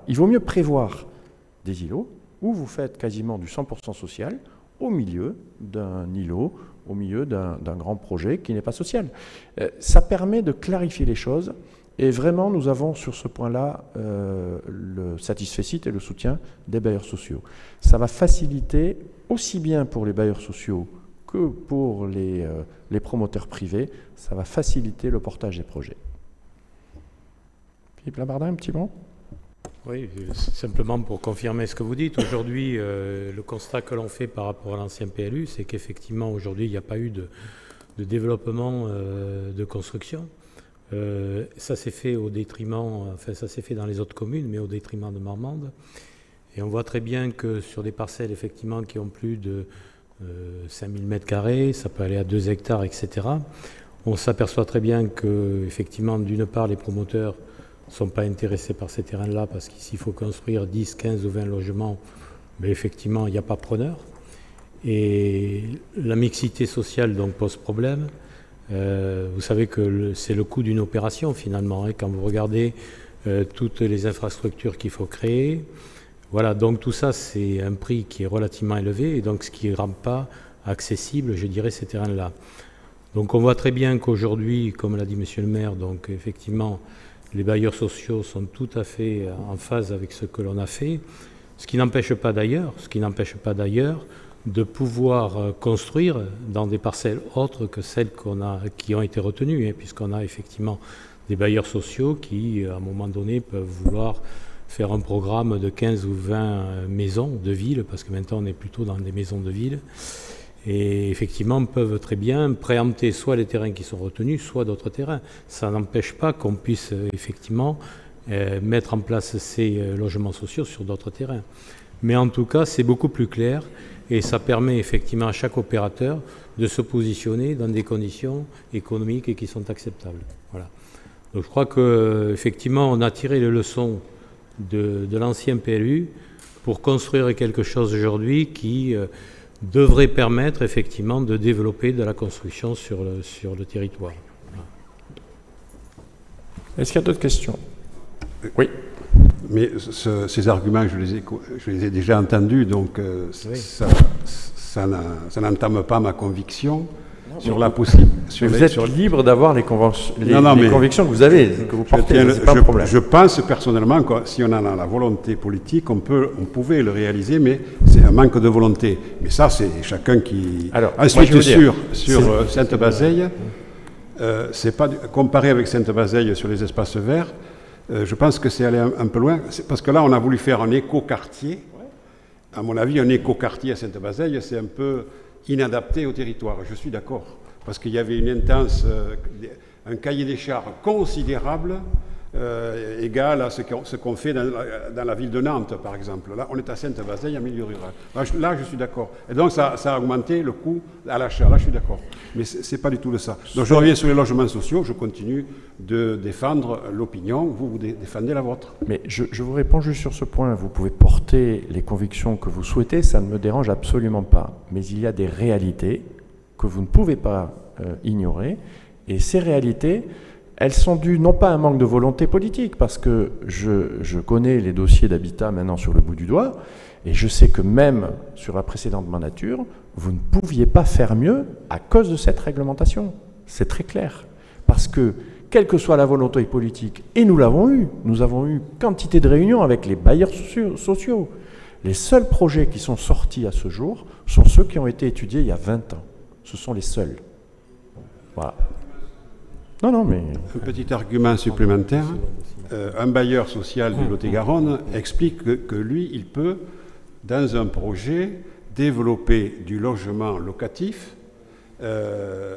Il vaut mieux prévoir des îlots où vous faites quasiment du 100% social au milieu d'un îlot, au milieu d'un grand projet qui n'est pas social. Euh, ça permet de clarifier les choses et vraiment nous avons sur ce point-là euh, le satisfait et le soutien des bailleurs sociaux. Ça va faciliter aussi bien pour les bailleurs sociaux que pour les, euh, promoteurs privés, ça va faciliter le portage des projets. Philippe Labardin, un petit mot? Oui, simplement pour confirmer ce que vous dites, aujourd'hui, euh, le constat que l'on fait par rapport à l'ancien PLU, c'est qu'effectivement, aujourd'hui, il n'y a pas eu de, développement euh, de construction. Euh, ça s'est fait au détriment, enfin, ça s'est fait dans les autres communes, mais au détriment de Marmande. Et on voit très bien que sur des parcelles, effectivement, qui ont plus de 5000 mètres carrés, ça peut aller à 2 hectares, etc. On s'aperçoit très bien que, effectivement, d'une part, les promoteurs ne sont pas intéressés par ces terrains-là parce qu'ici, il faut construire 10, 15 ou 20 logements. Mais effectivement, il n'y a pas preneur. Et la mixité sociale donc pose problème. Euh, vous savez que c'est le coût d'une opération finalement. Hein, quand vous regardez euh, toutes les infrastructures qu'il faut créer, voilà. Donc tout ça, c'est un prix qui est relativement élevé et donc ce qui ne rend pas accessible, je dirais, ces terrains-là. Donc on voit très bien qu'aujourd'hui, comme l'a dit Monsieur le Maire, donc effectivement, les bailleurs sociaux sont tout à fait en phase avec ce que l'on a fait, ce qui n'empêche pas d'ailleurs, ce qui n'empêche pas d'ailleurs de pouvoir euh, construire dans des parcelles autres que celles qui ont été retenues, hein, puisqu'on a effectivement des bailleurs sociaux qui, à un moment donné, peuvent vouloir faire un programme de 15 ou 20 euh, maisons de ville, parce que maintenant on est plutôt dans des maisons de ville, et effectivement peuvent très bien préempter soit les terrains qui sont retenus, soit d'autres terrains. Ça n'empêche pas qu'on puisse euh, effectivement euh, mettre en place ces euh, logements sociaux sur d'autres terrains. Mais en tout cas, c'est beaucoup plus clair et ça permet effectivement à chaque opérateur de se positionner dans des conditions économiques qui sont acceptables. Voilà. Donc je crois qu'effectivement, on a tiré les leçons de, de l'ancien PLU pour construire quelque chose aujourd'hui qui devrait permettre effectivement de développer de la construction sur le, sur le territoire. Est-ce qu'il y a d'autres questions Oui. Mais ces arguments, je les, ai, je les ai déjà entendus, donc euh, ça, ça n'entame pas ma conviction sur la possibilité. Vous êtes libre d'avoir les, les, convictions que vous avez, que vous portez, je, pas je, problème. je, pense personnellement que si on en a la volonté politique, on, peut, on pouvait le réaliser, mais c'est un manque de volonté. Mais ça, c'est chacun qui... Alors, Ensuite, sur, sur euh, Sainte-Bazeille, euh, c'est pas comparé avec Sainte-Bazeille sur les espaces verts, euh, je pense que c'est aller un, peu loin, parce que là, on a voulu faire un éco-quartier. À mon avis, un éco-quartier à Sainte-Bazeille, c'est un peu inadapté au territoire. Je suis d'accord, parce qu'il y avait une intense, euh, un cahier des charges considérable euh, égale à ce qu'on fait dans la, ville de Nantes, par exemple. Là, on est à Sainte-Bazeille, en milieu rural. Là, je, suis d'accord. Et donc, ça, a augmenté le coût à l'achat. Là, je suis d'accord. Mais ce n'est pas du tout de ça. Donc, je reviens sur les logements sociaux. Je continue de défendre l'opinion. Vous, vous défendez la vôtre. Mais je, je, vous réponds juste sur ce point. Vous pouvez porter les convictions que vous souhaitez. Ça ne me dérange absolument pas. Mais il y a des réalités que vous ne pouvez pas euh, ignorer. Et ces réalités, elles sont dues non pas à un manque de volonté politique, parce que je, connais les dossiers d'habitat maintenant sur le bout du doigt, et je sais que même sur la précédente mandature, vous ne pouviez pas faire mieux à cause de cette réglementation. C'est très clair. Parce que, quelle que soit la volonté politique, et nous l'avons eu, nous avons eu quantité de réunions avec les bailleurs sociaux. Les seuls projets qui sont sortis à ce jour sont ceux qui ont été étudiés il y a 20 ans. Ce sont les seuls. Voilà. Non, non, mais... Un petit argument supplémentaire. Euh, un bailleur social de Lot-et-Garonne explique que, lui, il peut, dans un projet, développer du logement locatif, euh,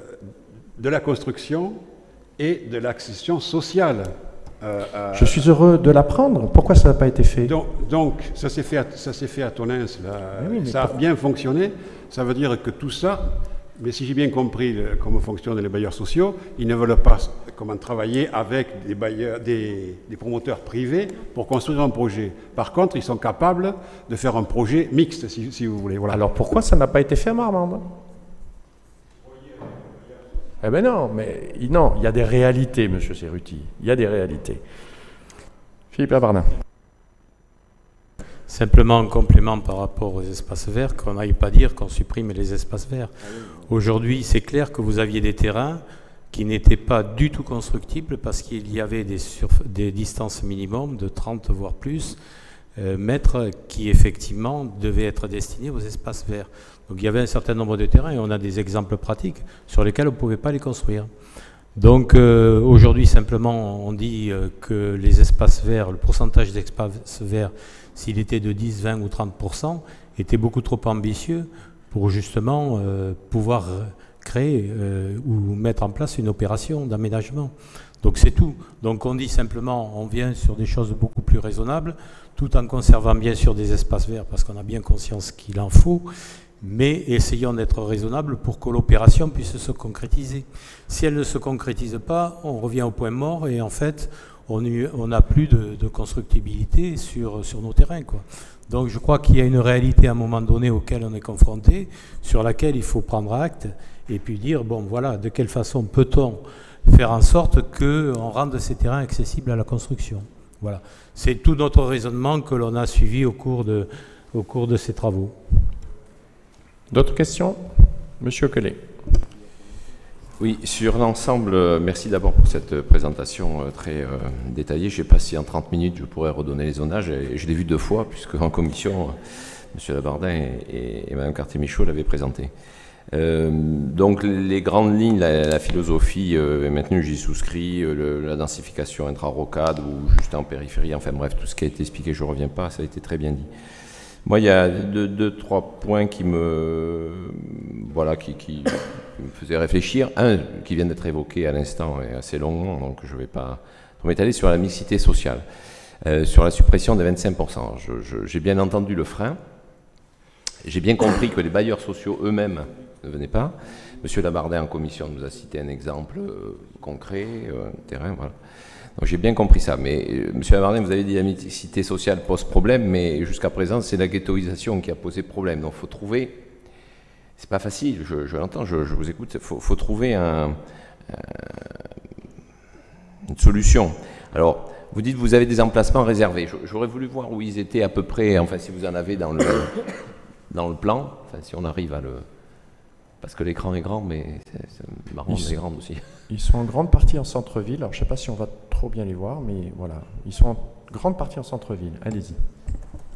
de la construction et de l'accession sociale. Euh, Je suis heureux de l'apprendre. Pourquoi ça n'a pas été fait? Donc, ça s'est fait, à, ça fait à Tonins. ça a bien fonctionné. Ça veut dire que tout ça, mais si j'ai bien compris comment fonctionnent les bailleurs sociaux, ils ne veulent pas comment travailler avec des, bailleurs, des, promoteurs privés pour construire un projet. Par contre, ils sont capables de faire un projet mixte, si, vous voulez. Voilà. Alors pourquoi ça n'a pas été fait à Marmande Eh bien non, mais non, il y a des réalités, Monsieur Cerruti. Il y a des réalités. Philippe Lavardin. Simplement en complément par rapport aux espaces verts, qu'on n'aille pas dire qu'on supprime les espaces verts. Aujourd'hui, c'est clair que vous aviez des terrains qui n'étaient pas du tout constructibles parce qu'il y avait des, des, distances minimum de 30 voire plus euh, mètres qui effectivement devaient être destinés aux espaces verts. Donc il y avait un certain nombre de terrains et on a des exemples pratiques sur lesquels on ne pouvait pas les construire. Donc euh, aujourd'hui simplement on dit euh, que les espaces verts, le pourcentage d'espaces verts s'il était de 10, 20 ou 30 était beaucoup trop ambitieux pour justement euh, pouvoir créer euh, ou mettre en place une opération d'aménagement. Donc c'est tout. Donc on dit simplement, on vient sur des choses beaucoup plus raisonnables, tout en conservant bien sûr des espaces verts, parce qu'on a bien conscience qu'il en faut, mais essayons d'être raisonnables pour que l'opération puisse se concrétiser. Si elle ne se concrétise pas, on revient au point mort et en fait, on n'a plus de, constructibilité sur, nos terrains. Quoi. Donc je crois qu'il y a une réalité à un moment donné auquel on est confronté, sur laquelle il faut prendre acte et puis dire, bon voilà, de quelle façon peut-on faire en sorte qu'on rende ces terrains accessibles à la construction? Voilà. C'est tout notre raisonnement que l'on a suivi au cours de, au cours de ces travaux. D'autres questions? Monsieur Kelly. Oui, sur l'ensemble, euh, merci d'abord pour cette euh, présentation euh, très détaillée. J'ai passé en 30 minutes, je pourrais redonner les zonages, je l'ai vu deux fois, puisque en commission, M. Labardin et, Mme Carté-Michaud l'avaient présenté. donc les grandes lignes, la, philosophie est maintenue, j'y souscris, la densification intra-rocade ou juste en périphérie, enfin bref, tout ce qui a été expliqué, je ne reviens pas, ça a été très bien dit. Moi, il y a deux, trois points qui me, voilà, qui, me faisaient réfléchir. Un qui vient d'être évoqué à l'instant et assez longuement, donc je ne vais pas m'étaler sur la mixité sociale, euh, sur la suppression des 25%. J'ai bien entendu le frein. J'ai bien compris que les bailleurs sociaux eux-mêmes ne venaient pas. Monsieur Labardin en commission nous a cité un exemple euh, concret, euh, terrain, voilà j'ai bien compris ça. Mais euh, Monsieur vous avez dit la mixité sociale pose problème, mais jusqu'à présent, c'est la ghettoisation qui a posé problème. Donc il faut trouver. C'est pas facile, je, l'entends, je, vous écoute. Il faut, trouver un, une solution. Alors, vous dites que vous avez des emplacements réservés. J'aurais voulu voir où ils étaient à peu près, enfin si vous en avez dans le, dans le plan, enfin si on arrive à le, parce que l'écran est grand, mais c'est marrant, c'est grand aussi. Ils sont en grande partie en centre-ville. Alors, je ne sais pas si on va trop bien les voir, mais voilà. Ils sont en grande partie en centre-ville. Allez-y.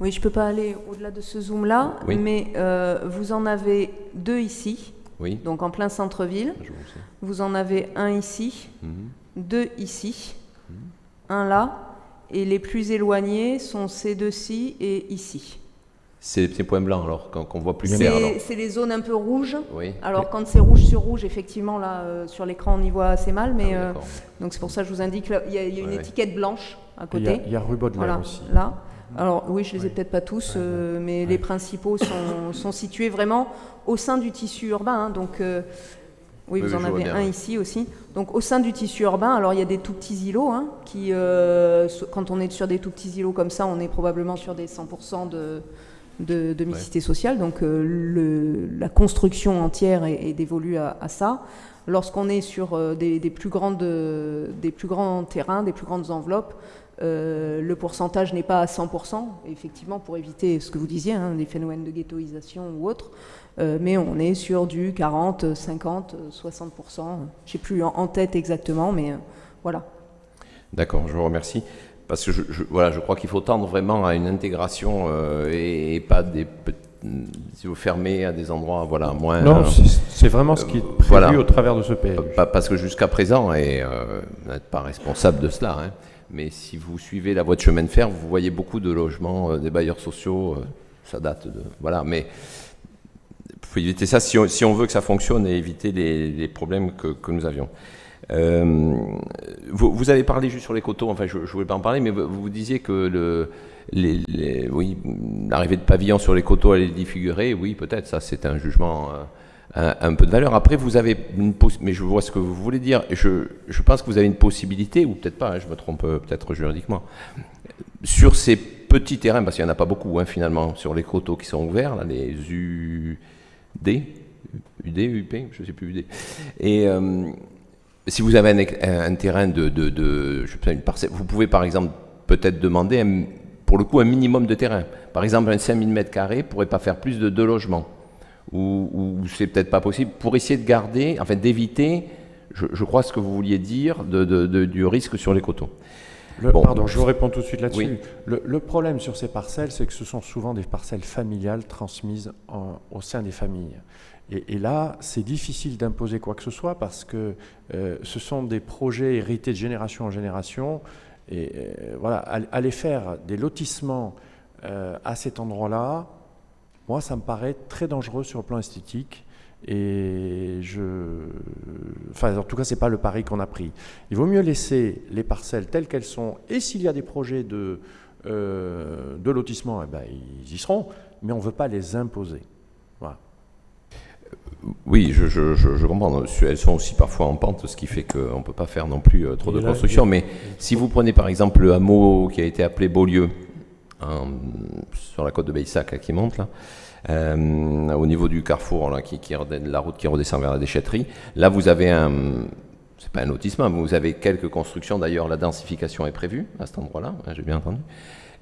Oui, je ne peux pas aller au-delà de ce zoom-là, mais euh, vous en avez deux ici, oui. donc en plein centre-ville. Vous en avez un ici, mhm. deux ici, mhm. un là, et les plus éloignés sont ces deux-ci et ici. C'est ces points blancs alors qu'on voit plus clair. C'est les zones un peu rouges. Oui. Alors quand c'est rouge sur rouge, effectivement, là, euh, sur l'écran, on y voit assez mal, mais Ah oui, euh, donc c'est pour ça que je vous indique, il y a, y a une Ouais, ouais. étiquette blanche à a, côté. il y a rue Baudelaire Voilà, aussi. là. Alors oui, je les ai peut-être pas tous, euh, mais les principaux sont, sont situés vraiment au sein du tissu urbain. hein, donc euh, oui, Oui, vous oui, en avez bien, un oui. ici aussi. Donc au sein du tissu urbain, alors il y a des tout petits îlots hein, qui, euh, quand on est sur des tout petits îlots comme ça, on est probablement sur des 100% de de, de mixité sociale, donc euh, le- la construction entière est, est dévolue à, à ça. Lorsqu'on est sur euh, des, des plus grandes, des plus grands terrains, des plus grandes enveloppes, euh, le pourcentage n'est pas à 100%, effectivement, pour éviter ce que vous disiez, hein, des phénomènes de ghettoisation ou autres, euh, mais on est sur du 40, 50, 60%. Je n'ai plus en, en tête exactement, mais euh, voilà. D'accord, je vous remercie. Parce que je, je- voilà, je crois qu'il faut tendre vraiment à une intégration euh, et, et pas des si vous fermez à des endroits voilà moins Non, euh, c'est vraiment ce qui est prévu voilà. au travers de ce PLU. Parce que jusqu'à présent, et euh, vous n'êtes pas responsable de cela, hein, mais si vous suivez la voie de chemin de fer, vous voyez beaucoup de logements, euh, des bailleurs sociaux, euh, ça date de... Voilà, mais il faut éviter ça si on, si on veut que ça fonctionne et éviter les, les problèmes que, que nous avions. Euh, vous, avez parlé juste sur les coteaux, enfin je ne voulais pas en parler, mais vous, disiez que l'arrivée de pavillons sur les coteaux allait défigurer, oui peut-être, ça c'est un jugement euh, un, peu de valeur. Après vous avez une poss- mais je vois ce que vous voulez dire, je, pense que vous avez une possibilité, ou peut-être pas, hein, je me trompe euh, peut-être juridiquement, sur ces petits terrains, parce qu'il n'y en a pas beaucoup hein, finalement, sur les coteaux qui sont ouverts, là, les UD, UD, UP, je ne sais plus UD. Et si vous avez un, terrain de, de, de- je sais pas, une parcelle, vous pouvez par exemple peut-être demander un- pour le coup un minimum de terrain. Par exemple, un 5000 mètres carrés ne pourrait pas faire plus de deux logements. Ou, ou c'est peut-être pas possible pour essayer de garder, enfin d'éviter, je, je crois ce que vous vouliez dire, de, de- de- du risque sur les coteaux. Le- Bon. pardon, je vous réponds tout de suite là-dessus. Oui. Le, le problème sur ces parcelles, c'est que ce sont souvent des parcelles familiales transmises en- au sein des familles. Et, là, c'est difficile d'imposer quoi que ce soit parce que euh, ce sont des projets hérités de génération en génération. Et euh, voilà, al- aller faire des lotissements euh, à cet endroit-là, moi, ça me paraît très dangereux sur le plan esthétique. Et je. Enfin, en tout cas, ce n'est pas le pari qu'on a pris. Il vaut mieux laisser les parcelles telles qu'elles sont. Et s'il y a des projets de, de lotissement, eh ben, ils y seront. Mais on ne veut pas les imposer. Oui, je, je- je- je comprends. Elles sont aussi parfois en pente, ce qui fait qu'on ne peut pas faire non plus euh, trop Et de là, construction. Mais si vous prenez par exemple le hameau qui a été appelé Beaulieu, en- sur la côte de Baissac là, qui monte là, euh, au niveau du carrefour, là, qui, qui redescend- la route qui redescend vers la déchetterie, là vous avez un. C'est pas un lotissement, mais vous avez quelques constructions. D'ailleurs, la densification est prévue à cet endroit-là, hein, j'ai bien entendu.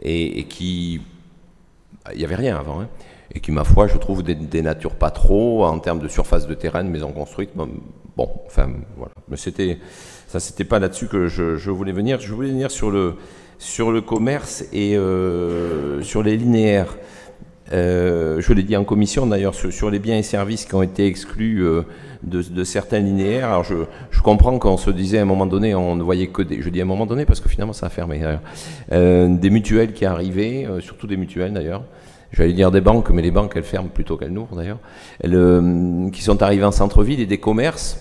Et, et qui. Il n'y avait rien avant. hein et qui, ma foi, je trouve, dé- dénature pas trop en termes de surface de terrain, de maison construite. Bon, enfin, voilà. Mais c'était, ça, c'était pas là-dessus que je, voulais venir. Je voulais venir sur le, sur le commerce et euh, sur les linéaires. Euh, je l'ai dit en commission d'ailleurs sur, les biens et services qui ont été exclus euh, de, certains linéaires. Alors je, je comprends qu'on se disait à un moment donné, on ne voyait que des. Je dis à un moment donné parce que finalement ça a fermé d'ailleurs. Des mutuelles qui arrivaient, surtout des mutuelles d'ailleurs. J'allais dire des banques, mais les banques elles ferment plutôt qu'elles n'ouvrent d'ailleurs. Euh, qui sont arrivées en centre-ville et des commerces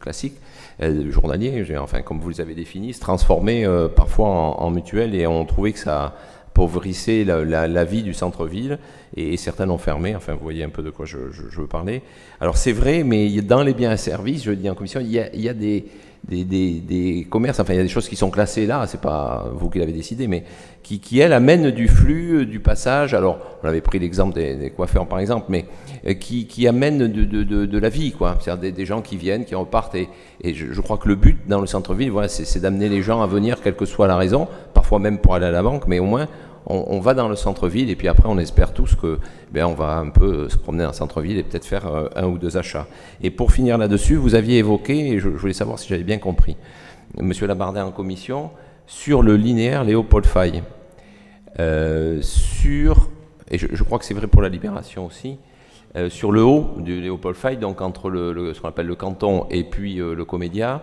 classiques euh, journaliers, enfin comme vous les avez définis, se transformaient euh, parfois en, en mutuelles et on trouvait que ça appauvrissait la, la- la vie du centre-ville et, certains l'ont fermé. Enfin, vous voyez un peu de quoi je, je- je veux parler. Alors c'est vrai, mais dans les biens et services, je le dis en commission, il y a, il y a des, des, des- des commerces, enfin il y a des choses qui sont classées là, c'est pas vous qui l'avez décidé, mais qui, qui elles amènent du flux, euh, du passage. Alors on avait pris l'exemple des, coiffeurs par exemple, mais euh, qui, qui amènent de, de- de- de la vie, quoi. C'est-à-dire des, gens qui viennent, qui repartent, et, et je, je crois que le but dans le centre-ville, voilà, c'est d'amener les gens à venir, quelle que soit la raison, parfois même pour aller à la banque, mais au moins on, va dans le centre-ville et puis après on espère tous que ben, on va un peu euh, se promener dans le centre-ville et peut-être faire euh, un ou deux achats. Et pour finir là-dessus, vous aviez évoqué, et je, voulais savoir si j'avais bien compris, Monsieur Labardin en commission, sur le linéaire Léopold Faye, euh, sur, et je crois que c'est vrai pour la libération aussi, euh, sur le haut du Léopold Fay, donc entre le, ce qu'on appelle le canton et puis euh, le Comédia,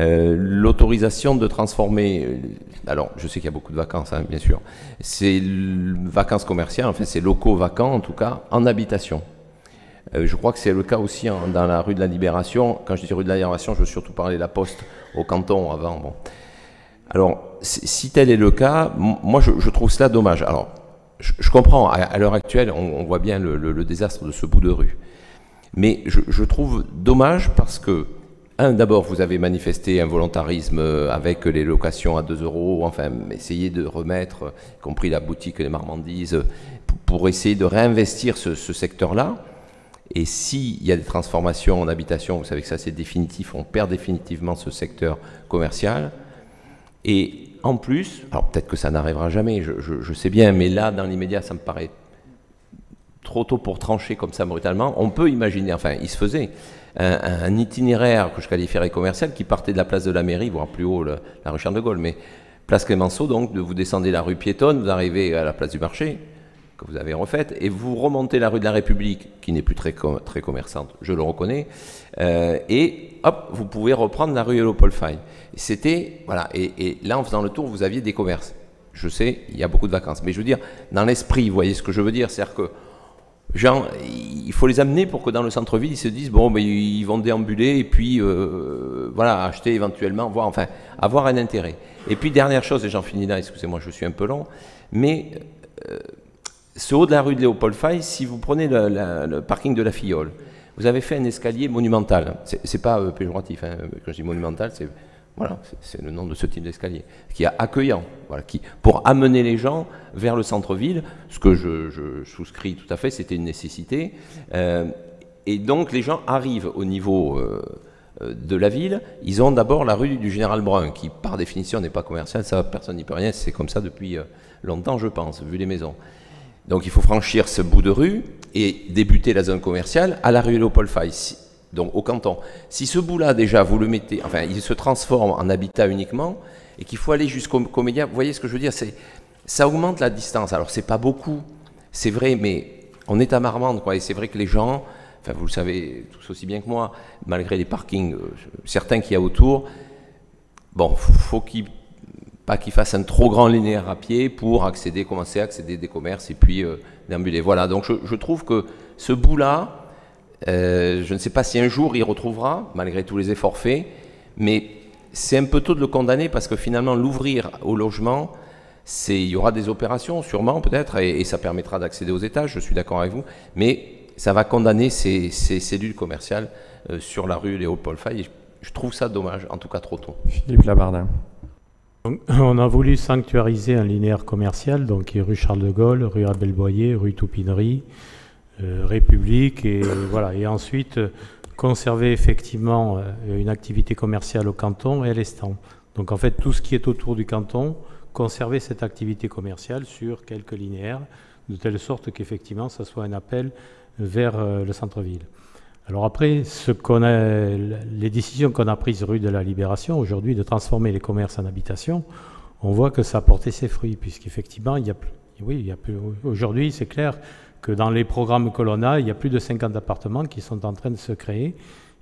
euh, l'autorisation de transformer, alors je sais qu'il y a beaucoup de vacances, hein, bien sûr, c'est vacances commerciales, enfin c'est locaux vacants en tout cas, en habitation. je crois que c'est le cas aussi dans la rue de la Libération. Quand je dis rue de la Libération, je veux surtout parler de la Poste au canton avant. Bon. Alors, si tel est le cas, moi je, je trouve cela dommage. Alors, je, comprends, à, l'heure actuelle, on, voit bien le, désastre de ce bout de rue. Mais je, trouve dommage parce que, un, d'abord, vous avez manifesté un volontarisme avec les locations à 2 euros, enfin, essayer de remettre, y compris la boutique les marmandises, pour, essayer de réinvestir ce, ce secteur-là. Et s'il y a des transformations en habitation, vous savez que ça c'est définitif, on perd définitivement ce secteur commercial. Et en plus, alors peut-être que ça n'arrivera jamais, je, sais bien, mais là, dans l'immédiat, ça me paraît trop tôt pour trancher comme ça brutalement. On peut imaginer, enfin, il se faisait un, itinéraire que je qualifierais commercial qui partait de la place de la mairie, voire plus haut, la rue Charles de Gaulle, mais place Clémenceau, donc, vous descendez la rue piétonne, vous arrivez à la place du marché, que vous avez refaite, et vous remontez la rue de la République, qui n'est plus très, très commerçante, je le reconnais, euh, et hop, vous pouvez reprendre la rue Léopold Faye. C'était, voilà, et, là, en faisant le tour, vous aviez des commerces. Je sais, il y a beaucoup de vacances, mais je veux dire, dans l'esprit, vous voyez ce que je veux dire, c'est-à-dire que il faut les amener pour que dans le centre-ville, ils se disent, bon, mais ils vont déambuler et puis, euh, voilà, acheter éventuellement, voir, enfin, avoir un intérêt. Et puis, dernière chose, et j'en finis là, excusez-moi, je suis un peu long, mais euh, ce haut de la rue de Léopold Faye, si vous prenez le, parking de la Fillole, vous avez fait un escalier monumental. C'est pas euh, péjoratif, hein. quand je dis monumental, c'est voilà, le nom de ce type d'escalier, qui est accueillant, voilà, qui, pour amener les gens vers le centre-ville, ce que je, souscris tout à fait, c'était une nécessité. Euh, et donc les gens arrivent au niveau euh, de la ville, ils ont d'abord la rue du Général Brun, qui par définition n'est pas commerciale, ça personne n'y peut rien, c'est comme ça depuis longtemps, je pense, vu les maisons. Donc il faut franchir ce bout de rue et débuter la zone commerciale à la rue Léopold Faye, donc au canton. Si ce bout-là déjà vous le mettez, enfin il se transforme en habitat uniquement et qu'il faut aller jusqu'au comédien, vous voyez ce que je veux dire, c'est ça augmente la distance. Alors c'est pas beaucoup, c'est vrai, mais on est à Marmande, quoi, et c'est vrai que les gens, enfin vous le savez tous aussi bien que moi, malgré les parkings, euh, certains qu'il y a autour, bon, faut qu'ils pas qu'ils fassent un trop grand linéaire à pied pour accéder, commencer à accéder des commerces et puis euh, déambuler. Voilà, donc je, trouve que ce bout-là, euh, je ne sais pas si un jour il retrouvera, malgré tous les efforts faits, mais c'est un peu tôt de le condamner parce que finalement l'ouvrir au logement, c'est, il y aura des opérations sûrement peut-être et, ça permettra d'accéder aux étages, je suis d'accord avec vous, mais ça va condamner ces, cellules commerciales euh, sur la rue Léopold Faye. Je trouve ça dommage, en tout cas trop tôt. Philippe Labardin. On a voulu sanctuariser un linéaire commercial, donc rue Charles de Gaulle, rue Abel Boyer, rue Toupinerie, euh, République, et voilà. Et ensuite euh, conserver effectivement euh, une activité commerciale au canton et à l'Estan. Donc en fait, tout ce qui est autour du canton, conserver cette activité commerciale sur quelques linéaires, de telle sorte qu'effectivement, ça soit un appel vers le centre-ville. Alors après, ce a, les décisions qu'on a prises rue de la Libération aujourd'hui de transformer les commerces en habitation, on voit que ça a porté ses fruits, puisqu'effectivement, il y a, oui, il y a aujourd'hui, c'est clair que dans les programmes Colonna, il y a plus de 50 appartements qui sont en train de se créer,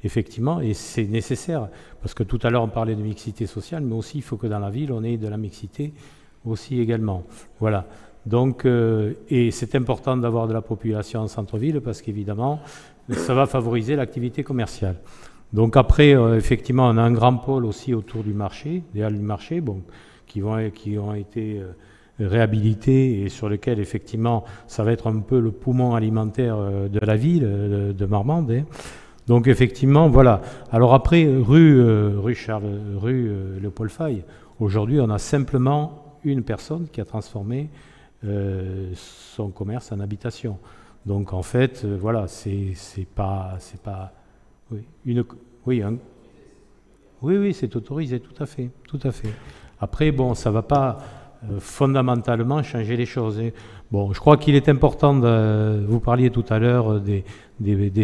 effectivement, et c'est nécessaire, parce que tout à l'heure on parlait de mixité sociale, mais aussi il faut que dans la ville on ait de la mixité aussi également. Voilà. Donc, euh, et c'est important d'avoir de la population en centre-ville parce qu'évidemment, ça va favoriser l'activité commerciale. Donc après, euh, effectivement, on a un grand pôle aussi autour du marché, des halles du marché, bon, qui, vont, qui ont été euh, réhabilités et sur lesquels, effectivement, ça va être un peu le poumon alimentaire euh, de la ville de, Marmande. Hein. Donc effectivement, voilà. Alors après, rue, rue Charles, rue Paul Faye, aujourd'hui, on a simplement une personne qui a transformé son commerce en habitation. Donc en fait, euh, voilà, c'est pas c'est pas oui, oui oui c'est autorisé tout à fait tout à fait. Après bon ça va pas euh, fondamentalement changer les choses. Hein. Bon je crois qu'il est important vous parliez tout à l'heure des,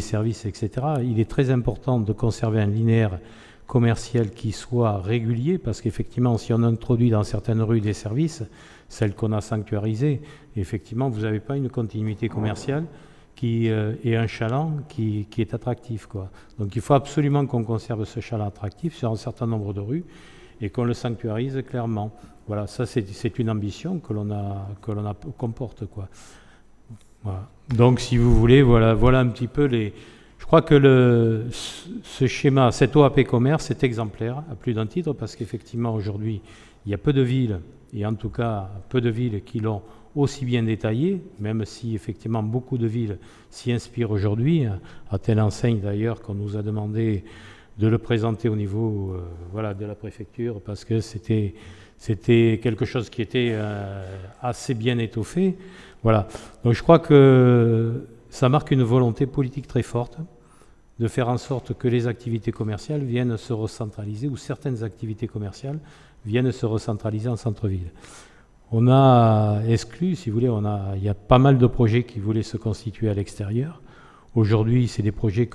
services etc. Il est très important de conserver un linéaire commercial qui soit régulier parce qu'effectivement si on introduit dans certaines rues des services celle qu'on a sanctuarisée, effectivement, vous n'avez pas une continuité commerciale qui est un chaland qui, qui, est attractif. Quoi. Donc il faut absolument qu'on conserve ce chaland attractif sur un certain nombre de rues et qu'on le sanctuarise clairement. Voilà, ça c'est une ambition que l'on a, que l'on comporte. Quoi. Donc si vous voulez, voilà, voilà un petit peu les... Je crois que le, ce schéma, cet OAP commerce est exemplaire à plus d'un titre parce qu'effectivement aujourd'hui, il y a peu de villes, et en tout cas peu de villes qui l'ont aussi bien détaillé, même si effectivement beaucoup de villes s'y inspirent aujourd'hui, à telle enseigne d'ailleurs qu'on nous a demandé de le présenter au niveau euh, voilà, de la préfecture parce que c'était, c'était quelque chose qui était euh, assez bien étoffé. Voilà. Donc je crois que ça marque une volonté politique très forte de faire en sorte que les activités commerciales viennent se recentraliser ou certaines activités commerciales viennent se recentraliser en centre-ville. On a exclu, si vous voulez, on a, il y a pas mal de projets qui voulaient se constituer à l'extérieur. Aujourd'hui, c'est des projets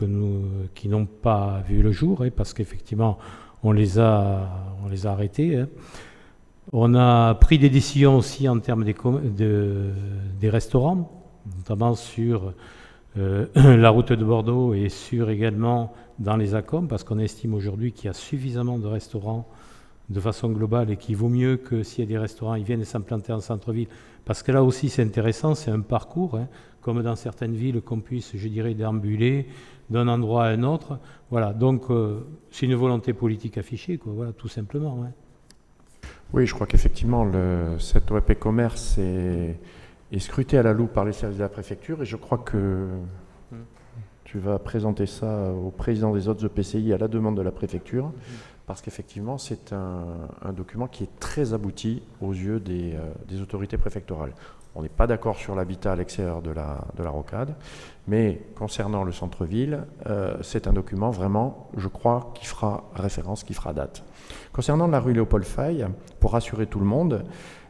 qui n'ont pas vu le jour, hein, parce qu'effectivement, on les a, on les a arrêtés. Hein. On a pris des décisions aussi en termes des, des restaurants, notamment sur euh, la route de Bordeaux et sur également dans les ACOM, parce qu'on estime aujourd'hui qu'il y a suffisamment de restaurants de façon globale et qu'il vaut mieux que s'il y a des restaurants, ils viennent s'implanter en centre-ville. Parce que là aussi, c'est intéressant, c'est un parcours. Hein comme dans certaines villes, qu'on puisse, je dirais, déambuler d'un endroit à un autre. Voilà, donc euh, c'est une volonté politique affichée, quoi, voilà, tout simplement. Oui, je crois qu'effectivement, cette OEP commerce est, est scruté à la loupe par les services de la préfecture et je crois que tu vas présenter ça au président des autres EPCI à la demande de la préfecture parce qu'effectivement, c'est un, document qui est très abouti aux yeux des, euh, des autorités préfectorales. On n'est pas d'accord sur l'habitat à l'extérieur de la, de la rocade, mais concernant le centre-ville, euh, c'est un document vraiment, je crois, qui fera référence, qui fera date. Concernant la rue Léopold Faye, pour rassurer tout le monde,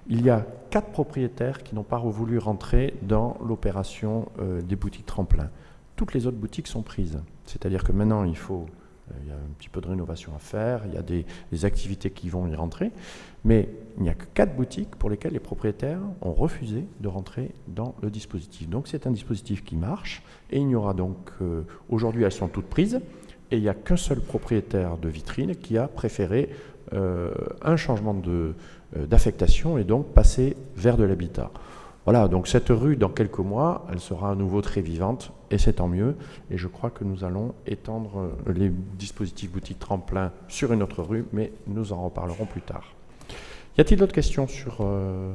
il y a quatre propriétaires qui n'ont pas voulu rentrer dans l'opération euh, des boutiques tremplin. Toutes les autres boutiques sont prises. C'est-à-dire que maintenant, il faut il y a un petit peu de rénovation à faire, il y a des, activités qui vont y rentrer, mais il n'y a que quatre boutiques pour lesquelles les propriétaires ont refusé de rentrer dans le dispositif. Donc c'est un dispositif qui marche, et il y aura donc, euh, aujourd'hui elles sont toutes prises, et il n'y a qu'un seul propriétaire de vitrine qui a préféré euh, un changement d'affectation et donc passer vers de l'habitat. Voilà, donc cette rue, dans quelques mois, elle sera à nouveau très vivante, et c'est tant mieux. Et je crois que nous allons étendre euh, les dispositifs boutiques tremplin sur une autre rue, mais nous en reparlerons plus tard. Y a-t-il d'autres questions sur, euh,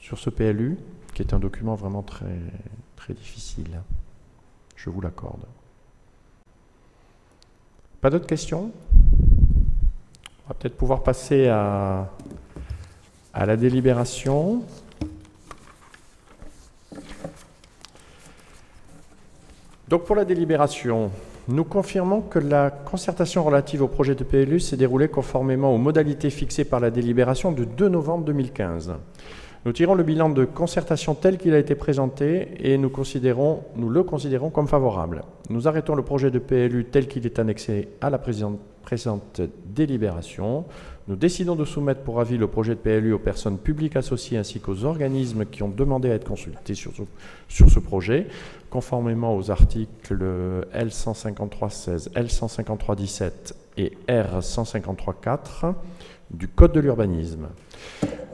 ce PLU, qui est un document vraiment très, très difficile? Je vous l'accorde. Pas d'autres questions? On va peut-être pouvoir passer à la délibération. Donc pour la délibération, nous confirmons que la concertation relative au projet de PLU s'est déroulée conformément aux modalités fixées par la délibération du 2 novembre 2015. Nous tirons le bilan de concertation tel qu'il a été présenté et nous, le considérons comme favorable. Nous arrêtons le projet de PLU tel qu'il est annexé à la présente délibération. Nous décidons de soumettre pour avis le projet de PLU aux personnes publiques associées ainsi qu'aux organismes qui ont demandé à être consultés sur ce, projet, conformément aux articles L153.16, L153.17 et R153.4 du Code de l'urbanisme.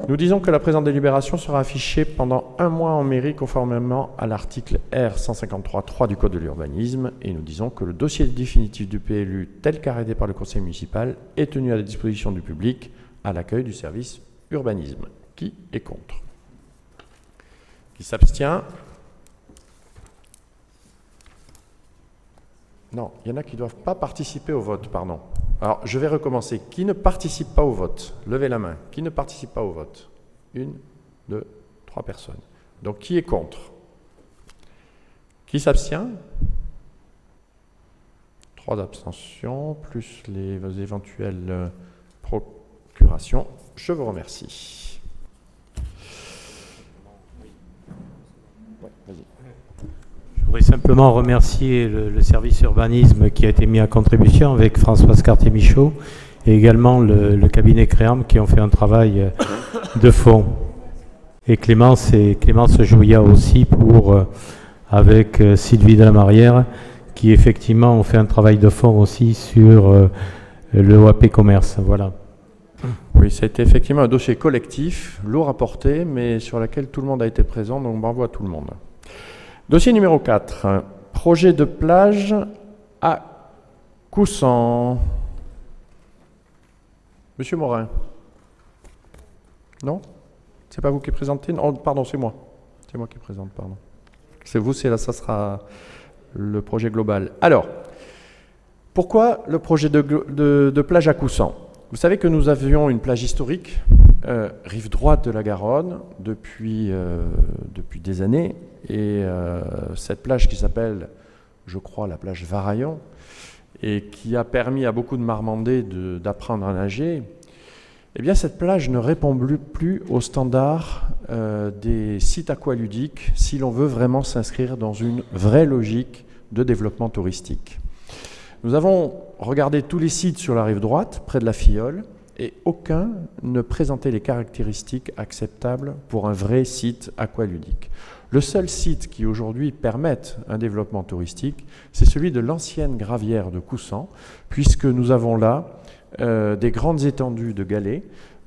Nous disons que la présente délibération sera affichée pendant un mois en mairie conformément à l'article R153.3 du Code de l'urbanisme et nous disons que le dossier définitif du PLU tel qu'arrêté par le conseil municipal est tenu à la disposition du public à l'accueil du service urbanisme. Qui est contre? Qui s'abstient? Non, il y en a qui ne doivent pas participer au vote, pardon. Alors, je vais recommencer. Qui ne participe pas au vote? Levez la main. Qui ne participe pas au vote? Une, deux, trois personnes. Donc, qui est contre? Qui s'abstient? Trois abstentions, plus les éventuelles euh, procurations. Je vous remercie. Voudrais simplement remercier le, service urbanisme qui a été mis à contribution avec Françoise Cartier-Michaud et également le, cabinet Créam qui ont fait un travail euh, de fond. Et Clémence et Clémence Jouillat aussi pour euh, avec Sylvie Delamarière, qui effectivement ont fait un travail de fond aussi sur le OAP commerce. Voilà. Oui, c'était effectivement un dossier collectif, lourd à porter, mais sur lequel tout le monde a été présent, donc bravo à tout le monde. Dossier numéro 4, projet de plage à Coussan. Monsieur Morin Non? C'est pas vous qui présentez? Non, Pardon, c'est moi. C'est moi qui présente, pardon. C'est vous, c'est là, ça sera le projet global. Alors, pourquoi le projet de, plage à Coussan? Vous savez que nous avions une plage historique, euh, rive droite de la Garonne, depuis, euh, depuis des années. Et euh, cette plage qui s'appelle, je crois, la plage Varaillon, et qui a permis à beaucoup de Marmandais d'apprendre à nager, eh bien cette plage ne répond plus, aux standards des sites aqualudiques si l'on veut vraiment s'inscrire dans une vraie logique de développement touristique. Nous avons regardé tous les sites sur la rive droite, près de la Fiole, et aucun ne présentait les caractéristiques acceptables pour un vrai site aqualudique. Le seul site qui aujourd'hui permette un développement touristique, c'est celui de l'ancienne gravière de Coussan, puisque nous avons là euh, des grandes étendues de galets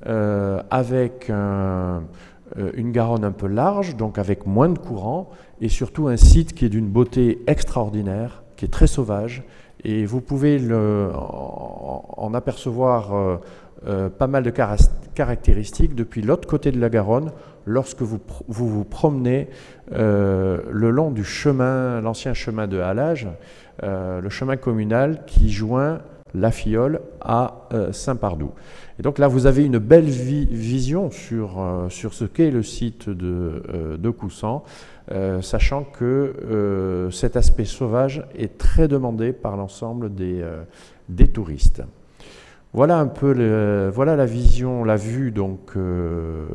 euh, avec euh, une Garonne un peu large, donc avec moins de courant, et surtout un site qui est d'une beauté extraordinaire, qui est très sauvage. Et vous pouvez en, apercevoir euh, euh, pas mal de caractéristiques depuis l'autre côté de la Garonne lorsque vous vous, promenez euh, le long du chemin, l'ancien chemin de halage, le chemin communal qui joint la Fiole à Saint-Pardoux. Et donc là, vous avez une belle vision sur, ce qu'est le site de, Coussan. Euh, sachant que euh, cet aspect sauvage est très demandé par l'ensemble euh, des, touristes. Voilà un peu la vision, la vue, donc une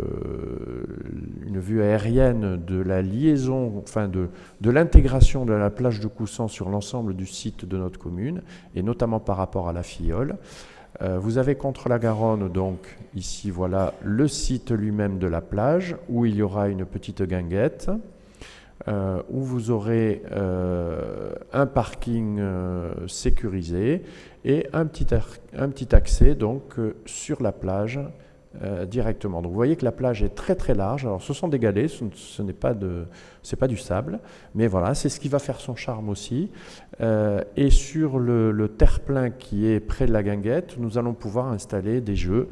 vue aérienne de la liaison, enfin de, l'intégration de la plage de Coussan sur l'ensemble du site de notre commune, et notamment par rapport à la Fiole. vous avez contre la Garonne, donc ici voilà le site lui-même de la plage, où il y aura une petite guinguette, euh, où vous aurez euh, un parking euh, sécurisé et un petit, un petit accès donc sur la plage directement. Donc vous voyez que la plage est très très large. Alors ce sont des galets, ce, n'est pas de, pas du sable, mais voilà, c'est ce qui va faire son charme aussi. et sur le, le terre-plein qui est près de la guinguette, nous allons pouvoir installer des jeux,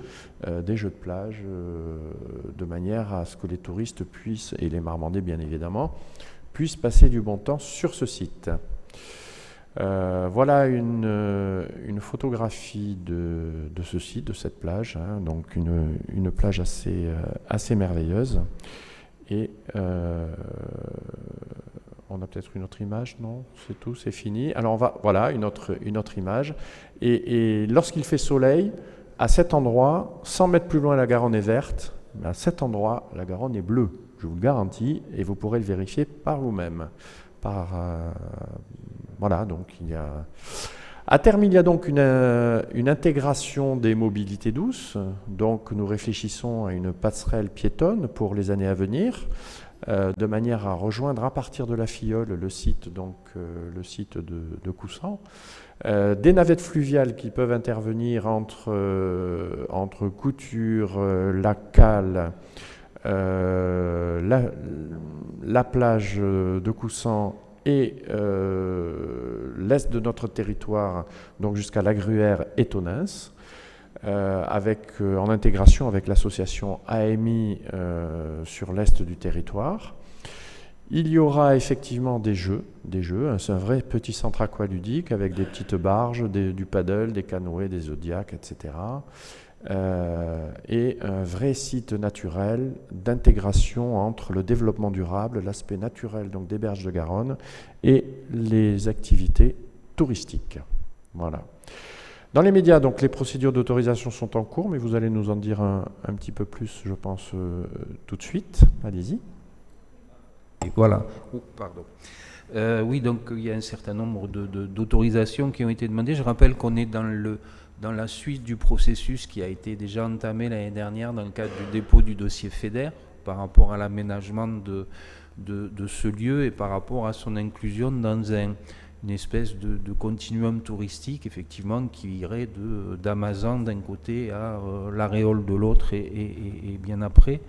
des jeux de plage, de manière à ce que les touristes puissent, et les Marmandais bien évidemment, puissent passer du bon temps sur ce site. Euh, voilà une, euh, photographie de, de, ce site, de cette plage, hein, donc une, plage assez, euh, merveilleuse. Et on a peut-être une autre image, non? C'est tout, c'est fini. Alors on va, voilà, une autre, image. Et lorsqu'il fait soleil, à cet endroit, 100 mètres plus loin, la Garonne est verte, mais à cet endroit, la Garonne est bleue je vous le garantis, et vous pourrez le vérifier par vous-même. Par, euh, donc a... À terme, il y a donc euh, une, intégration des mobilités douces. Donc, nous réfléchissons à une passerelle piétonne pour les années à venir, euh, de manière à rejoindre à partir de la Fiole le site, donc, le site de, Coussan. des navettes fluviales qui peuvent intervenir entre, Couture, la Cale, euh, la, plage de Coussan et euh, l'est de notre territoire, donc jusqu'à la Gruère et Tonins, euh, avec, en intégration avec l'association AMI sur l'est du territoire. Il y aura effectivement des jeux, des jeux. C'est un vrai petit centre aqualudique avec des petites barges, du paddle, des canoës, des zodiacs, etc. Euh, et un vrai site naturel d'intégration entre le développement durable, l'aspect naturel donc des berges de Garonne et les activités touristiques. Voilà. Dans les médias, donc les procédures d'autorisation sont en cours, mais vous allez nous en dire un, petit peu plus, je pense, euh, tout de suite. Allez-y. Voilà. Oh, pardon. Euh, oui, donc il y a un certain nombre d'autorisations qui ont été demandées. Je rappelle qu'on est dans le dans la suite du processus qui a été déjà entamé l'année dernière dans le cadre du dépôt du dossier FEDER par rapport à l'aménagement de, de, ce lieu et par rapport à son inclusion dans un, une espèce de, continuum touristique, effectivement, qui irait d'Amazon d'un côté à euh, l'aréole de l'autre et, bien après,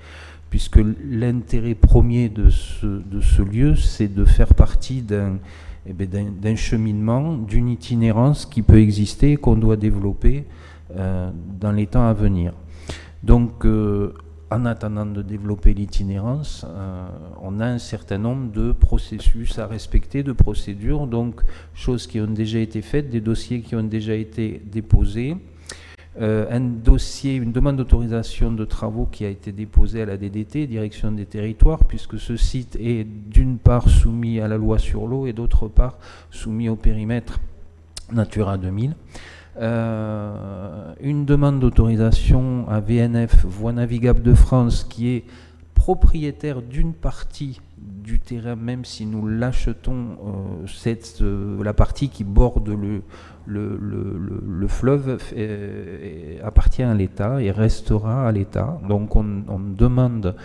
puisque l'intérêt premier de ce, de ce lieu, c'est de faire partie d'un eh d'un cheminement, d'une itinérance qui peut exister et qu'on doit développer euh, dans les temps à venir. Donc, euh, en attendant de développer l'itinérance, euh, on a un certain nombre de processus à respecter, de procédures, donc choses qui ont déjà été faites, des dossiers qui ont déjà été déposés, euh, un dossier, une demande d'autorisation de travaux qui a été déposée à la DDT, Direction des Territoires, puisque ce site est d'une part soumis à la loi sur l'eau et d'autre part soumis au périmètre Natura 2000. Euh, une demande d'autorisation à VNF, Voie Navigable de France, qui est propriétaire d'une partie du terrain, même si nous l'achetons, euh, euh, la partie qui borde le, le, fleuve appartient à l'État et restera à l'État. Donc on, demande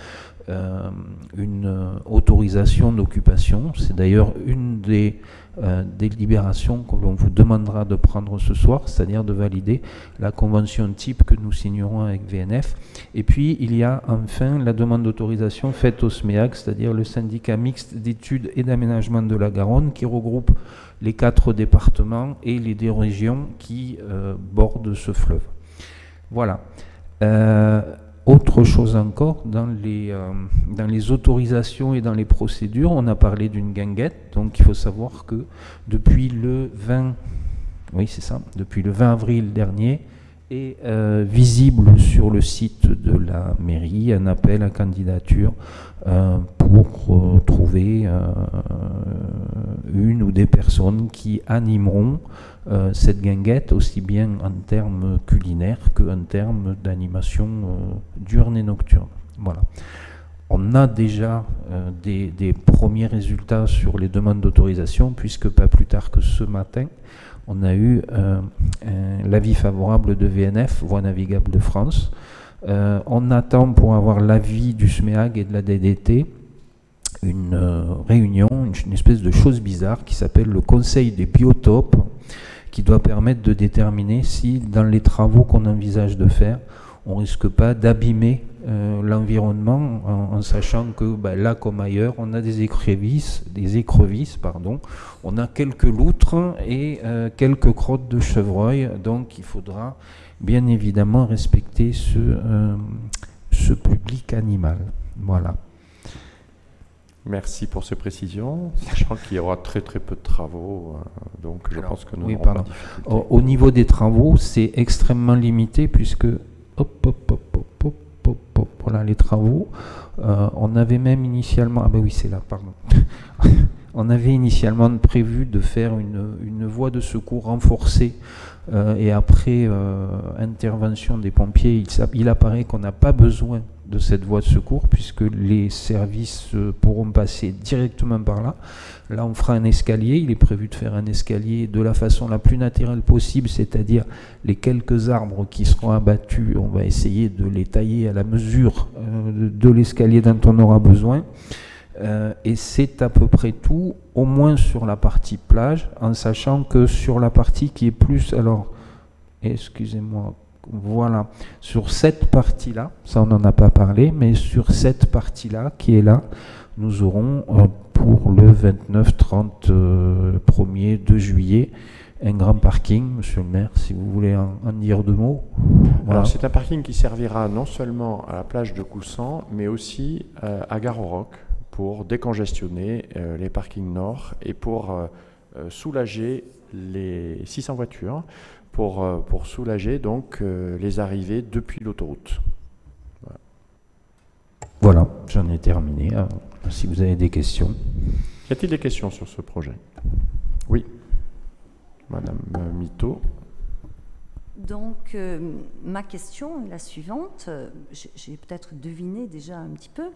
une autorisation d'occupation. C'est d'ailleurs une des euh, des libérations que l'on vous demandera de prendre ce soir, c'est-à-dire de valider la convention type que nous signerons avec VNF. Et puis, il y a enfin la demande d'autorisation faite au SMEAC, c'est-à-dire le syndicat mixte d'études et d'aménagement de la Garonne, qui regroupe les quatre départements et les deux régions qui euh, bordent ce fleuve. Voilà. Euh, autre chose encore, dans les, euh, dans les autorisations et dans les procédures, on a parlé d'une guinguette. Donc il faut savoir que depuis le 20, oui c'est ça, depuis le 20 avril dernier, est euh, visible sur le site de la mairie un appel à candidature euh, pour trouver une ou des personnes qui animeront euh, cette guinguette, aussi bien en termes culinaires qu'en termes d'animation euh, diurne et nocturne. Voilà. On a déjà euh, des, premiers résultats sur les demandes d'autorisation, puisque pas plus tard que ce matin, on a eu l'avis favorable de VNF, Voie Navigable de France. on attend pour avoir l'avis du SMEAG et de la DDT une réunion, une, espèce de chose bizarre qui s'appelle le Conseil des biotopes, qui doit permettre de déterminer si dans les travaux qu'on envisage de faire, on risque pas d'abîmer euh, l'environnement en, sachant que bah, là comme ailleurs, on a des écrevisses, des écrevisses, pardon, on a quelques loutres et euh, quelques crottes de chevreuil, donc il faudra bien évidemment respecter ce, euh, ce public animal. Voilà. Merci pour ces précisions, sachant qu'il y aura très très peu de travaux, donc je pense que nous oui, pas au, au, niveau des travaux, c'est extrêmement limité puisque hop, hop, hop, hop, voilà les travaux. Euh, on avait même initialement, ah ben oui c'est là, pardon. on avait initialement prévu de faire une, voie de secours renforcée euh, et après intervention des pompiers, il apparaît qu'on n'a pas besoin de cette voie de secours puisque les services euh, pourront passer directement par là. Là, on fera un escalier. Il est prévu de faire un escalier de la façon la plus naturelle possible, c'est-à-dire les quelques arbres qui seront abattus, on va essayer de les tailler à la mesure euh, de l'escalier dont on aura besoin. Euh, et c'est à peu près tout, au moins sur la partie plage, en sachant que sur la partie qui est plus, alors, excusez-moi, voilà, sur cette partie-là, ça on n'en a pas parlé, mais sur cette partie-là qui est là, nous aurons euh, pour le 29-30 1er de juillet un grand parking, monsieur le maire, si vous voulez en, dire deux mots. Alors c'est un parking qui servira non seulement à la plage de Coussan, mais aussi euh, à Gare au Roc pour décongestionner euh, les parkings nord et pour soulager les 600 voitures pour, euh, pour soulager donc euh, les arrivées depuis l'autoroute. Voilà, j'en ai terminé. Euh, si vous avez des questions. Y a-t-il des questions sur ce projet? Oui. Madame Mito. Donc, ma question est la suivante. J'ai peut-être deviné déjà un petit peu,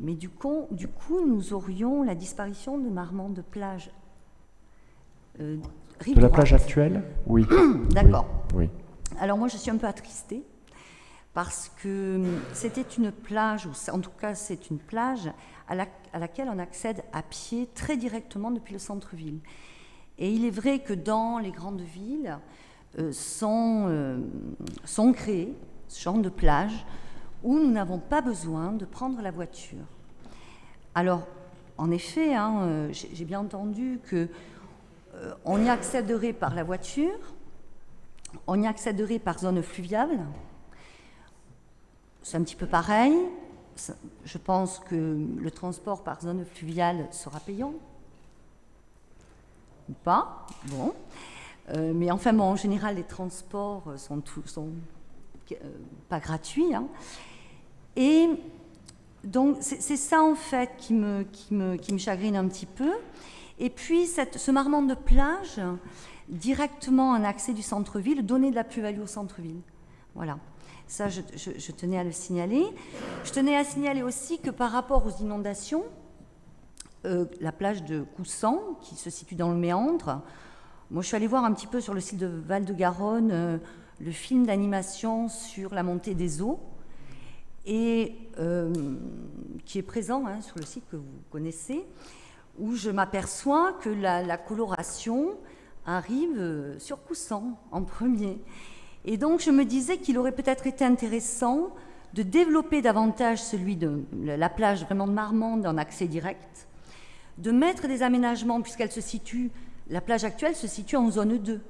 mais du coup, du coup, nous aurions la disparition de Marmande de plage de la plage actuelle? Oui. D'accord. Oui. Alors moi, je suis un peu attristée parce que hum, c'était une plage, ou en tout cas c'est une plage à, laquelle on accède à pied très directement depuis le centre-ville. Et il est vrai que dans les grandes villes euh, sont, euh, sont créés ce genre de plages où nous n'avons pas besoin de prendre la voiture. Alors, en effet, hein, euh, j'ai bien entendu que on y accéderait par la voiture, on y accéderait par zone fluviale, c'est un petit peu pareil. Je pense que le transport par zone fluviale sera payant. Ou pas. Bon. Euh, mais enfin, bon, en général, les transports sont, sont euh, pas gratuits. Hein. Et donc, c'est ça, en fait, qui me, chagrine un petit peu. Et puis, ce marmant de plage, directement en accès du centre-ville, donner de la plus-value au centre-ville. Voilà. Ça, je, tenais à le signaler. Je tenais à signaler aussi que par rapport aux inondations, euh, la plage de Coussan, qui se situe dans le Méandre, moi je suis allée voir un petit peu sur le site de Val-de-Garonne euh, le film d'animation sur la montée des eaux, et euh, qui est présent hein, sur le site que vous connaissez, où je m'aperçois que la, coloration arrive sur Coussan en premier. Et donc je me disais qu'il aurait peut-être été intéressant de développer davantage celui de la plage vraiment de Marmande en accès direct, de mettre des aménagements, puisqu'elle se situe, la plage actuelle se situe en zone 2,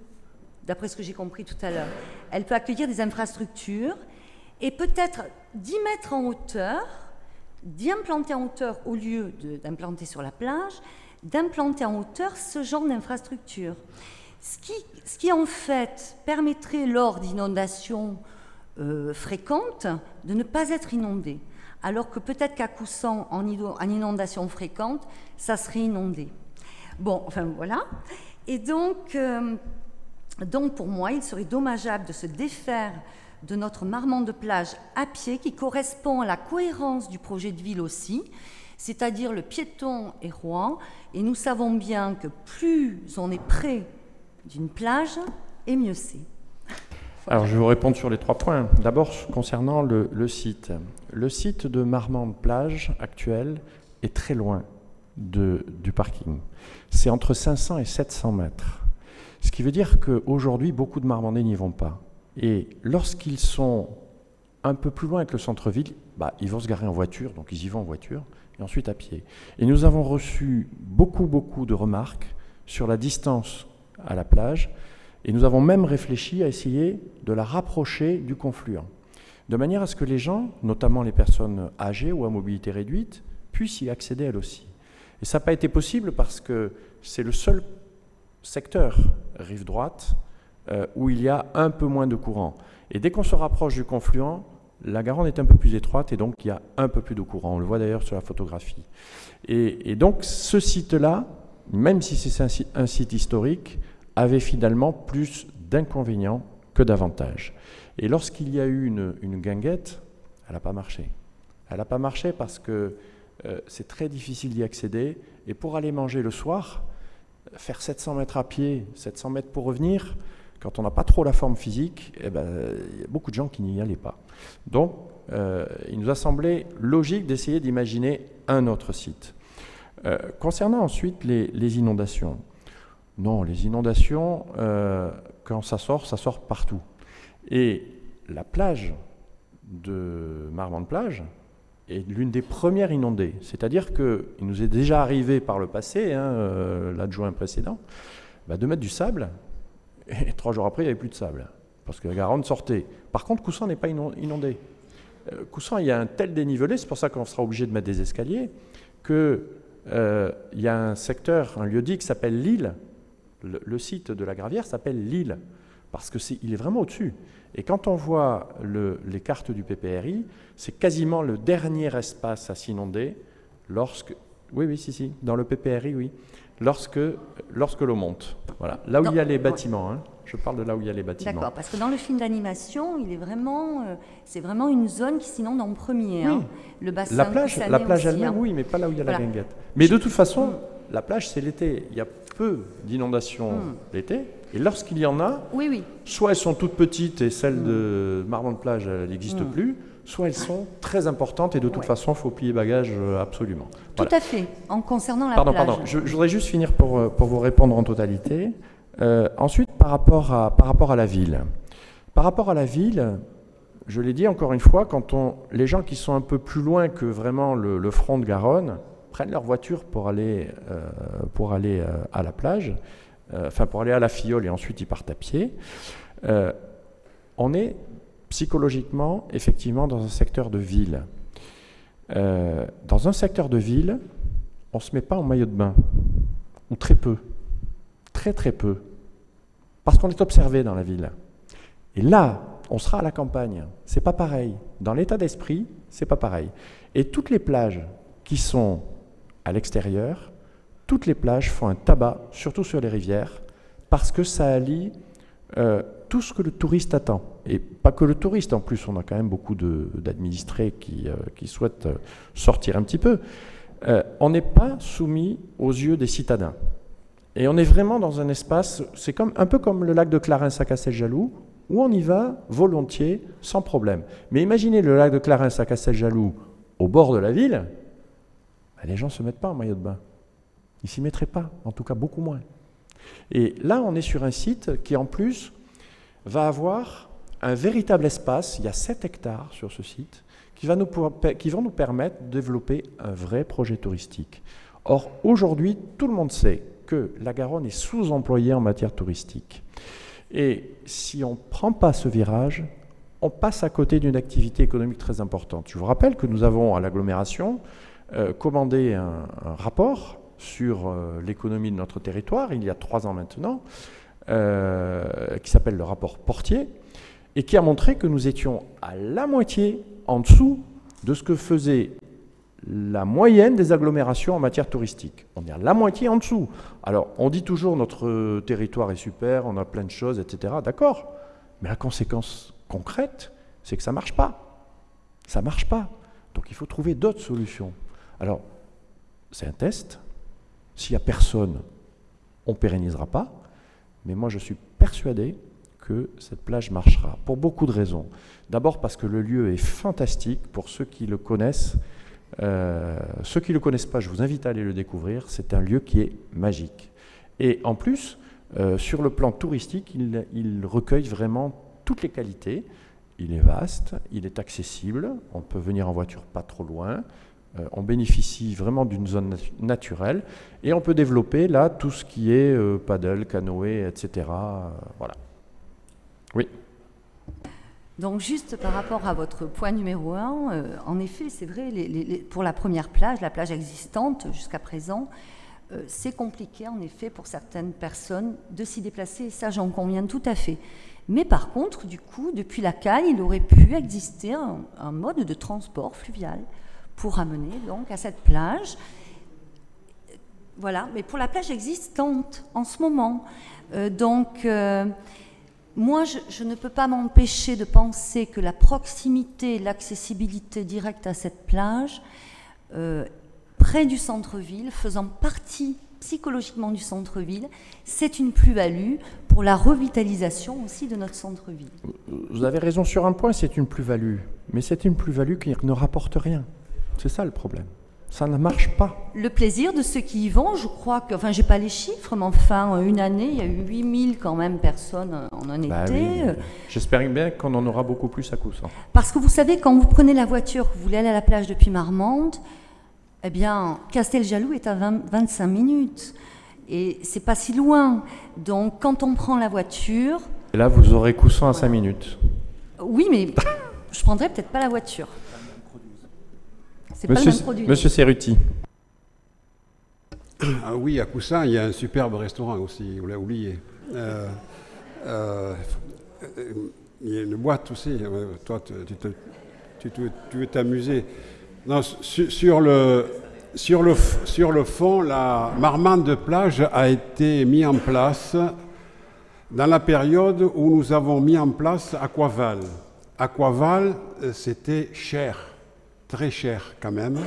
d'après ce que j'ai compris tout à l'heure. Elle peut accueillir des infrastructures et peut-être d'y mettre en hauteur, d'y implanter en hauteur au lieu d'implanter sur la plage, d'implanter en hauteur ce genre d'infrastructure. Ce qui, en fait permettrait lors d'inondations euh, fréquentes de ne pas être inondé, alors que peut-être qu'à Coussan, en, inondation fréquente, ça serait inondé. Bon, enfin voilà. Et donc, euh, donc pour moi, il serait dommageable de se défaire de notre marmande de plage à pied qui correspond à la cohérence du projet de ville aussi, c'est-à-dire le piéton et roi. Et nous savons bien que plus on est près d'une plage, et mieux c'est. Alors je vais vous répondre sur les trois points. D'abord concernant le, site. Le site de Marmande Plage actuel est très loin du parking. C'est entre 500 et 700 mètres. Ce qui veut dire qu'aujourd'hui, beaucoup de Marmandais n'y vont pas. Et lorsqu'ils sont un peu plus loin que le centre-ville, bah, ils vont se garer en voiture, donc ils y vont en voiture, et ensuite à pied. Et nous avons reçu beaucoup, beaucoup de remarques sur la distance à la plage, et nous avons même réfléchi à essayer de la rapprocher du confluent, de manière à ce que les gens, notamment les personnes âgées ou à mobilité réduite, puissent y accéder elles aussi. Et ça n'a pas été possible parce que c'est le seul secteur, rive droite, euh, où il y a un peu moins de courant. Et dès qu'on se rapproche du confluent, la Garonne est un peu plus étroite et donc il y a un peu plus de courant. On le voit d'ailleurs sur la photographie. Et, donc ce site-là, même si c'est un, site historique, avait finalement plus d'inconvénients que d'avantages. Et lorsqu'il y a eu une, guinguette, elle n'a pas marché. Elle n'a pas marché parce que euh, c'est très difficile d'y accéder. Et pour aller manger le soir, faire 700 mètres à pied, 700 mètres pour revenir, quand on n'a pas trop la forme physique, eh ben, il y a beaucoup de gens qui n'y allaient pas. Donc, euh, il nous a semblé logique d'essayer d'imaginer un autre site. Euh, concernant ensuite les inondations, non, les inondations, euh, quand ça sort, ça sort partout. Et la plage de Marmande-Plage est l'une des premières inondées. C'est-à-dire qu'il nous est déjà arrivé par le passé, hein, l'adjoint précédent, bah, de mettre du sable, et trois jours après, il n'y avait plus de sable, parce que la Garonne sortait. Par contre, Coussan n'est pas inondé. Euh, Coussan, il y a un tel dénivelé, c'est pour ça qu'on sera obligé de mettre des escaliers, qu'il y a un secteur, un lieu dit qui s'appelle l'île, le, site de la Gravière s'appelle l'île, parce qu'il est, vraiment au-dessus. Et quand on voit les cartes du PPRI, c'est quasiment le dernier espace à s'inonder lorsque... Oui, oui, si, si, dans le PPRI, oui. Lorsque, lorsque l'eau monte. Voilà. Là où il y a les bâtiments. Hein. Je parle de là où il y a les bâtiments. D'accord, parce que dans le film d'animation, il est vraiment, euh, c'est vraiment une zone qui s'inonde en premier. Hein. Le bassin. La plage, la plage elle-même, hein. oui, mais pas là où il y a la guinguette. Mais de toute façon, la plage, c'est l'été. Il y a peu d'inondations hmm. l'été. Et lorsqu'il y en a, Oui, oui. soit elles sont toutes petites et celle de Marmont-de-Plage, elle n'existe Mm. plus, soit elles sont très importantes et de toute Ouais. façon, il faut plier bagages euh, absolument. Tout Voilà. à fait. En concernant la Pardon, plage. pardon. Je, je voudrais juste finir pour, euh, pour vous répondre en totalité. Euh, ensuite, par rapport, à, par rapport à la ville. Par rapport à la ville, je l'ai dit encore une fois, quand on, les gens qui sont un peu plus loin que vraiment le, le front de Garonne prennent leur voiture pour aller, euh, pour aller euh, à la plage, enfin pour aller à la Fiole et ensuite ils partent à pied, on est psychologiquement effectivement dans un secteur de ville. Euh, dans un secteur de ville, on ne se met pas en maillot de bain, ou très peu, très très peu, parce qu'on est observé dans la ville. Et là, on sera à la campagne, c'est pas pareil. Dans l'état d'esprit, c'est pas pareil. Et toutes les plages qui sont à l'extérieur, toutes les plages font un tabac, surtout sur les rivières, parce que ça allie euh, tout ce que le touriste attend. Et pas que le touriste, en plus, on a quand même beaucoup d'administrés qui, euh, qui souhaitent euh, sortir un petit peu. Euh, on n'est pas soumis aux yeux des citadins. Et on est vraiment dans un espace, c'est comme, un peu comme le lac de Clarins à Castel-Jaloux, où on y va volontiers, sans problème. Mais imaginez le lac de Clarins à Castel-Jaloux au bord de la ville, ben, les gens ne se mettent pas en maillot de bain. Ils s'y mettraient pas, en tout cas beaucoup moins. Et là, on est sur un site qui, en plus, va avoir un véritable espace, il y a 7 hectares sur ce site, qui, va nous, vont nous permettre de développer un vrai projet touristique. Or, aujourd'hui, tout le monde sait que la Garonne est sous-employée en matière touristique. Et si on ne prend pas ce virage, on passe à côté d'une activité économique très importante. Je vous rappelle que nous avons à l'agglomération euh, commandé un, un rapport sur euh, l'économie de notre territoire, il y a trois ans maintenant, euh, qui s'appelle le rapport Portier, et qui a montré que nous étions à la moitié en dessous de ce que faisait la moyenne des agglomérations en matière touristique. On est à la moitié en dessous. Alors, on dit toujours notre territoire est super, on a plein de choses, etc. D'accord. Mais la conséquence concrète, c'est que ça ne marche pas. Ça ne marche pas. Donc, il faut trouver d'autres solutions. Alors, c'est un test. S'il n'y a personne, on ne pérennisera pas. Mais moi, je suis persuadé que cette plage marchera, pour beaucoup de raisons. D'abord parce que le lieu est fantastique, pour ceux qui le connaissent. Euh, ceux qui ne le connaissent pas, je vous invite à aller le découvrir. C'est un lieu qui est magique. Et en plus, euh, sur le plan touristique, il, il recueille vraiment toutes les qualités. Il est vaste, il est accessible, on peut venir en voiture pas trop loin, euh, on bénéficie vraiment d'une zone natu- naturelle et on peut développer là tout ce qui est paddle, canoë, etc. voilà. Oui. Donc juste par rapport à votre point numéro un, euh, en effet, c'est vrai, pour la première plage, la plage existante jusqu'à présent, euh, c'est compliqué en effet pour certaines personnes de s'y déplacer, et ça j'en conviens tout à fait. Mais par contre, du coup, depuis la Caille, il aurait pu exister un, mode de transport fluvial pour amener donc à cette plage. Voilà, mais pour la plage existante en ce moment. Euh, donc, moi, je, ne peux pas m'empêcher de penser que la proximité, l'accessibilité directe à cette plage, euh, près du centre-ville, faisant partie psychologiquement du centre-ville, c'est une plus-value pour la revitalisation aussi de notre centre-ville. Vous avez raison sur un point, c'est une plus-value. Mais c'est une plus-value qui ne rapporte rien. C'est ça le problème. Ça ne marche pas. Le plaisir de ceux qui y vont, je crois que, enfin, j'ai pas les chiffres, mais enfin, une année, il y a eu 8000 quand même personnes en un Bah été. oui, J'espère bien qu'on en aura beaucoup plus à coup ça. Parce que vous savez, quand vous prenez la voiture, vous voulez aller à la plage depuis Marmande, eh bien, Casteljaloux est à 20 25 minutes. Et c'est pas si loin. Donc, quand on prend la voiture, Et là, vous aurez Coussin à 5 minutes. oui, mais je prendrais peut-être pas la voiture. C'est pas le Monsieur, même produit. Monsieur Cerruti. Ah oui, à Coussin, il y a un superbe restaurant aussi, vous l'avez oublié. Euh, euh, il y a une boîte aussi, toi tu, tu te- tu te- tu veux t'amuser. Non, su- sur, le, sur, le, sur le fond, la marmande de plage a été mise en place dans la période où nous avons mis en place Aquaval. Aquaval, euh, c'était cher, très cher quand même.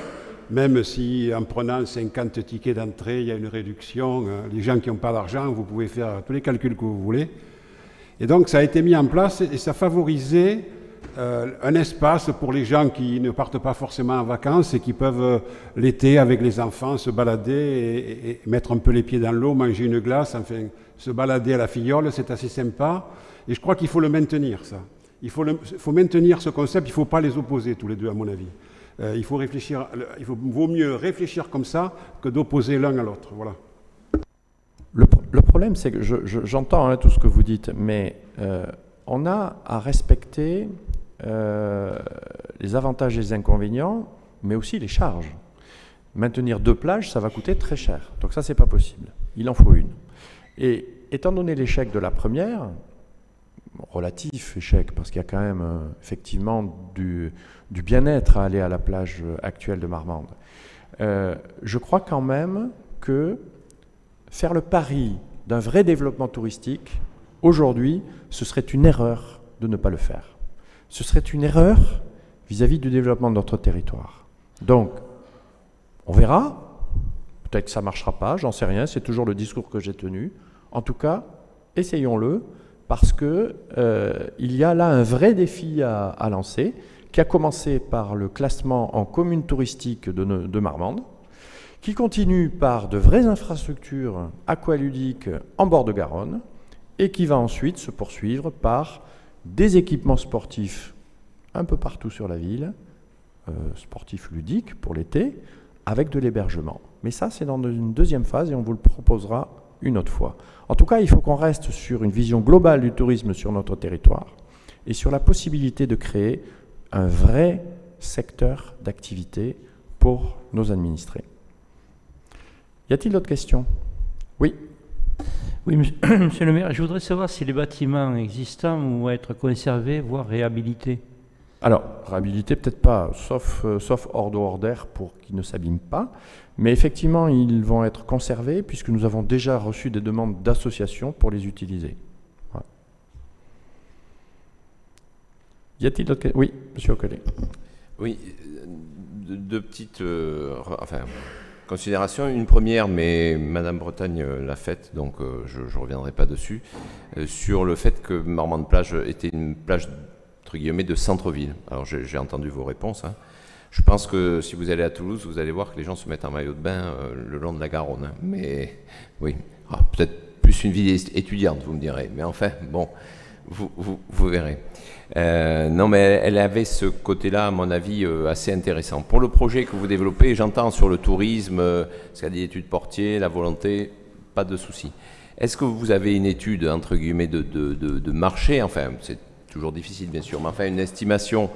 même si en prenant 50 tickets d'entrée, il y a une réduction, euh, les gens qui n'ont pas d'argent, vous pouvez faire tous les calculs que vous voulez. Et donc ça a été mis en place et ça favorisait euh, un espace pour les gens qui ne partent pas forcément en vacances et qui peuvent euh, l'été avec les enfants se balader et, mettre un peu les pieds dans l'eau, manger une glace, enfin se balader à la fillole, c'est assez sympa. Et je crois qu'il faut le maintenir, ça. Il faut, faut maintenir ce concept, il ne faut pas les opposer tous les deux, à mon avis. Euh, il faut réfléchir, il vaut mieux réfléchir comme ça que d'opposer l'un à l'autre. Voilà. Le, problème, c'est que j'entends hein, tout ce que vous dites, mais on a à respecter euh, les avantages et les inconvénients, mais aussi les charges. Maintenir deux plages, ça va coûter très cher. Donc ça, c'est pas possible. Il en faut une. Et étant donné l'échec de la première, relatif échec, parce qu'il y a quand même euh, effectivement du, bien-être à aller à la plage actuelle de Marmande, euh, je crois quand même que faire le pari d'un vrai développement touristique, aujourd'hui, ce serait une erreur de ne pas le faire ce serait une erreur vis-à-vis du développement de notre territoire. Donc, on verra. Peut-être que ça ne marchera pas, j'en sais rien, c'est toujours le discours que j'ai tenu. En tout cas, essayons-le, parce qu'il euh, y a là un vrai défi à, lancer, qui a commencé par le classement en commune touristique de, de Marmande, qui continue par de vraies infrastructures aqualudiques en bord de Garonne, et qui va ensuite se poursuivre par des équipements sportifs un peu partout sur la ville, euh, sportifs ludiques pour l'été, avec de l'hébergement. Mais ça, c'est dans une deuxième phase et on vous le proposera une autre fois. En tout cas, il faut qu'on reste sur une vision globale du tourisme sur notre territoire et sur la possibilité de créer un vrai secteur d'activité pour nos administrés. Y a-t-il d'autres questions? Oui. Oui, monsieur le maire, je voudrais savoir si les bâtiments existants vont être conservés, voire réhabilités. Alors, réhabilités, peut-être pas, sauf, euh, sauf hors d'air pour qu'ils ne s'abîment pas. Mais effectivement, ils vont être conservés puisque nous avons déjà reçu des demandes d'associations pour les utiliser. Y a-t-il d'autres questions Oui, monsieur Ocollet. Oui, deux, petites. Euh, enfin Considération, une première, mais Madame Bretagne euh, l'a faite, donc euh, je ne reviendrai pas dessus, euh, sur le fait que Marmande Plage était une plage entre guillemets de centre-ville. Alors j'ai entendu vos réponses. Hein. Je pense que si vous allez à Toulouse, vous allez voir que les gens se mettent en maillot de bain le long de la Garonne. Hein. Mais oui, ah, peut-être plus une ville étudiante, vous me direz. Mais enfin, bon, vous, verrez. Euh, non, mais elle avait ce côté-là, à mon avis, euh, assez intéressant. Pour le projet que vous développez, j'entends sur le tourisme, euh, ce qu'a dit l'étude portier, la volonté, pas de souci. Est-ce que vous avez une étude, entre guillemets, de, de, marché Enfin, c'est toujours difficile, bien sûr, mais enfin, une estimation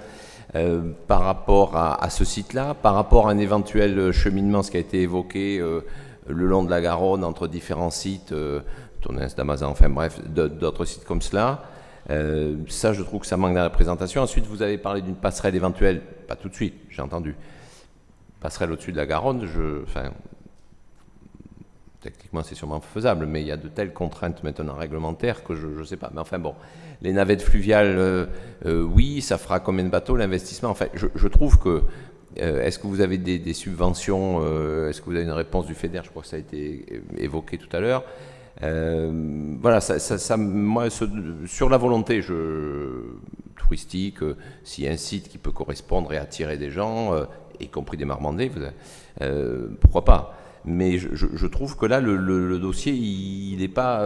par rapport à, ce site-là, par rapport à un éventuel cheminement, ce qui a été évoqué le long de la Garonne, entre différents sites, Tournins d'Amazon, enfin bref, d'autres sites comme cela euh, ça, je trouve que ça manque dans la présentation. Ensuite, vous avez parlé d'une passerelle éventuelle, pas tout de suite, j'ai entendu. Passerelle au-dessus de la Garonne, je, techniquement c'est sûrement faisable, mais il y a de telles contraintes maintenant réglementaires que je ne sais pas. Mais enfin bon, les navettes fluviales, euh, euh, oui, ça fera combien de bateaux l'investissement Enfin, je, trouve que. Est-ce que vous avez des, subventions Est-ce que vous avez une réponse du FEDER Je crois que ça a été évoqué tout à l'heure. Euh, voilà, ça, moi, sur la volonté je, touristique, euh, s'il y a un site qui peut correspondre et attirer des gens, euh, y compris des Marmandais, pourquoi pas? Mais je, trouve que là, le, dossier, il n'est pas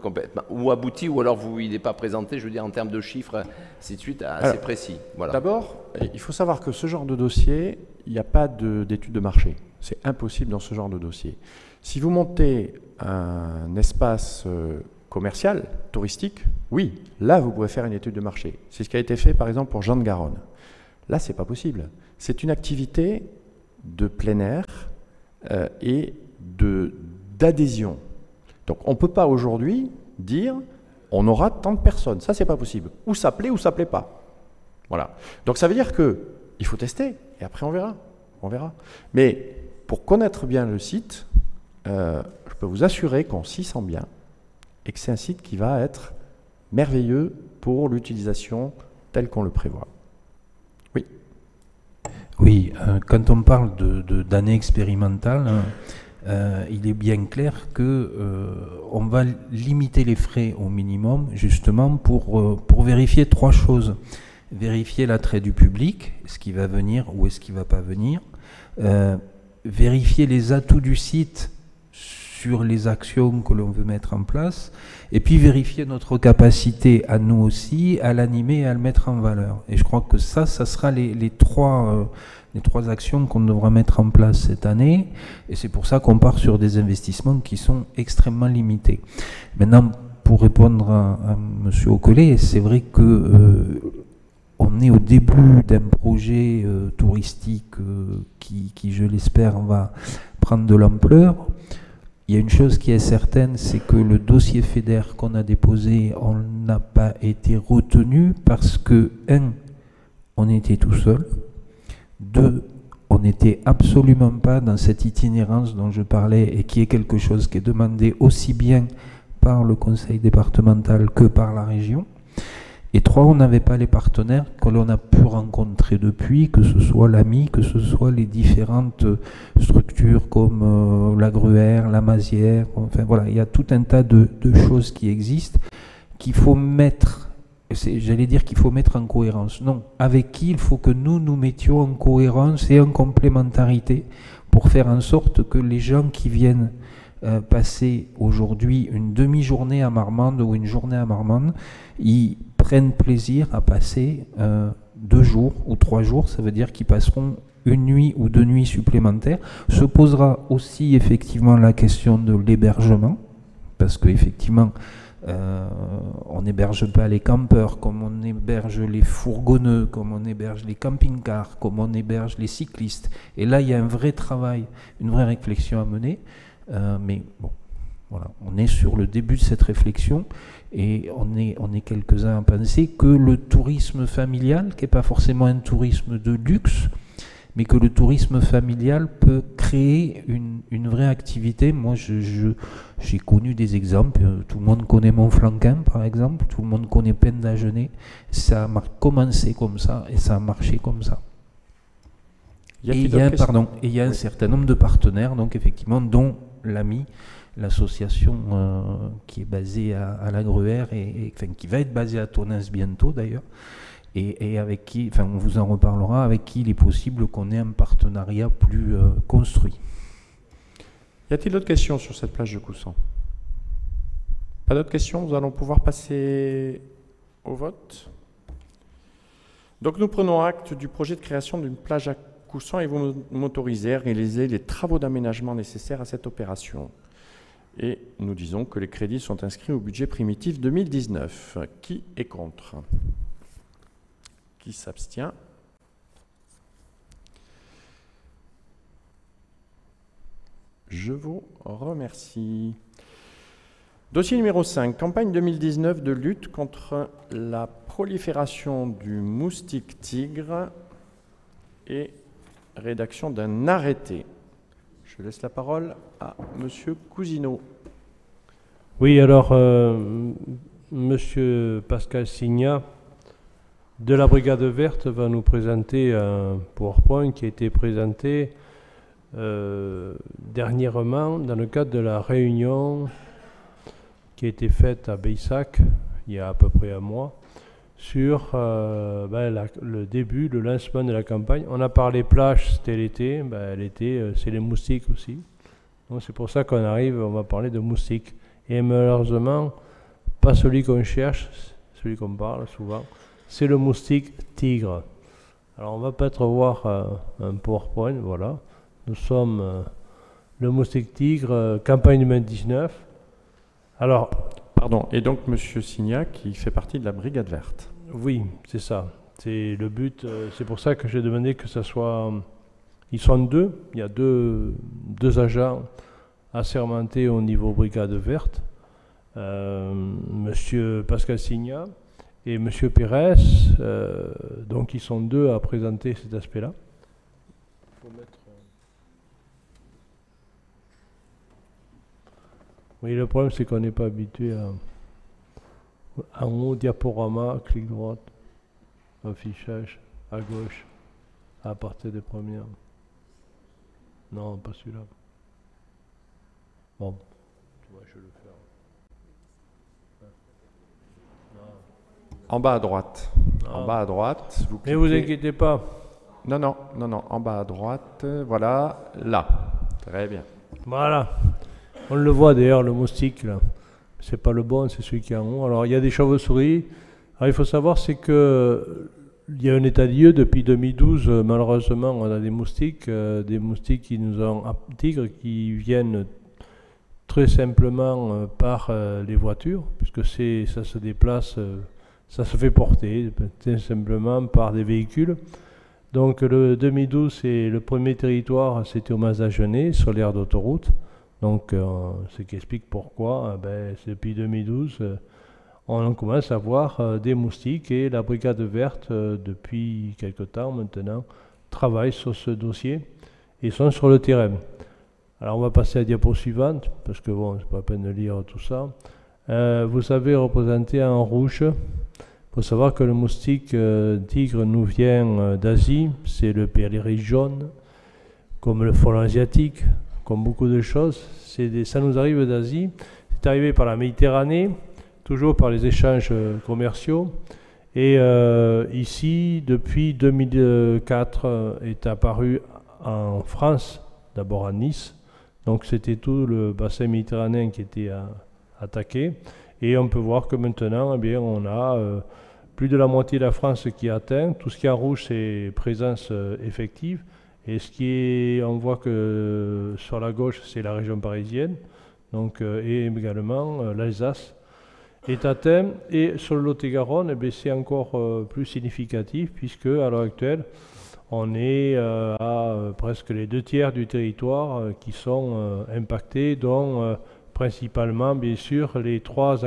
complètement ou abouti, ou alors vous, il n'est pas présenté, je veux dire, en termes de chiffres, ainsi de suite, assez précis. Voilà. D'abord, il faut savoir que ce genre de dossier, il n'y a pas d'étude de marché. C'est impossible dans ce genre de dossier. Si vous montez un espace euh, commercial, touristique, oui, là vous pouvez faire une étude de marché. C'est ce qui a été fait par exemple pour Jean de Garonne. Là, c'est pas possible. C'est une activité de plein air euh, et d'adhésion. Donc on ne peut pas aujourd'hui dire on aura tant de personnes. Ça, c'est pas possible. Ou ça plaît ou ça plaît pas. Voilà. Donc ça veut dire que il faut tester et après on verra. On verra. Mais pour connaître bien le site, euh, je peux vous assurer qu'on s'y sent bien et que c'est un site qui va être merveilleux pour l'utilisation telle qu'on le prévoit. Oui. Oui, quand on parle d'année de, expérimentale, hein, il est bien clair que on va limiter les frais au minimum, justement pour, pour vérifier trois choses vérifier l'attrait du public, ce qui va venir ou est-ce qui ne va pas venir, euh, vérifier les atouts du site sur les actions que l'on veut mettre en place, et puis vérifier notre capacité à nous aussi à l'animer et à le mettre en valeur. Et je crois que ça, ça sera les, trois, euh, les trois actions qu'on devra mettre en place cette année, et c'est pour ça qu'on part sur des investissements qui sont extrêmement limités. Maintenant, pour répondre à, M. Ocollet, c'est vrai que euh, on est au début d'un projet euh, touristique euh, qui, je l'espère, va prendre de l'ampleur. Il y a une chose qui est certaine, c'est que le dossier FEDER qu'on a déposé, on n'a pas été retenu parce que, un, on était tout seul. Deux, on n'était absolument pas dans cette itinérance dont je parlais et qui est quelque chose qui est demandé aussi bien par le conseil départemental que par la région. Et trois, on n'avait pas les partenaires que l'on a pu rencontrer depuis, que ce soit l'AMI, que ce soit les différentes structures comme euh, la Gruère, la Mazière. Enfin voilà, il y a tout un tas de, choses qui existent qu'il faut mettre, j'allais dire qu'il faut mettre en cohérence. Non, avec qui il faut que nous nous mettions en cohérence et en complémentarité pour faire en sorte que les gens qui viennent euh, passer aujourd'hui une demi-journée à Marmande ou une journée à Marmande, ils prennent plaisir à passer euh, deux jours ou trois jours, ça veut dire qu'ils passeront une nuit ou deux nuits supplémentaires. Se posera aussi effectivement la question de l'hébergement, parce qu'effectivement, euh, on n'héberge pas les campeurs comme on héberge les fourgonneux, comme on héberge les camping-cars, comme on héberge les cyclistes. Et là, il y a un vrai travail, une vraie réflexion à mener. Euh, mais bon, voilà, on est sur le début de cette réflexion. Et on est, on est quelques-uns à penser que le tourisme familial, qui n'est pas forcément un tourisme de luxe, mais que le tourisme familial peut créer une, une vraie activité. Moi, j'ai je, connu des exemples. Tout le monde connaît Montflanquin, par exemple. Tout le monde connaît Peine d'Agenais. Ça a commencé comme ça et ça a marché comme ça. et il y a, pardon, et il y a un certain nombre de partenaires, donc effectivement, dont l'AMI, l'association euh, qui est basée à, la Gruère et, qui va être basée à Tonnes bientôt d'ailleurs, et, avec qui, enfin on vous en reparlera, avec qui il est possible qu'on ait un partenariat plus euh, construit. Y a-t-il d'autres questions sur cette plage de Coussan? Pas d'autres questions? Nous allons pouvoir passer au vote? Donc nous prenons acte du projet de création d'une plage à Coussan et vous m'autorisez à réaliser les travaux d'aménagement nécessaires à cette opération. Et nous disons que les crédits sont inscrits au budget primitif 2019. Qui est contre? Qui s'abstient? Je vous remercie. Dossier numéro 5, campagne 2019 de lutte contre la prolifération du moustique tigre et rédaction d'un arrêté. Je laisse la parole à Monsieur Cousineau. Oui, alors, euh, Monsieur Pascal Signa de la Brigade Verte va nous présenter un PowerPoint qui a été présenté euh, dernièrement dans le cadre de la réunion qui a été faite à Beissac il y a à peu près un mois sur euh, ben, le début, le lancement de la campagne. On a parlé plage, c'était l'été, ben, l'été euh, c'est les moustiques aussi. Donc c'est pour ça qu'on arrive, on va parler de moustiques. Et malheureusement, pas celui qu'on cherche, celui qu'on parle souvent, c'est le moustique tigre. Alors on va peut-être voir euh, un PowerPoint, voilà. Nous sommes le moustique tigre, campagne 2019. Alors, Pardon, et donc M. Signac, qui fait partie de la Brigade verte. Oui, c'est ça. C'est le but. Euh, c'est pour ça que j'ai demandé que ça soit. Ils sont deux. Il y a deux, deux agents assermentés au niveau Brigade verte. Euh, Monsieur Pascal Signa et Monsieur Pérez. Euh, donc ils sont deux à présenter cet aspect-là. Oui, le problème, c'est qu'on n'est pas habitué à. En haut, diaporama, clic droite, affichage, à gauche. à partir des premières. Non, pas celui-là. Bon, tu vois, je vais le faire. En bas à droite. En bas à droite. Vous Mais vous inquiétez pas. Non, non, non, non. En bas à droite. Voilà. Là. Très bien. Voilà. On le voit d'ailleurs, le moustique, là. C'est pas le bon, c'est celui qui est en haut. Alors, il y a des chauves-souris. Alors, il faut savoir, c'est que il y a un état de lieu depuis 2012. euh, Malheureusement, on a des moustiques, euh, des moustiques qui nous ont, ah, tigres qui viennent très simplement euh, par les voitures, puisque c'est, ça se déplace, ça se fait porter, tout simplement par des véhicules. Donc le 2012, c'est le premier territoire, c'était au Mazagenet, sur l'aire d'autoroute. Donc euh, ce qui explique pourquoi, euh, ben, depuis 2012, euh, on commence à voir des moustiques et la brigade verte, depuis quelque temps maintenant, travaille sur ce dossier et sont sur le terrain. Alors on va passer à la diapo suivante, parce que bon, c'est pas la peine de lire tout ça. Vous avez représenté en rouge. Il faut savoir que le moustique tigre nous vient d'Asie, c'est le périris jaune, comme le frelon asiatique, comme beaucoup de choses. Ça nous arrive d'Asie. C'est arrivé par la Méditerranée, toujours par les échanges euh, commerciaux. Et euh, ici, depuis 2004, euh, est apparu en France, d'abord à Nice. Donc c'était tout le bassin méditerranéen qui était attaqué. Et on peut voir que maintenant, eh bien, on a plus de la moitié de la France qui est atteint. Tout ce qui est en rouge, c'est présence effective. Et ce qui est, on voit que sur la gauche, c'est la région parisienne, donc, euh, et également euh, l'Alsace est atteint. Et sur le Lot-et-Garonne, eh c'est encore euh, plus significatif, puisque à l'heure actuelle, on est à presque les deux tiers du territoire qui sont impactés, dont principalement, bien sûr, les trois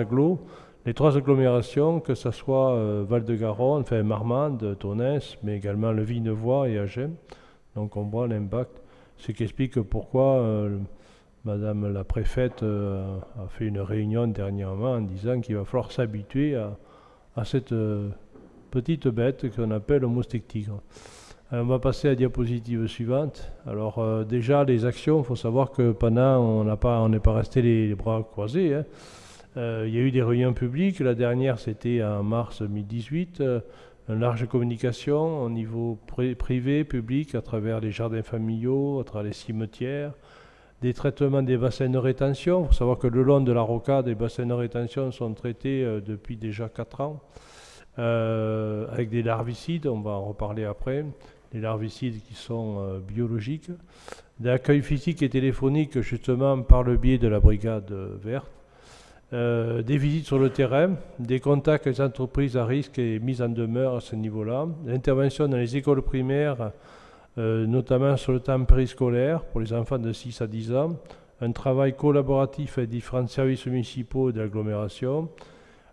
les trois agglomérations, que ce soit Val-de-Garonne, enfin Marmande, Tonnes, mais également le Vinevoix et Agen. Donc on voit l'impact, ce qui explique pourquoi euh, Madame la préfète euh, a fait une réunion dernièrement en disant qu'il va falloir s'habituer à, cette euh, petite bête qu'on appelle le moustique tigre. On va passer à la diapositive suivante. Alors euh, déjà les actions, il faut savoir que pendant, on n'a pas, n'est pas resté les, bras croisés. hein. Il y a eu des réunions publiques. La dernière, c'était en mars 2018. Une large communication au niveau pri- privé, public, à travers les jardins familiaux, à travers les cimetières, des traitements des bassins de rétention. Il faut savoir que le long de la rocade, les bassins de rétention sont traités euh, depuis déjà 4 ans euh, avec des larvicides, on va en reparler après, des larvicides qui sont euh, biologiques, d'accueil physique et téléphonique justement par le biais de la brigade euh, verte, euh, des visites sur le terrain, des contacts avec les entreprises à risque et mise en demeure à ce niveau-là, l'intervention dans les écoles primaires, euh, notamment sur le temps périscolaire pour les enfants de 6 à 10 ans, un travail collaboratif avec différents services municipaux de l'agglomération,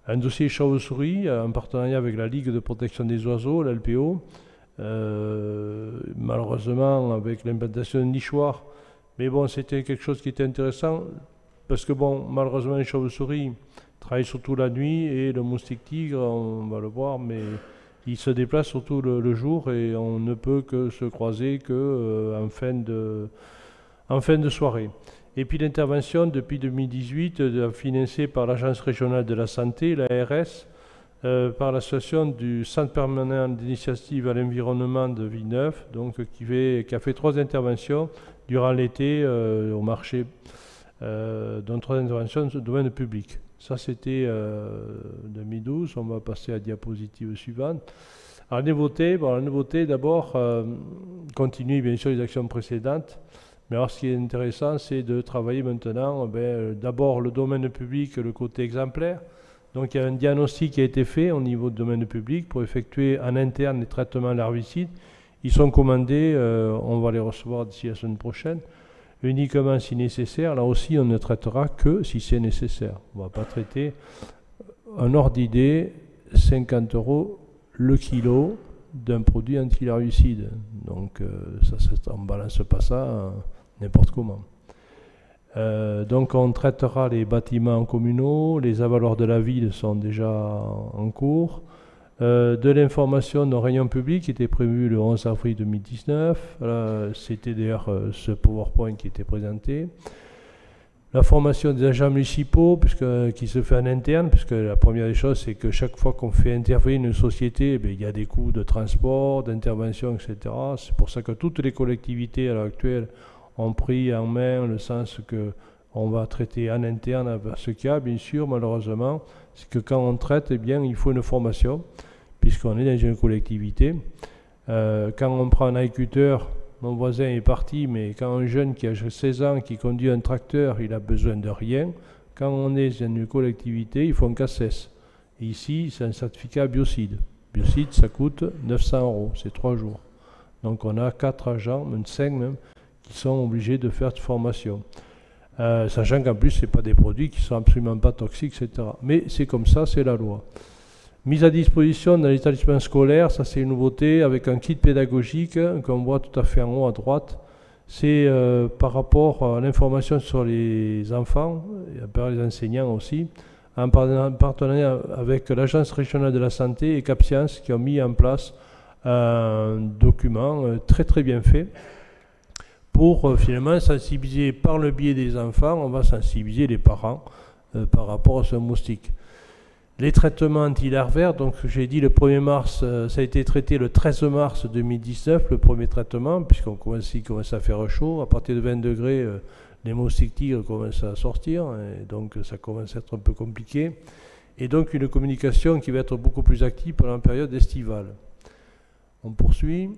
un dossier chauve-souris euh, en partenariat avec la Ligue de protection des oiseaux, la LPO, euh, malheureusement avec l'implantation de nichoirs. Mais bon, c'était quelque chose qui était intéressant parce que bon, malheureusement, les chauves-souris travaillent surtout la nuit et le moustique tigre, on va le voir, mais il se déplace surtout le, jour et on ne peut que se croiser que euh, en, fin de, en fin de soirée. Et puis l'intervention depuis 2018, euh, financée par l'Agence régionale de la santé, l'ARS, euh, par l'association du Centre permanent d'initiative à l'environnement de Villeneuve, donc, qui, a fait trois interventions durant l'été au marché, euh, dont trois interventions dans le domaine public. Ça, c'était euh, 2012. On va passer à la diapositive suivante. Alors, la nouveauté, bon, la nouveauté d'abord, euh, continue bien sûr les actions précédentes. Mais alors, ce qui est intéressant, c'est de travailler maintenant, ben, euh, d'abord le domaine public, le côté exemplaire. Donc, il y a un diagnostic qui a été fait au niveau du domaine public pour effectuer en interne les traitements larvicides. Ils sont commandés, euh, on va les recevoir d'ici la semaine prochaine, uniquement si nécessaire. Là aussi, on ne traitera que si c'est nécessaire. On ne va pas traiter un ordre d'idée, 50 euros le kilo d'un produit antilarvicide. Donc, euh, ça, on ne balance pas ça euh, n'importe comment. Euh, donc, on traitera les bâtiments communaux, les avaloirs de la ville sont déjà en cours. Euh, de l'information dans réunion publique qui était prévue le 11 avril 2019. C'était d'ailleurs euh, ce PowerPoint qui était présenté. La formation des agents municipaux, puisque, qui se fait en interne, puisque la première des choses, c'est que chaque fois qu'on fait intervenir une société, eh il y a des coûts de transport, d'intervention, etc. C'est pour ça que toutes les collectivités à l'heure actuelle ont pris en main le sens que on va traiter en interne. Ce qu'il y a, bien sûr, malheureusement, c'est que quand on traite, eh bien, il faut une formation, puisqu'on est dans une collectivité. Euh, quand on prend un agriculteur, mon voisin est parti, mais quand un jeune qui a 16 ans, qui conduit un tracteur, il a besoin de rien. Quand on est dans une collectivité, il faut un CACES. Ici, c'est un certificat biocide. Biocide, ça coûte 900 euros, c'est 3 jours. Donc on a 4 agents, même 5 même, qui sont obligés de faire cette formation. Euh, sachant qu'en plus, ce pas des produits qui sont absolument pas toxiques, etc. Mais c'est comme ça, c'est la loi. Mise à disposition dans l'établissement scolaire, ça c'est une nouveauté, avec un kit pédagogique qu'on voit tout à fait en haut à droite. C'est euh, par rapport à l'information sur les enfants, et par les enseignants aussi, en partenariat avec l'Agence régionale de la santé et CapScience qui ont mis en place un document euh, très très bien fait pour euh, finalement sensibiliser par le biais des enfants, on va sensibiliser les parents par rapport à ce moustique. Les traitements anti-larvaires, donc j'ai dit le 1er mars, euh, ça a été traité le 13 mars 2019, le premier traitement, puisqu'on commence, à faire chaud. À partir de 20 degrés, euh, les moustiques tigres commencent à sortir, et donc ça commence à être un peu compliqué. Et donc une communication qui va être beaucoup plus active pendant la période estivale. On poursuit.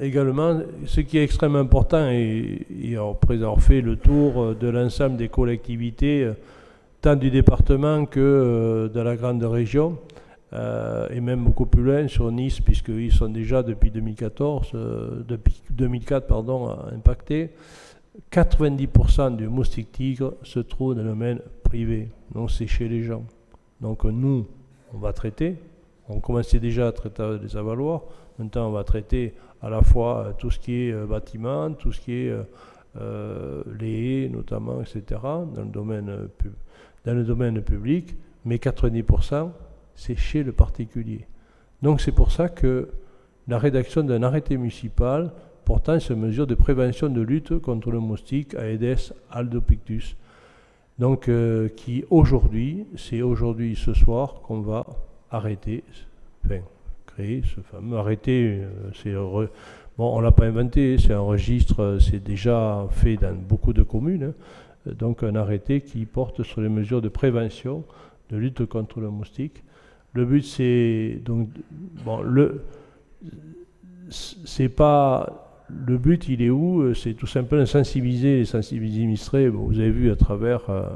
Également, ce qui est extrêmement important, et, et après avoir fait le tour de l'ensemble des collectivités, tant du département que euh, de la grande région, euh, et même beaucoup plus loin sur Nice, puisqu'ils sont déjà depuis 2014, euh, depuis 2004 pardon, impactés. 90% du moustique tigre se trouve dans le domaine privé, donc c'est chez les gens. Donc nous, on va traiter, on commençait déjà à traiter les avaloirs, maintenant on va traiter à la fois tout ce qui est bâtiment, tout ce qui est les haies notamment, etc., dans le domaine public dans le domaine public, mais 90% c'est chez le particulier. Donc c'est pour ça que la rédaction d'un arrêté municipal portant ces mesures de prévention de lutte contre le moustique Aedes albopictus, donc euh, qui aujourd'hui, c'est aujourd'hui ce soir qu'on va arrêter, enfin créer ce fameux arrêté, euh, c'est bon on l'a pas inventé, c'est un registre, c'est déjà fait dans beaucoup de communes. Hein donc un arrêté qui porte sur les mesures de prévention, de lutte contre le moustique. Le but, c'est donc bon, le c'est pas le but, il est où? C'est tout simplement sensibiliser les sensibiliser vous avez vu à travers euh,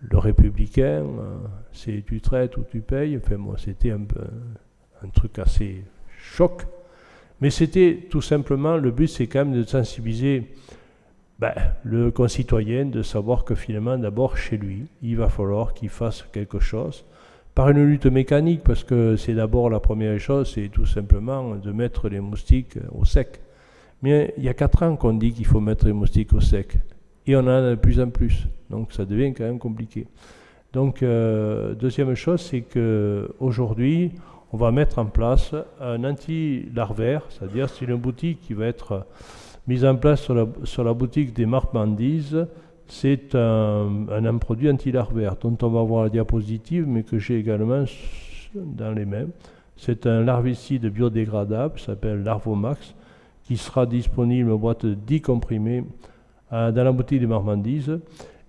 le républicain, euh, c'est tu traites ou tu payes. Enfin, moi, c'était un, un truc assez choc. Mais c'était tout simplement, le but, c'est quand même de sensibiliser ben, le concitoyen de savoir que finalement, d'abord chez lui, il va falloir qu'il fasse quelque chose par une lutte mécanique, parce que c'est d'abord la première chose, c'est tout simplement de mettre les moustiques au sec. Mais il y a quatre ans qu'on dit qu'il faut mettre les moustiques au sec, et on en a de plus en plus, donc ça devient quand même compliqué. Donc, euh, deuxième chose, c'est qu'aujourd'hui, on va mettre en place un anti-larvaire, c'est-à-dire c'est une boutique qui va être mise en place sur la, sur la boutique des marchandises. C'est un, un, produit anti-larvaire dont on va voir la diapositive, mais que j'ai également dans les mains. C'est un larvicide biodégradable, s'appelle Larvomax, qui sera disponible en boîte de 10 comprimés euh, dans la boutique des marchandises.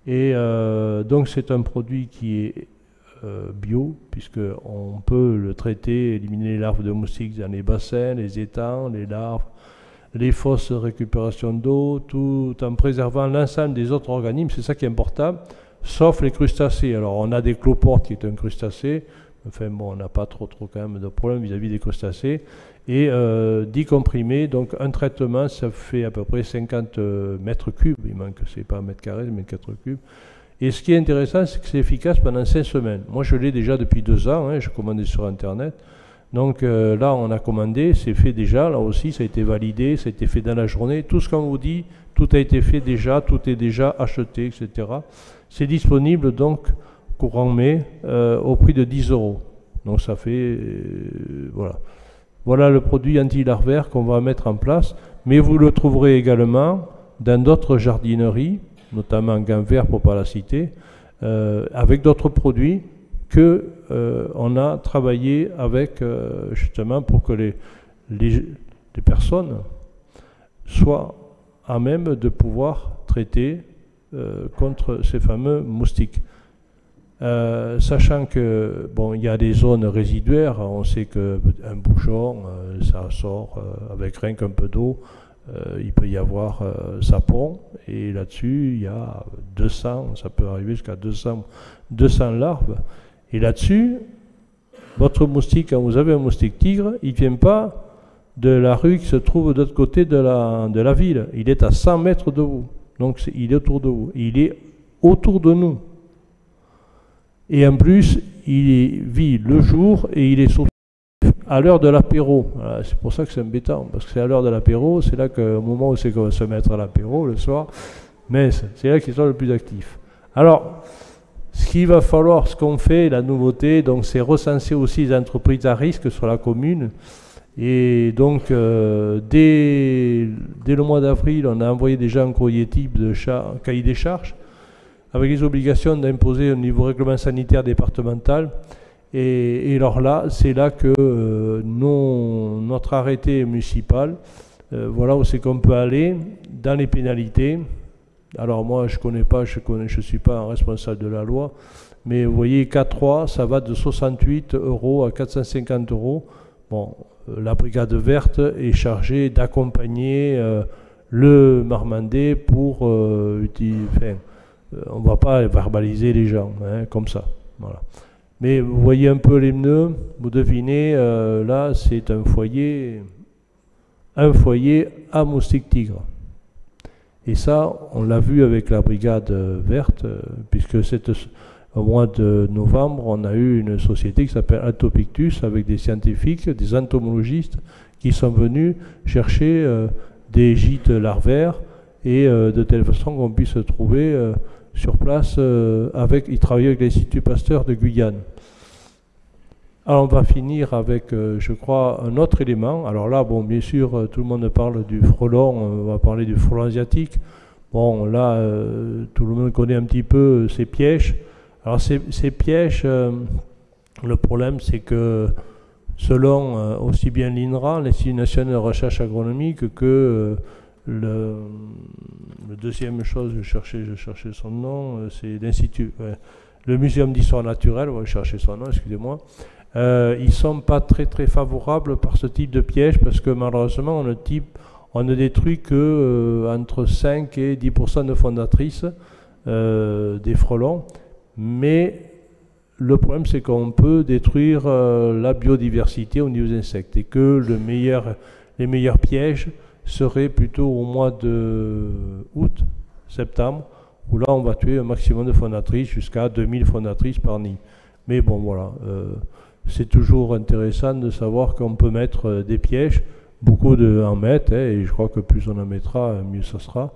Et euh, donc c'est un produit qui est euh, bio, puisqu'on peut le traiter, éliminer les larves de moustiques dans les bassins, les étangs, les larves les fosses de récupération d'eau, tout en préservant l'ensemble des autres organismes, c'est ça qui est important, sauf les crustacés. Alors on a des cloportes qui est un crustacé, enfin bon, on n'a pas trop, trop quand même de problème vis-à-vis des crustacés, et euh, 10 comprimés, donc un traitement, ça fait à peu près 50 euh, mètres cubes, il manque, c'est pas un mètre carré, mais 4 cubes. Et ce qui est intéressant, c'est que c'est efficace pendant 5 semaines. Moi, je l'ai déjà depuis 2 ans, hein, je commandais sur Internet. Donc euh, là, on a commandé, c'est fait déjà, là aussi, ça a été validé, ça a été fait dans la journée. Tout ce qu'on vous dit, tout a été fait déjà, tout est déjà acheté, etc. C'est disponible donc courant mai euh, au prix de 10 euros. Donc ça fait... euh, voilà. Voilà le produit anti-larvaire qu'on va mettre en place, mais vous le trouverez également dans d'autres jardineries, notamment Ganvert pour ne pas la citer, avec d'autres produits que euh, on a travaillé avec euh, justement pour que les, les, personnes soient à même de pouvoir traiter euh, contre ces fameux moustiques. Sachant que bon, il y a des zones résiduaires, on sait qu'un bouchon, ça sort avec rien qu'un peu d'eau, il peut y avoir sapon, et là-dessus, il y a 200, ça peut arriver jusqu'à 200, 200 larves. Et là-dessus, votre moustique, quand vous avez un moustique tigre, il ne vient pas de la rue qui se trouve de l'autre côté de la, ville. Il est à 100 mètres de vous. Donc il est autour de vous. Il est autour de nous. Et en plus, il vit le jour et il est surtout à l'heure de l'apéro. C'est pour ça que c'est embêtant, parce que c'est à l'heure de l'apéro, c'est là que, au moment où c'est qu'on va se mettre à l'apéro le soir, mais c'est là qu'ils sont le plus actifs. Alors, ce qu'il va falloir, ce qu'on fait, la nouveauté, donc c'est recenser aussi les entreprises à risque sur la commune. Et donc, euh, dès, le mois d'avril, on a envoyé déjà un courrier type de cahier des charges avec les obligations d'imposer au niveau règlement sanitaire départemental. Et, alors là, c'est là que euh, notre arrêté municipal, euh, voilà où c'est qu'on peut aller dans les pénalités. Alors moi, je connais pas, je je suis pas un responsable de la loi, mais vous voyez, K3, ça va de 68 euros à 450 euros. Bon, euh, la brigade verte est chargée d'accompagner euh, le Marmandais pour euh, enfin, on ne va pas verbaliser les gens hein, comme ça. Mais vous voyez un peu les pneus, vous devinez, là c'est un foyer, un foyer à moustique tigre. Et ça, on l'a vu avec la brigade verte, euh, puisque au mois de novembre, on a eu une société qui s'appelle Atopictus avec des scientifiques, des entomologistes, qui sont venus chercher euh, des gîtes larvaires et euh, de telle façon qu'on puisse se trouver sur place avec, ils travaillaient avec l'Institut Pasteur de Guyane. Alors on va finir avec, euh, je crois, un autre élément. Alors là, bon, bien sûr, euh, tout le monde parle du frelon, on va parler du frelon asiatique. Bon, là, euh, tout le monde connaît un petit peu ces pièges. Alors ces, pièges, le problème c'est que selon aussi bien l'INRA, l'Institut national de recherche agronomique, que le, deuxième chose, je cherchais, je cherchais son nom, c'est l'Institut, le Muséum d'histoire naturelle, on va chercher son nom, excusez-moi. Euh, ils sont pas très très favorables par ce type de piège parce que malheureusement on ne, ne détruit que euh, entre 5 et 10% de fondatrices euh, des frelons, mais le problème c'est qu'on peut détruire la biodiversité au niveau des insectes et que les meilleurs pièges seraient plutôt au mois de août, septembre, où là on va tuer un maximum de fondatrices jusqu'à 2000 fondatrices par nid. Mais bon voilà, c'est toujours intéressant de savoir qu'on peut mettre euh, des pièges, beaucoup de, en mettre, hein, et je crois que plus on en mettra, euh, mieux ça sera.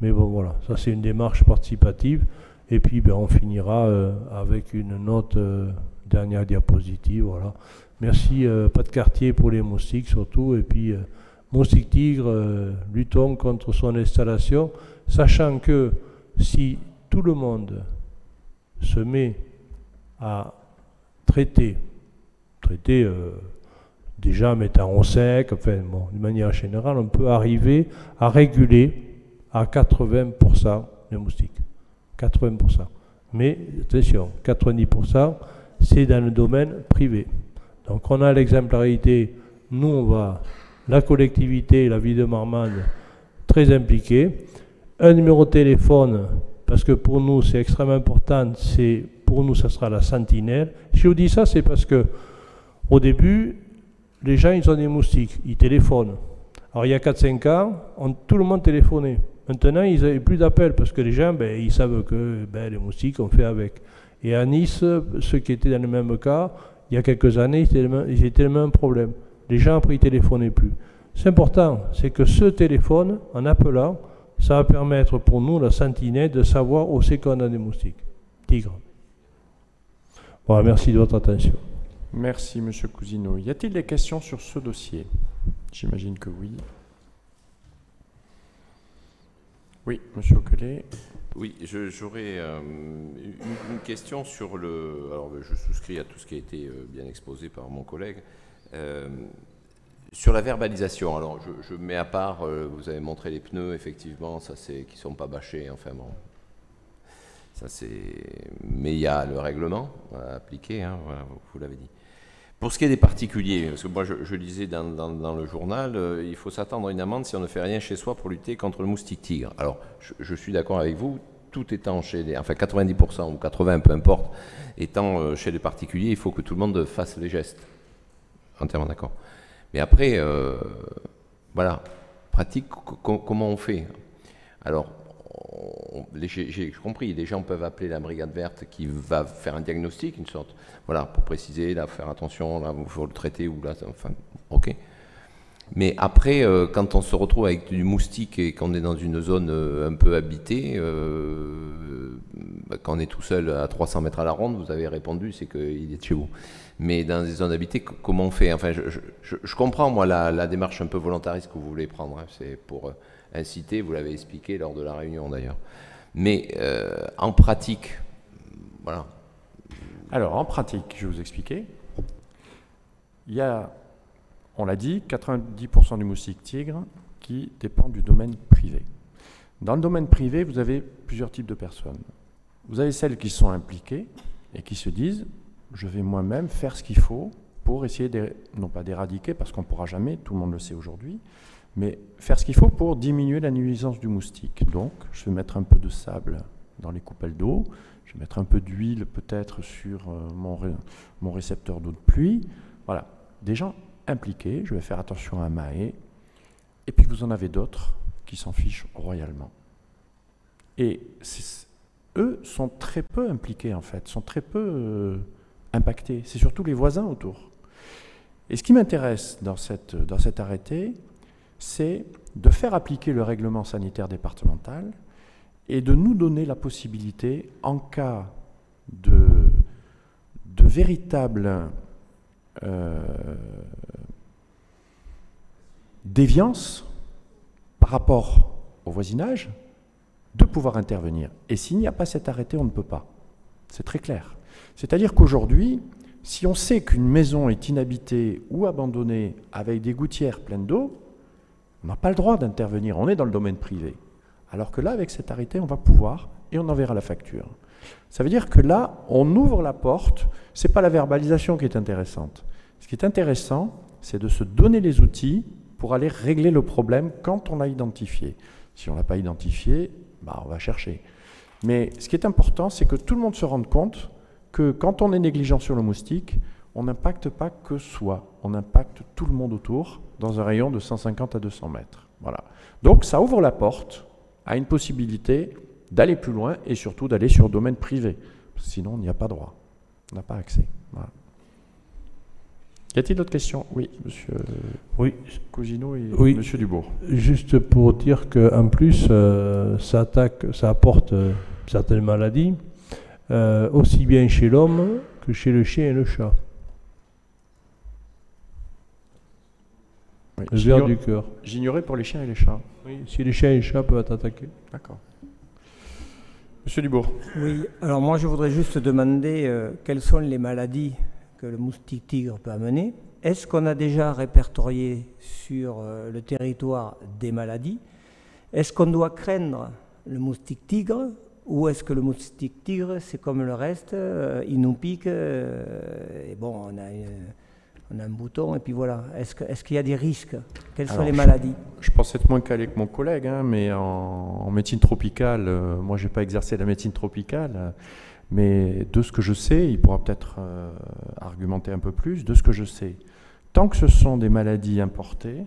Mais bon voilà, ça c'est une démarche participative. Et puis ben, on finira euh, avec une note dernière diapositive. Voilà. Merci, pas de quartier pour les moustiques surtout. Et puis moustique tigre, luttons contre son installation, sachant que si tout le monde se met à traiter, traiter euh, déjà en mettant au sec, enfin bon, de manière générale, on peut arriver à réguler à 80% les moustiques. 80%. Mais attention, 90%, c'est dans le domaine privé. Donc on a l'exemplarité, nous on va, la collectivité, la ville de Marmande, très impliquée. Un numéro de téléphone, parce que pour nous c'est extrêmement important, c'est pour nous ça sera la sentinelle. Si je vous dis ça, c'est parce que au début, les gens ils ont des moustiques, ils téléphonent. Alors il y a 4-5 ans, tout le monde téléphonait. Maintenant, ils n'avaient plus d'appels parce que les gens, ben, ils savent que ben, les moustiques, on fait avec. Et à Nice, ceux qui étaient dans le même cas, il y a quelques années, ils étaient le même- problème. Les gens, après, ils téléphonaient plus. C'est important, c'est que ce téléphone, en appelant, ça va permettre pour nous, la sentinelle, de savoir où c'est qu'on a des moustiques. Tigres. Voilà, merci de votre attention. Merci, Monsieur Cousineau. Y a-t-il des questions sur ce dossier? J'imagine que oui. Oui, Monsieur Oquelet. Oui, j'aurais euh, une, question sur le. Alors, je souscris à tout ce qui a été euh, bien exposé par mon collègue. Euh, sur la verbalisation, alors je, mets à part, vous avez montré les pneus, effectivement, ça c'est qui sont pas bâchés, enfin bon, ça c'est. Mais il y a le règlement à appliquer, hein, voilà, vous l'avez dit. Pour ce qui est des particuliers, parce que moi je, lisais dans, le journal, euh, il faut s'attendre à une amende si on ne fait rien chez soi pour lutter contre le moustique tigre. Alors je, suis d'accord avec vous, tout étant chez les, enfin 90% ou 80, peu importe, étant euh, chez les particuliers, il faut que tout le monde fasse les gestes. Entièrement d'accord. Mais après, euh, voilà, pratique, comment on fait? Alors, j'ai compris, les gens peuvent appeler la brigade verte qui va faire un diagnostic, une sorte, voilà, pour préciser, là, faire attention, là, il faut le traiter, ou là, enfin, ok. Mais après, euh, quand on se retrouve avec du moustique et qu'on est dans une zone euh, un peu habitée, euh, bah, quand on est tout seul à 300 mètres à la ronde, vous avez répondu, c'est qu'il est chez vous. Mais dans des zones habitées, comment on fait? Enfin, je, comprends, moi, la, démarche un peu volontariste que vous voulez prendre. Hein. c'est pour inciter, vous l'avez expliqué lors de la réunion d'ailleurs. Mais en pratique, voilà. Alors, en pratique, je vais vous expliquer. Il y a on l'a dit, 90% du moustique tigre qui dépend du domaine privé. Dans le domaine privé, vous avez plusieurs types de personnes. Vous avez celles qui sont impliquées et qui se disent je vais moi-même faire ce qu'il faut pour essayer, non pas d'éradiquer, parce qu'on ne pourra jamais, tout le monde le sait aujourd'hui, mais faire ce qu'il faut pour diminuer la nuisance du moustique. Donc, je vais mettre un peu de sable dans les coupelles d'eau, je vais mettre un peu d'huile peut-être sur euh, mon, mon récepteur d'eau de pluie. Voilà, des gens impliqués, je vais faire attention à Maé, et puis vous en avez d'autres qui s'en fichent royalement. Et eux sont très peu impliqués en fait, sont très peu euh, impactés. C'est surtout les voisins autour. Et ce qui m'intéresse dans, dans cet arrêté, c'est de faire appliquer le règlement sanitaire départemental et de nous donner la possibilité, en cas de, de véritable euh, déviance par rapport au voisinage, de pouvoir intervenir. Et s'il n'y a pas cet arrêté, on ne peut pas. C'est très clair. C'est-à-dire qu'aujourd'hui, si on sait qu'une maison est inhabitée ou abandonnée avec des gouttières pleines d'eau, on n'a pas le droit d'intervenir, on est dans le domaine privé. Alors que là, avec cet arrêté, on va pouvoir et on enverra la facture. Ça veut dire que là, on ouvre la porte, ce n'est pas la verbalisation qui est intéressante. Ce qui est intéressant, c'est de se donner les outils pour aller régler le problème quand on l'a identifié. Si on ne l'a pas identifié, bah, on va chercher. Mais ce qui est important, c'est que tout le monde se rende compte que quand on est négligent sur le moustique, on n'impacte pas que soi, on impacte tout le monde autour dans un rayon de 150 à 200 mètres. Voilà. Donc ça ouvre la porte à une possibilité d'aller plus loin et surtout d'aller sur le domaine privé. Sinon, on n'y a pas droit. On n'a pas accès. Voilà. Y a-t-il d'autres questions? Oui, monsieur oui. Cousino et oui. monsieur Dubourg. Juste pour dire qu'en plus, euh, ça, attaque, ça apporte euh, certaines maladies, euh, aussi bien chez l'homme que chez le chien et le chat. Le ver du cœur. J'ignorais pour les chiens et les chats. Oui, si les chiens et les chats peuvent être attaqués. D'accord. Monsieur Dubourg. Oui, alors moi je voudrais juste demander quelles sont les maladies le moustique tigre peut amener? Est-ce qu'on a déjà répertorié sur euh, le territoire des maladies? Est-ce qu'on doit craindre le moustique tigre ou est-ce que le moustique tigre, c'est comme le reste, euh, il nous pique euh, et bon, on a, on a, un bouton et puis voilà. Est-ce qu'il y a des risques? Quelles sont les maladies? Je, pense être moins calé que mon collègue, hein, mais en, médecine tropicale, moi je n'ai pas exercé la médecine tropicale. Mais de ce que je sais, il pourra peut-être euh, argumenter un peu plus, de ce que je sais, tant que ce sont des maladies importées,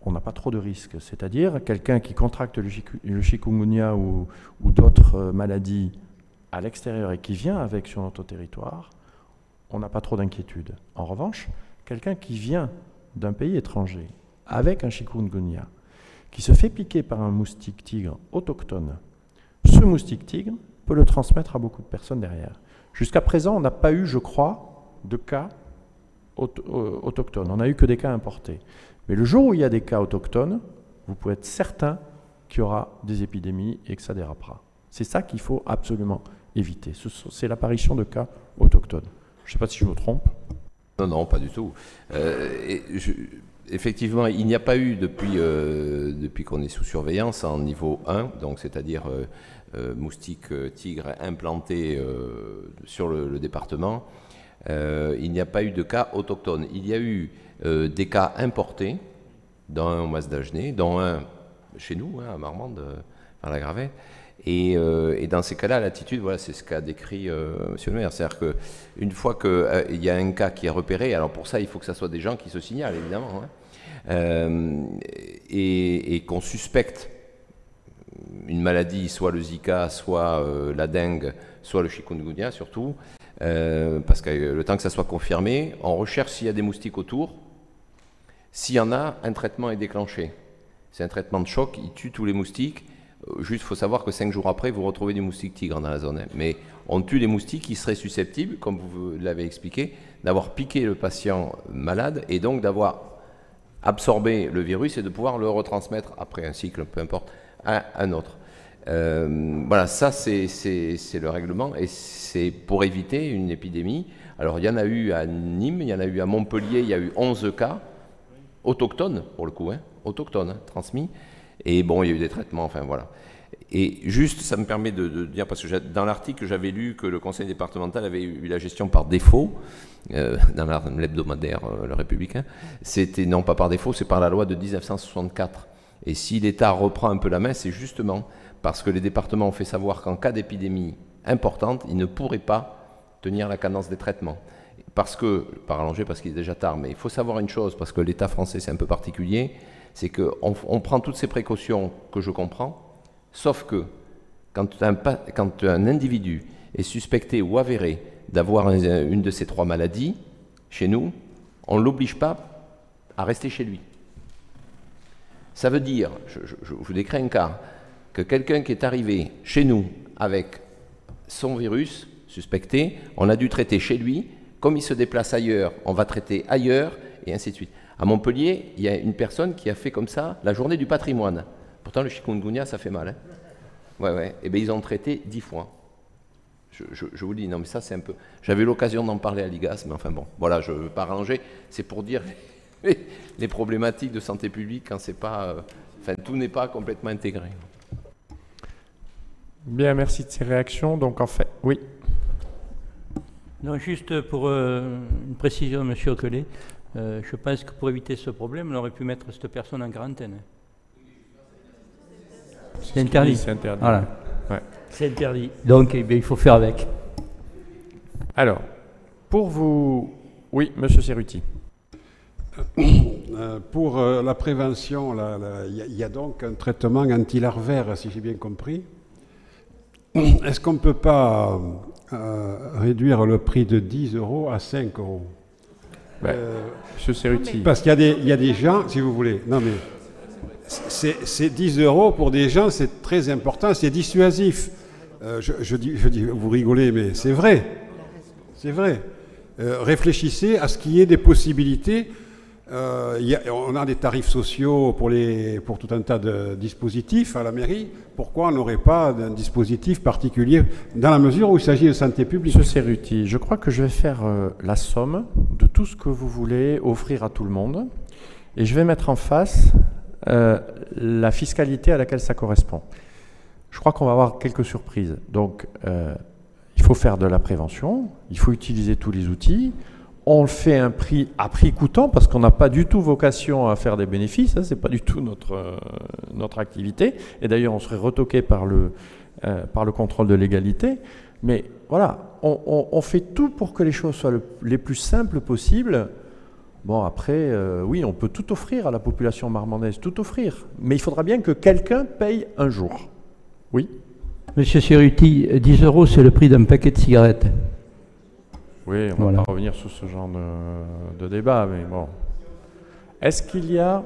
on n'a pas trop de risques. C'est-à-dire, quelqu'un qui contracte le, chikungunya ou, d'autres euh, maladies à l'extérieur et qui vient avec sur notre territoire, on n'a pas trop d'inquiétude. En revanche, quelqu'un qui vient d'un pays étranger avec un chikungunya, qui se fait piquer par un moustique tigre autochtone, ce moustique tigre, peut le transmettre à beaucoup de personnes derrière. Jusqu'à présent, on n'a pas eu, je crois, de cas autochtones. On n'a eu que des cas importés. Mais le jour où il y a des cas autochtones, vous pouvez être certain qu'il y aura des épidémies et que ça dérapera. C'est ça qu'il faut absolument éviter. C'est l'apparition de cas autochtones. Je ne sais pas si je me trompe. Non, non, pas du tout. Euh, effectivement, il n'y a pas eu depuis, euh, depuis qu'on est sous surveillance en niveau 1, donc c'est-à-dire euh, moustiques tigres implantés sur le, département, il n'y a pas eu de cas autochtones. Il y a eu des cas importés, dans un au Mas d'Agenais, dont un chez nous, hein, à Marmande, par la Gravette, euh, et, dans ces cas-là, l'attitude, voilà, c'est ce qu'a décrit euh, M. le maire. C'est-à-dire qu'une fois qu'il euh, y a un cas qui est repéré, alors pour ça, il faut que ce soit des gens qui se signalent, évidemment, hein, et, qu'on suspecte une maladie, soit le Zika, soit la dengue, soit le chikungunya surtout, parce que le temps que ça soit confirmé, on recherche s'il y a des moustiques autour. S'il y en a, un traitement est déclenché. C'est un traitement de choc, il tue tous les moustiques euh, juste, il faut savoir que cinq jours après, vous retrouvez du moustique tigre dans la zone. Hein. Mais on tue les moustiques qui seraient susceptibles, comme vous l'avez expliqué, d'avoir piqué le patient malade et donc d'avoir absorbé le virus et de pouvoir le retransmettre après un cycle, peu importe, à un autre. Euh, voilà, ça c'est le règlement et c'est pour éviter une épidémie. Alors il y en a eu à Nîmes, il y en a eu à Montpellier, il y a eu 11 cas autochtones pour le coup, hein, autochtones hein, transmis. Et bon, il y a eu des traitements, enfin voilà. Et juste, ça me permet de, dire, parce que dans l'article, j'avais lu que le conseil départemental avait eu la gestion par défaut, euh, dans l'hebdomadaire euh, Le Républicain. C'était non pas par défaut, c'est par la loi de 1964. Et si l'État reprend un peu la main, c'est justement parce que les départements ont fait savoir qu'en cas d'épidémie importante, ils ne pourraient pas tenir la cadence des traitements. Parce que, par allonger parce qu'il est déjà tard, mais il faut savoir une chose, parce que l'État français c'est un peu particulier, c'est qu'on on prend toutes ces précautions que je comprends, sauf que quand un, quand un individu est suspecté ou avéré d'avoir une de ces trois maladies, chez nous, on ne l'oblige pas à rester chez lui. Ça veut dire, je, vous décris un cas, que quelqu'un qui est arrivé chez nous avec son virus suspecté, on a dû traiter chez lui, comme il se déplace ailleurs, on va traiter ailleurs, et ainsi de suite. À Montpellier, il y a une personne qui a fait comme ça la journée du patrimoine. Pourtant, le chikungunya, ça fait mal. Hein ouais, ouais. Et eh bien, ils ont traité dix fois. Je, vous dis, non, mais ça, c'est un peu. J'avais l'occasion d'en parler à l'IGAS, mais enfin bon, voilà, je ne veux pas ranger. C'est pour dire les, problématiques de santé publique quand c'est pas. Euh, enfin, tout n'est pas complètement intégré. Bien, merci de ces réactions. Donc, en fait, oui. Non, juste pour euh, une précision, Monsieur Oquelet. Euh, je pense que pour éviter ce problème, on aurait pu mettre cette personne en quarantaine. C'est interdit. C'est interdit. Voilà. C'est interdit. Donc, eh il faut faire avec. Alors, pour vous. Oui, monsieur Cerruti. Euh, pour euh, la prévention, il y, a donc un traitement anti-larvaire, si j'ai bien compris. Est-ce qu'on ne peut pas réduire le prix de 10 euros à 5 euros? Euh, parce qu'il y, a des gens, si vous voulez, non mais c'est 10 euros pour des gens, c'est très important, c'est dissuasif. Euh, je, dis, je dis, vous rigolez, mais c'est vrai. C'est vrai. Euh, réfléchissez à ce qu'il y ait des possibilités euh, on a des tarifs sociaux pour, tout un tas de dispositifs à la mairie. Pourquoi on n'aurait pas un dispositif particulier dans la mesure où il s'agit de santé publique? Monsieur Cerruti, je crois que je vais faire euh, la somme de tout ce que vous voulez offrir à tout le monde et je vais mettre en face euh, la fiscalité à laquelle ça correspond. Je crois qu'on va avoir quelques surprises. Donc, il faut faire de la prévention, il faut utiliser tous les outils on fait un prix à prix coûtant parce qu'on n'a pas du tout vocation à faire des bénéfices, hein, ce n'est pas du tout notre, euh, notre activité, et d'ailleurs on serait retoqué par le, euh, par le contrôle de l'égalité, mais voilà, on, fait tout pour que les choses soient les plus simples possibles. Bon, après, euh, oui, on peut tout offrir à la population marmandaise, tout offrir, mais il faudra bien que quelqu'un paye un jour. Oui? Monsieur Cerruti, 10 euros, c'est le prix d'un paquet de cigarettes. Oui, on va pas revenir sur ce genre de, débat, mais bon. Est-ce qu'il y a,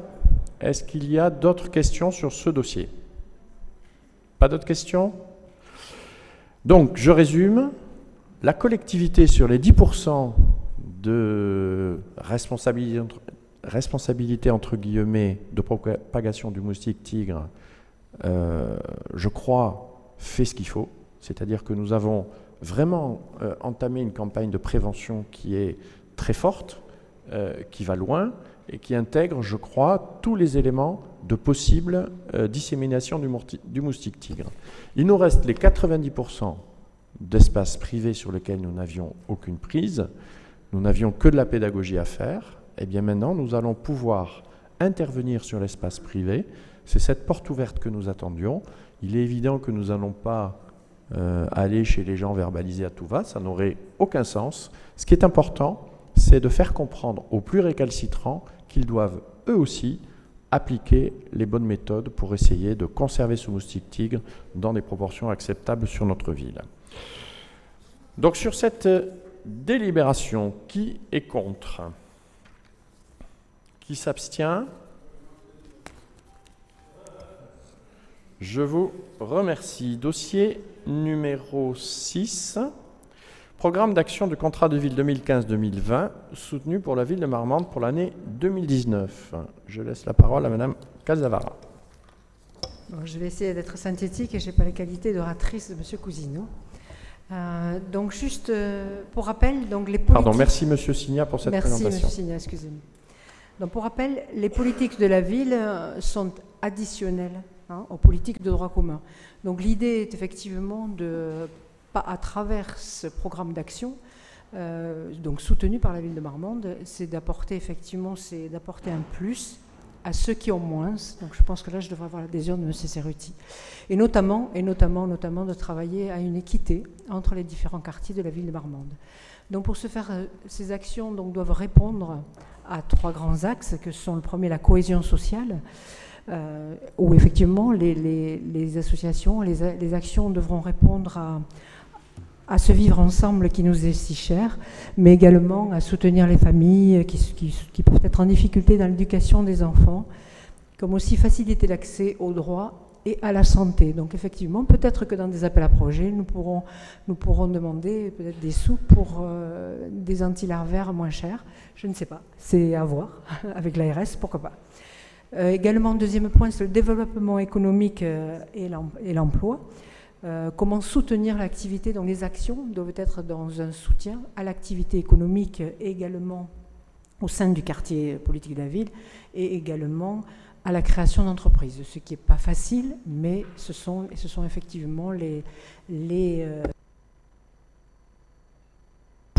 est qu'il y a d'autres questions sur ce dossier? Pas d'autres questions? Donc, je résume. La collectivité sur les 10% de responsabilité entre, responsabilité entre guillemets de propagation du moustique tigre, euh, je crois, fait ce qu'il faut. C'est-à-dire que nous avons vraiment euh, entamé une campagne de prévention qui est très forte, euh, qui va loin et qui intègre, je crois, tous les éléments de possible dissémination du, du, moustique tigre. Il nous reste les 90% d'espaces privés sur lesquels nous n'avions aucune prise, nous n'avions que de la pédagogie à faire, et eh bien maintenant nous allons pouvoir intervenir sur l'espace privé. C'est cette porte ouverte que nous attendions. Il est évident que nous n'allons pas euh, aller chez les gens verbaliser à tout va, ça n'aurait aucun sens. Ce qui est important, c'est de faire comprendre aux plus récalcitrants qu'ils doivent eux aussi appliquer les bonnes méthodes pour essayer de conserver ce moustique tigre dans des proportions acceptables sur notre ville. Donc sur cette délibération, qui est contre? Qui s'abstient? Je vous remercie. Dossier numéro 6. Programme d'action du contrat de ville 2015-2020 soutenu pour la ville de Marmande pour l'année 2019. Je laisse la parole à Madame Calzavara. je vais essayer d'être synthétique et je n'ai pas les qualités d'oratrice de Monsieur Cousineau. Euh, donc juste euh, pour rappel, donc les politiques... Pardon, merci Monsieur Signa pour cette présentation. Merci Monsieur Signa, excusez-moi. Donc pour rappel, les politiques de la ville euh, sont additionnelles hein, aux politiques de droit commun. Donc l'idée est effectivement de, à travers ce programme d'action, donc soutenu par la ville de Marmande, c'est d'apporter effectivement, c'est d'apporter un plus à ceux qui ont moins. Donc je pense que là, je devrais avoir l'adhésion de M. Cerruti. Et notamment, et notamment, notamment de travailler à une équité entre les différents quartiers de la ville de Marmande. Donc pour ce faire, euh, ces actions donc, doivent répondre à trois grands axes, que sont le premier, la cohésion sociale, euh, où effectivement les, associations, les, actions devront répondre à, à ce vivre ensemble qui nous est si cher, mais également à soutenir les familles qui, peuvent être en difficulté dans l'éducation des enfants, comme aussi faciliter l'accès aux droits et à la santé. Donc effectivement, peut-être que dans des appels à projets, nous pourrons, nous pourrons demander peut-être des sous pour euh, des antilarvaires moins chers. Je ne sais pas, c'est à voir avec l'ARS, pourquoi pas. Euh, également, deuxième point, c'est le développement économique euh, et l'emploi. Euh, comment soutenir l'activité Donc les actions doivent être dans un soutien à l'activité économique également au sein du quartier politique de la ville et également à la création d'entreprises, ce qui n'est pas facile, mais ce sont, effectivement les...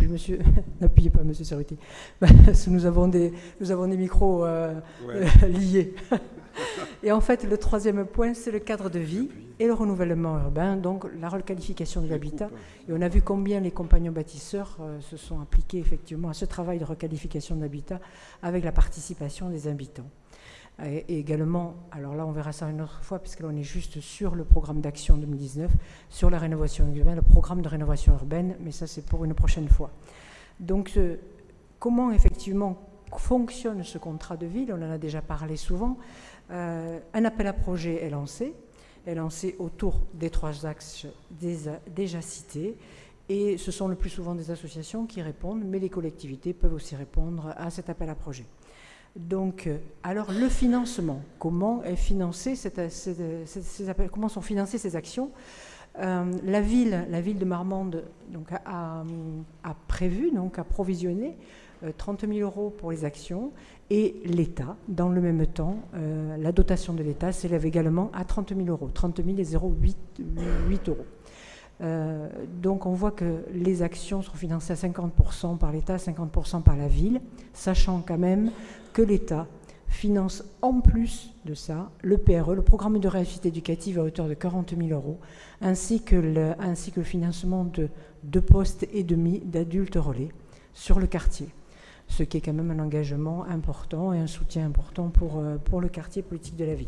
Monsieur, n'appuyez pas, Monsieur Cerruti, nous avons des, nous avons des micros euh, liés. Et en fait, le troisième point, c'est le cadre de vie et le renouvellement urbain, donc la requalification de l'habitat. Et on a vu combien les compagnons bâtisseurs euh, se sont appliqués effectivement à ce travail de requalification de l'habitat avec la participation des habitants. Et, également, alors là on verra ça une autre fois, puisque là est juste sur le programme d'action 2019, sur la rénovation urbaine, le programme de rénovation urbaine, mais ça c'est pour une prochaine fois. Donc comment effectivement fonctionne ce contrat de ville, on en a déjà parlé souvent, euh, un appel à projet est lancé, est lancé autour des trois axes déjà, cités. Et ce sont le plus souvent des associations qui répondent, mais les collectivités peuvent aussi répondre à cet appel à projet. Donc, euh, alors le financement, comment est financé ces, appels, comment sont financées ces actions? Euh, la ville, la ville de Marmande donc, a, prévu, donc a provisionné 30 000 euros pour les actions et l'État, dans le même temps, euh, la dotation de l'État s'élève également à 30 000 euros, 30 000 et 0,8 euros. Euh, donc on voit que les actions sont financées à 50% par l'État, 50% par la ville, sachant quand même que l'État finance en plus de ça le PRE, le programme de réussite éducative à hauteur de 40 000 euros, ainsi que le, financement de deux postes et demi d'adultes relais sur le quartier ce qui est quand même un engagement important et un soutien important pour, euh, pour le quartier politique de la ville.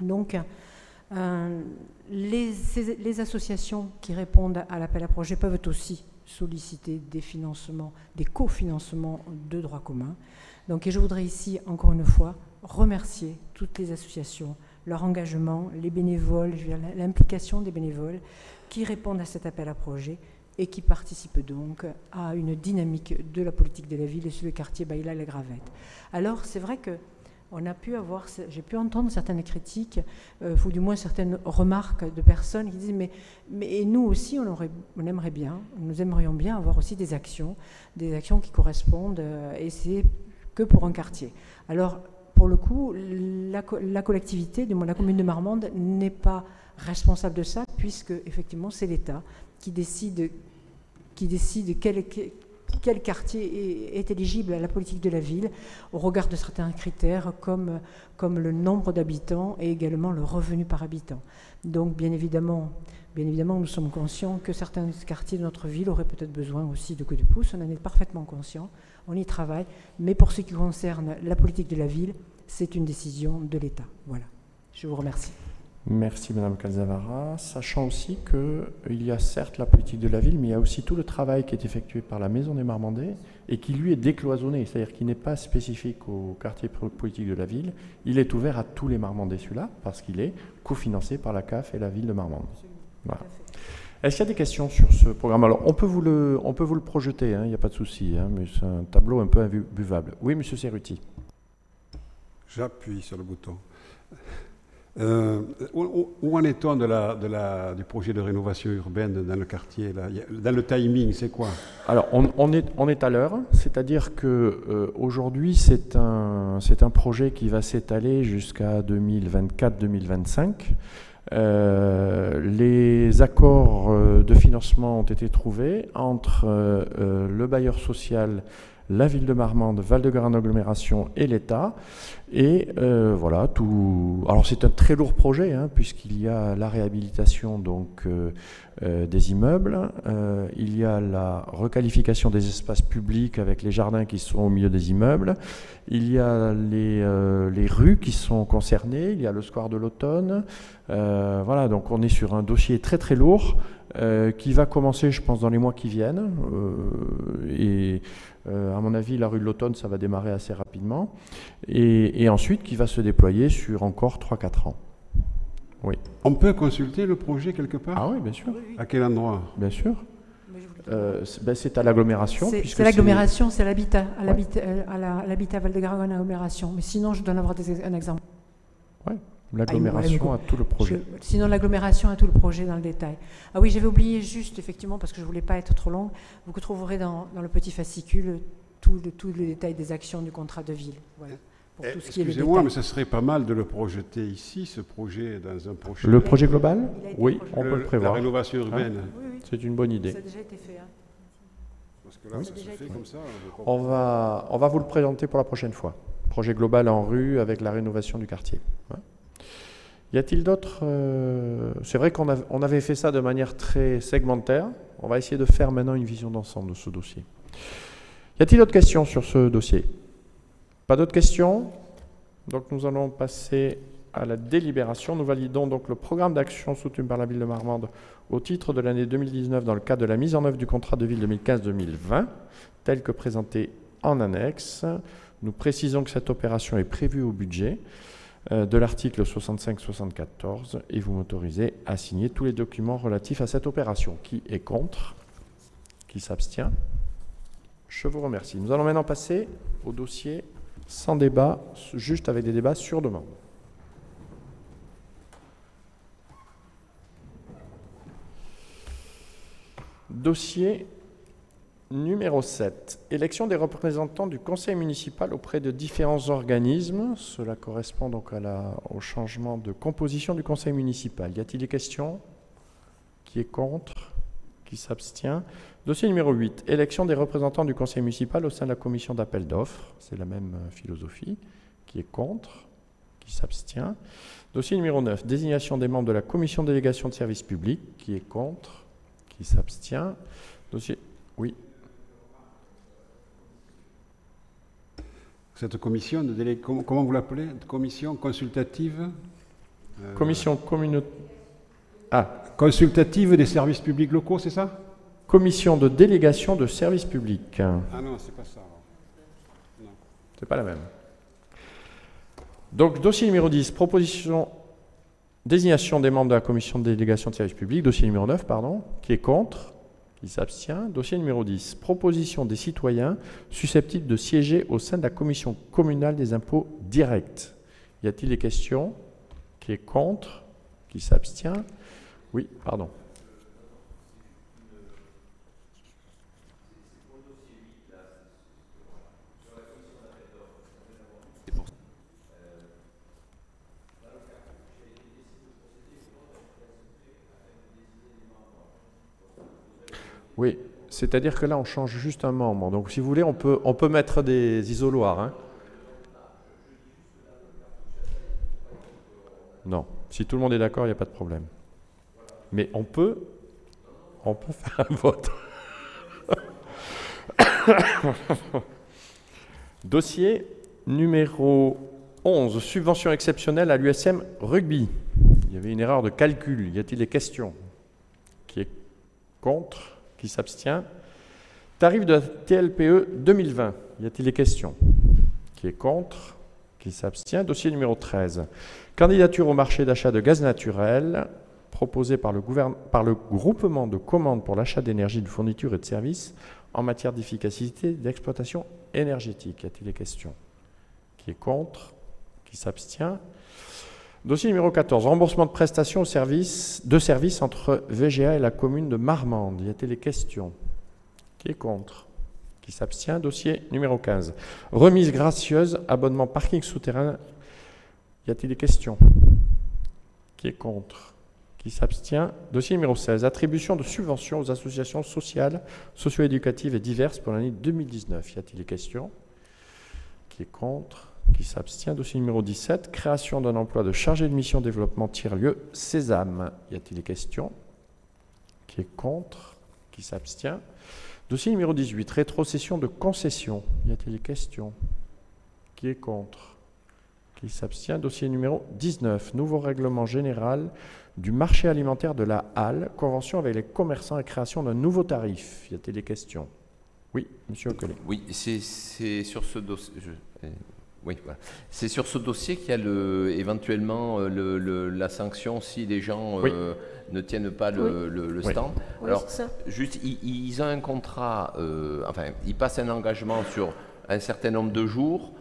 Donc, euh, les, associations qui répondent à l'appel à projet peuvent aussi solliciter des financements, des cofinancements de droit commun. Donc, et je voudrais ici, encore une fois, remercier toutes les associations, leur engagement, les bénévoles, l'implication des bénévoles qui répondent à cet appel à projet et qui participe donc à une dynamique de la politique de la ville et sur le quartier Baïla et la Gravette. Alors c'est vrai que on a pu avoir, j'ai pu entendre certaines critiques, euh, ou du moins certaines remarques de personnes qui disent mais, nous aussi on, aurait, aimerait bien, nous aimerions bien avoir aussi des actions, des actions qui correspondent, euh, et c'est que pour un quartier. Alors pour le coup, la, collectivité, du moins la commune de Marmande, n'est pas responsable de ça, puisque effectivement c'est l'État qui décide, qui décide quel, quel quartier est, éligible à la politique de la ville au regard de certains critères comme, comme le nombre d'habitants et également le revenu par habitant. Donc bien évidemment, bien évidemment, nous sommes conscients que certains quartiers de notre ville auraient peut-être besoin aussi de coups de pouce, on en est parfaitement conscient, on y travaille, mais pour ce qui concerne la politique de la ville, c'est une décision de l'État. Voilà. Je vous remercie. Merci Madame Calzavara, sachant aussi qu'il euh, y a certes la politique de la ville, mais il y a aussi tout le travail qui est effectué par la Maison des Marmandais et qui lui est décloisonné, c'est-à-dire qu'il n'est pas spécifique au quartier politique de la ville, il est ouvert à tous les Marmandais celui-là, parce qu'il est cofinancé par la CAF et la ville de Marmande. Est-ce qu'il y a des questions sur ce programme? Alors, on peut vous le, on peut vous le projeter, hein, il n'y a pas de souci, hein, mais c'est un tableau un peu imbuvable. Oui, Monsieur Cerruti. J'appuie sur le bouton. Euh, où, en est-on de du projet de rénovation urbaine dans le quartier Dans le timing, c'est quoi? Alors, on, est, à l'heure, c'est-à-dire que euh, c'est un, projet qui va s'étaler jusqu'à 2024-2025. Euh, les accords de financement ont été trouvés entre le bailleur social la ville de Marmande, Val-de-Garenne Agglomération et l'État. Et euh, voilà, tout. Alors c'est un très lourd projet, hein, puisqu'il y a la réhabilitation donc, euh, euh, des immeubles, il y a la requalification des espaces publics avec les jardins qui sont au milieu des immeubles, il y a les, les rues qui sont concernées, il y a le square de l'automne. voilà, donc on est sur un dossier très très lourd. qui va commencer, je pense, dans les mois qui viennent. et à mon avis, la rue de l'Automne, ça va démarrer assez rapidement. Et, ensuite, qui va se déployer sur encore 3-4 ans. Oui. On peut consulter le projet quelque part Ah oui, bien sûr. À quel endroit? Bien sûr. Euh, ben, c'est à l'agglomération. C'est l'agglomération, c'est l'habitat, à l'habitat Val-de-Garonne agglomération. Mais sinon, je donne avoir un exemple. Oui. L'agglomération a tout le projet. sinon, l'agglomération a tout le projet dans le détail. Ah oui, j'avais oublié juste, effectivement, parce que je ne voulais pas être trop long, vous trouverez dans, dans le petit fascicule tout le, tout le détail des actions du contrat de ville. Voilà. Eh, excusez-moi, mais ce serait pas mal de le projeter ici, ce projet, dans un prochain... Le projet global Oui, on peut le, prévoir. La rénovation hein urbaine. C'est une bonne idée. Ça a déjà été fait. Hein. Parce que là, ça se fait comme ça. On va, on va vous le présenter pour la prochaine fois. Projet global en rue avec la rénovation du quartier. Hein y a-t-il d'autres euh, C'est vrai qu'on on avait fait ça de manière très segmentaire. On va essayer de faire maintenant une vision d'ensemble de ce dossier. Y a-t-il d'autres questions sur ce dossier? Pas d'autres questions? Donc nous allons passer à la délibération. Nous validons donc le programme d'action soutenu par la ville de Marmande au titre de l'année 2019 dans le cadre de la mise en œuvre du contrat de ville 2015-2020, tel que présenté en annexe. Nous précisons que cette opération est prévue au budget. Euh, de l'article 65-74 et vous m'autorisez à signer tous les documents relatifs à cette opération. Qui est contre? Qui s'abstient? Je vous remercie. Nous allons maintenant passer au dossier sans débat, juste avec des débats sur demande. Dossier Numéro 7. Élection des représentants du conseil municipal auprès de différents organismes. Cela correspond donc au changement de composition du conseil municipal. Y a-t-il des questions? Qui est contre? Qui s'abstient? Dossier numéro 8. Élection des représentants du conseil municipal au sein de la commission d'appel d'offres. C'est la même euh, philosophie. Qui est contre? Qui s'abstient? Dossier numéro 9. Désignation des membres de la commission délégation de services publics. Qui est contre? Qui s'abstient? Dossier. Oui. Cette commission, de comment vous l'appelez Commission consultative euh, Commission communautaire. Ah. Consultative des services publics locaux, c'est ça? Commission de délégation de services publics. Ah non, c'est pas ça. Non. C'est pas la même. Donc, dossier numéro 10, proposition, désignation des membres de la commission de délégation de services publics, dossier numéro 9, pardon, qui est contre, Qui s'abstient Dossier numéro 10. Proposition des citoyens susceptibles de siéger au sein de la commission communale des impôts directs. Y a-t-il des questions? Qui est contre? Qui s'abstient? Oui, pardon. Oui, c'est-à-dire que là, on change juste un membre. Donc, si vous voulez, on peut, on peut mettre des isoloirs. Hein. Non. Si tout le monde est d'accord, il n'y a pas de problème. Mais on peut, on peut faire un vote. Dossier numéro 11, subvention exceptionnelle à l'USM Rugby. Il y avait une erreur de calcul. Y a-t-il des questions? Qui est contre? Qui s'abstient. Tarif de la TLPE 2020. Y a-t-il des questions? Qui est contre? Qui s'abstient? Dossier numéro 13. Candidature au marché d'achat de gaz naturel proposé par le, par le groupement de commandes pour l'achat d'énergie, de fourniture et de services en matière d'efficacité d'exploitation énergétique. Y a-t-il des questions? Qui est contre? Qui s'abstient? Dossier numéro 14, remboursement de prestations de services entre VGA et la commune de Marmande. Y a-t-il des questions? Qui est contre? Qui s'abstient? Dossier numéro 15, remise gracieuse, abonnement parking souterrain. Y a-t-il des questions? Qui est contre? Qui s'abstient? Dossier numéro 16, attribution de subventions aux associations sociales, socio-éducatives et diverses pour l'année 2019. Y a-t-il des questions? Qui est contre? Qui s'abstient. Dossier numéro 17, création d'un emploi de chargé de mission développement tiers-lieu Sésame. Y a-t-il des questions? Qui est contre? Qui s'abstient? Dossier numéro 18, rétrocession de concession. Y a-t-il des questions? Qui est contre? Qui s'abstient? Dossier numéro 19, nouveau règlement général du marché alimentaire de la Halle, convention avec les commerçants et création d'un nouveau tarif. Y a-t-il des questions? Oui, monsieur Ocollet. Oui, c'est sur ce dossier. Oui, C'est sur ce dossier qu'il y a le, éventuellement euh, la sanction si les gens euh, ne tiennent pas le, stand. Alors, juste, ils, ont un contrat, euh, enfin, ils passent un engagement sur un certain nombre de jours.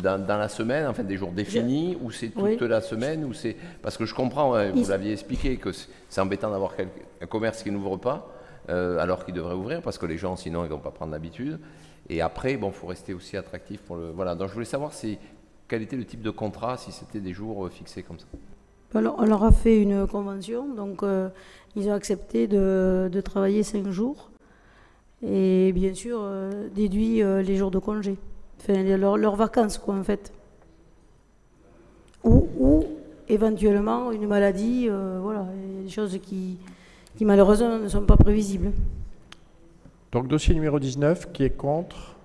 Dans, la semaine, enfin des jours définis, ou c'est toute la semaine, ou c'est parce que je comprends, hein, vous l'aviez expliqué, que c'est embêtant d'avoir un commerce qui n'ouvre pas, alors qu'il devrait ouvrir, parce que les gens sinon ils vont pas prendre l'habitude. Et après, bon, faut rester aussi attractif pour le. Voilà. Donc je voulais savoir quel était le type de contrat, si c'était des jours euh, fixés comme ça? On leur a fait une convention, donc euh, ils ont accepté de, de, travailler cinq jours et bien sûr euh, déduit les jours de congé, enfin leurs vacances quoi en fait. Ou, ou éventuellement une maladie, voilà, des choses qui, qui malheureusement ne sont pas prévisibles. Donc dossier numéro 19, qui est contre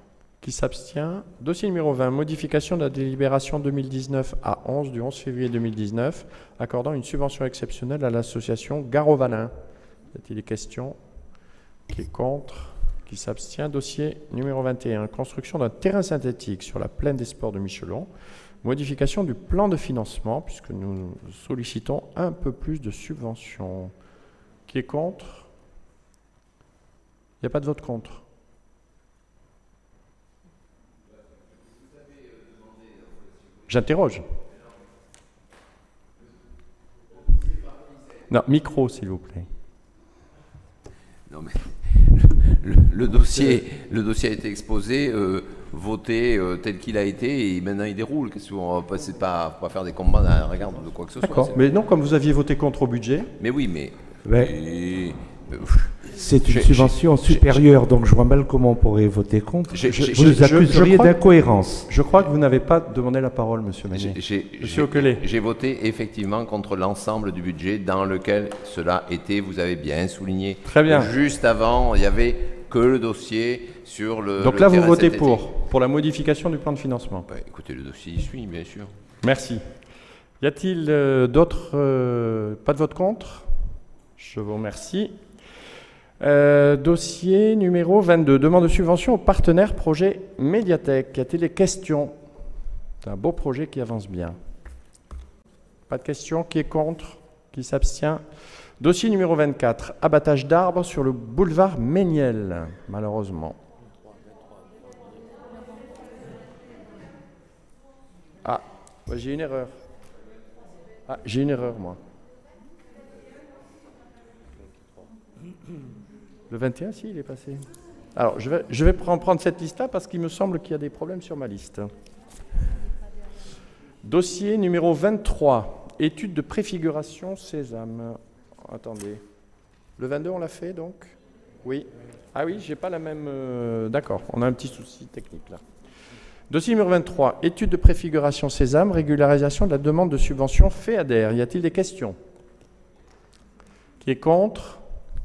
Qui s'abstient Dossier numéro 20, modification de la délibération 2019 à 11 du 11 février 2019, accordant une subvention exceptionnelle à l'association Garovanin. Y a-t-il des questions? Qui est contre? Qui s'abstient? Dossier numéro 21, construction d'un terrain synthétique sur la plaine des sports de Michelon. Modification du plan de financement, puisque nous sollicitons un peu plus de subventions. Qui est contre? Il n'y a pas de vote contre. J'interroge. Non, micro, s'il vous plaît. Non, mais le, dossier, le dossier a été exposé, euh, voté euh, tel qu'il a été, et maintenant il déroule. Qu'est-ce qu'on va pas, pas faire des combats à la regard de quoi que ce soit. D'accord, mais non, comme vous aviez voté contre au budget. Mais oui, mais. C'est une subvention supérieure, donc je vois mal comment on pourrait voter contre. vous nous accuseriez d'incohérence. Je crois que vous n'avez pas demandé la parole, monsieur Manet. J'ai voté effectivement contre l'ensemble du budget dans lequel cela était, vous avez bien souligné. Très bien. Juste avant, il n'y avait que le dossier sur le. Donc là, vous votez pour, pour la modification du plan de financement. Bah, écoutez, le dossier y suit, bien sûr. Merci. Y a-t-il euh, d'autres. Euh, pas de vote contre? Je vous remercie. Euh, dossier numéro 22, demande de subvention au partenaire projet Médiathèque. Y a-t-il des questions? C'est un beau projet qui avance bien. Pas de questions? Qui est contre? Qui s'abstient? Dossier numéro 24, abattage d'arbres sur le boulevard Méniel, malheureusement. Ah, j'ai une erreur. Ah, j'ai une erreur, moi. Le 21, si, il est passé. Alors, je vais, prendre cette liste-là parce qu'il me semble qu'il y a des problèmes sur ma liste. Dossier numéro 23, étude de préfiguration Sésame. Attendez. Le 22, on l'a fait donc? Oui. Ah oui, j'ai pas la même. Euh, d'accord, on a un petit souci technique là. Dossier numéro 23, étude de préfiguration Sésame, régularisation de la demande de subvention FEADER. Y a-t-il des questions? Qui est contre?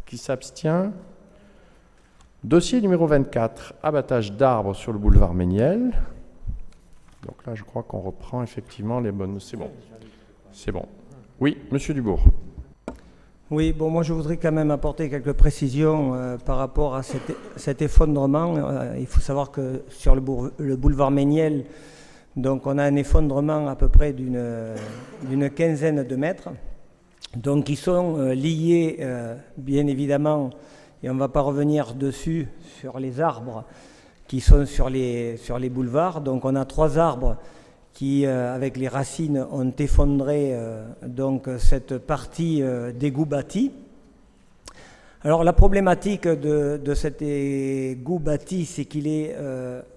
Qui s'abstient? Dossier numéro 24, abattage d'arbres sur le boulevard Méniel. Donc là, je crois qu'on reprend effectivement les bonnes. C'est bon. C'est bon. Oui, monsieur Dubourg. Oui, bon, moi je voudrais quand même apporter quelques précisions euh, par rapport à cet, effondrement. Euh, il faut savoir que sur le, boulevard Méniel, donc on a un effondrement à peu près d'une quinzaine de mètres. Donc ils sont euh, liés, bien évidemment, et on ne va pas revenir dessus, sur les arbres qui sont sur les, boulevards. Donc on a trois arbres qui, euh, avec les racines, ont effondré euh, donc, cette partie euh, d'égout bâti. Alors la problématique de, de cet égout bâti, c'est qu'il est,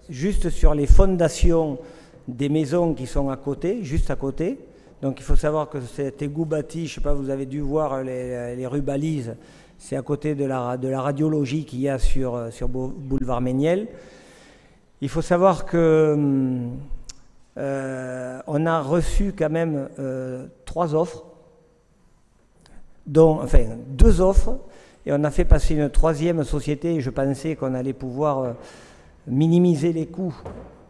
juste sur les fondations des maisons qui sont à côté, juste à côté. Donc il faut savoir que cet égout bâti, je ne sais pas, vous avez dû voir les, les rubalises, c'est à côté de la, de la radiologie qu'il y a sur, sur Boulevard Méniel. Il faut savoir que hum, euh, on a reçu quand même euh, trois offres, dont, enfin deux offres, et on a fait passer une troisième société. je pensais qu'on allait pouvoir euh, minimiser les coûts.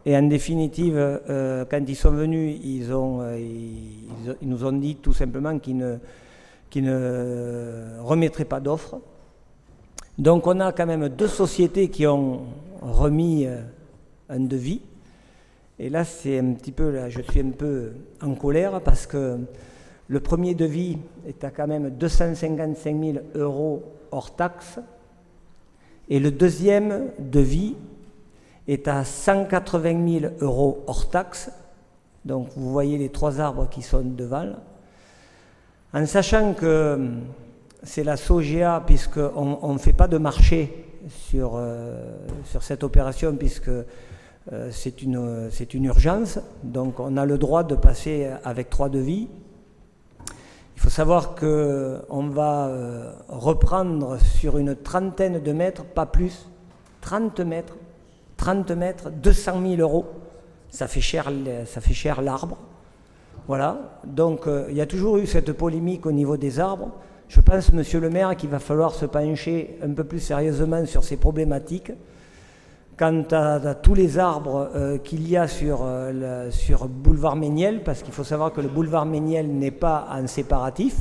Et en définitive, quand ils sont venus, ils, ont, ils, nous ont dit tout simplement qu'ils ne, ne remettraient pas d'offres. Donc on a quand même deux sociétés qui ont remis un devis. Et là, c'est un petit peu, là, je suis un peu en colère parce que le premier devis est à quand même 255 000 euros hors taxe et le deuxième devis est à 180 000 euros hors taxe. Donc vous voyez les trois arbres qui sont devant. En sachant que c'est la SOGEA, puisqu'on ne fait pas de marché sur, euh, sur cette opération, puisque euh, c'est une, une urgence, donc on a le droit de passer avec trois devis. Il faut savoir qu'on va euh, reprendre sur une trentaine de mètres, pas plus, 30 mètres, 30 mètres, 200 000 euros. Ça fait cher, ça fait cher l'arbre. Voilà. Donc euh, il y a toujours eu cette polémique au niveau des arbres. Je pense, monsieur le maire, qu'il va falloir se pencher un peu plus sérieusement sur ces problématiques quant à, tous les arbres euh, qu'il y a sur, euh, sur boulevard Méniel, parce qu'il faut savoir que le boulevard Méniel n'est pas en séparatif,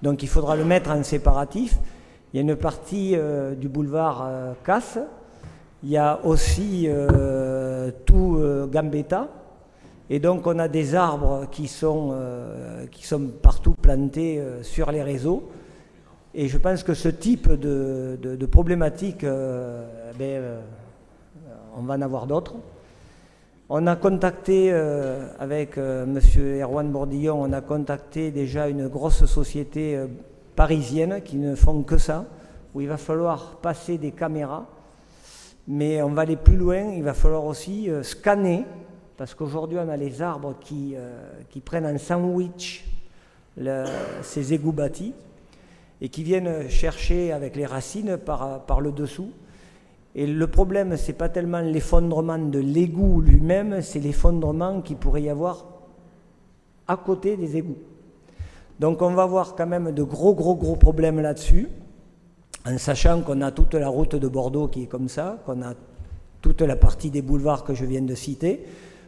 donc il faudra le mettre en séparatif. Il y a une partie du boulevard Casse, il y a aussi tout Gambetta, et donc on a des arbres qui sont, qui sont partout plantés sur les réseaux. Et je pense que ce type de, de, problématique, ben, on va en avoir d'autres. On a contacté euh, avec euh, M. Erwan Bourdillon, on a contacté déjà une grosse société euh, parisienne qui ne font que ça, où il va falloir passer des caméras, mais on va aller plus loin, il va falloir aussi scanner, parce qu'aujourd'hui on a les arbres qui, qui prennent un sandwich ces égouts bâtis et qui viennent chercher avec les racines par, par le dessous. Et le problème, ce n'est pas tellement l'effondrement de l'égout lui-même, c'est l'effondrement qu'il pourrait y avoir à côté des égouts. Donc on va avoir quand même de gros, gros, gros problèmes là-dessus, en sachant qu'on a toute la route de Bordeaux qui est comme ça, qu'on a toute la partie des boulevards que je viens de citer,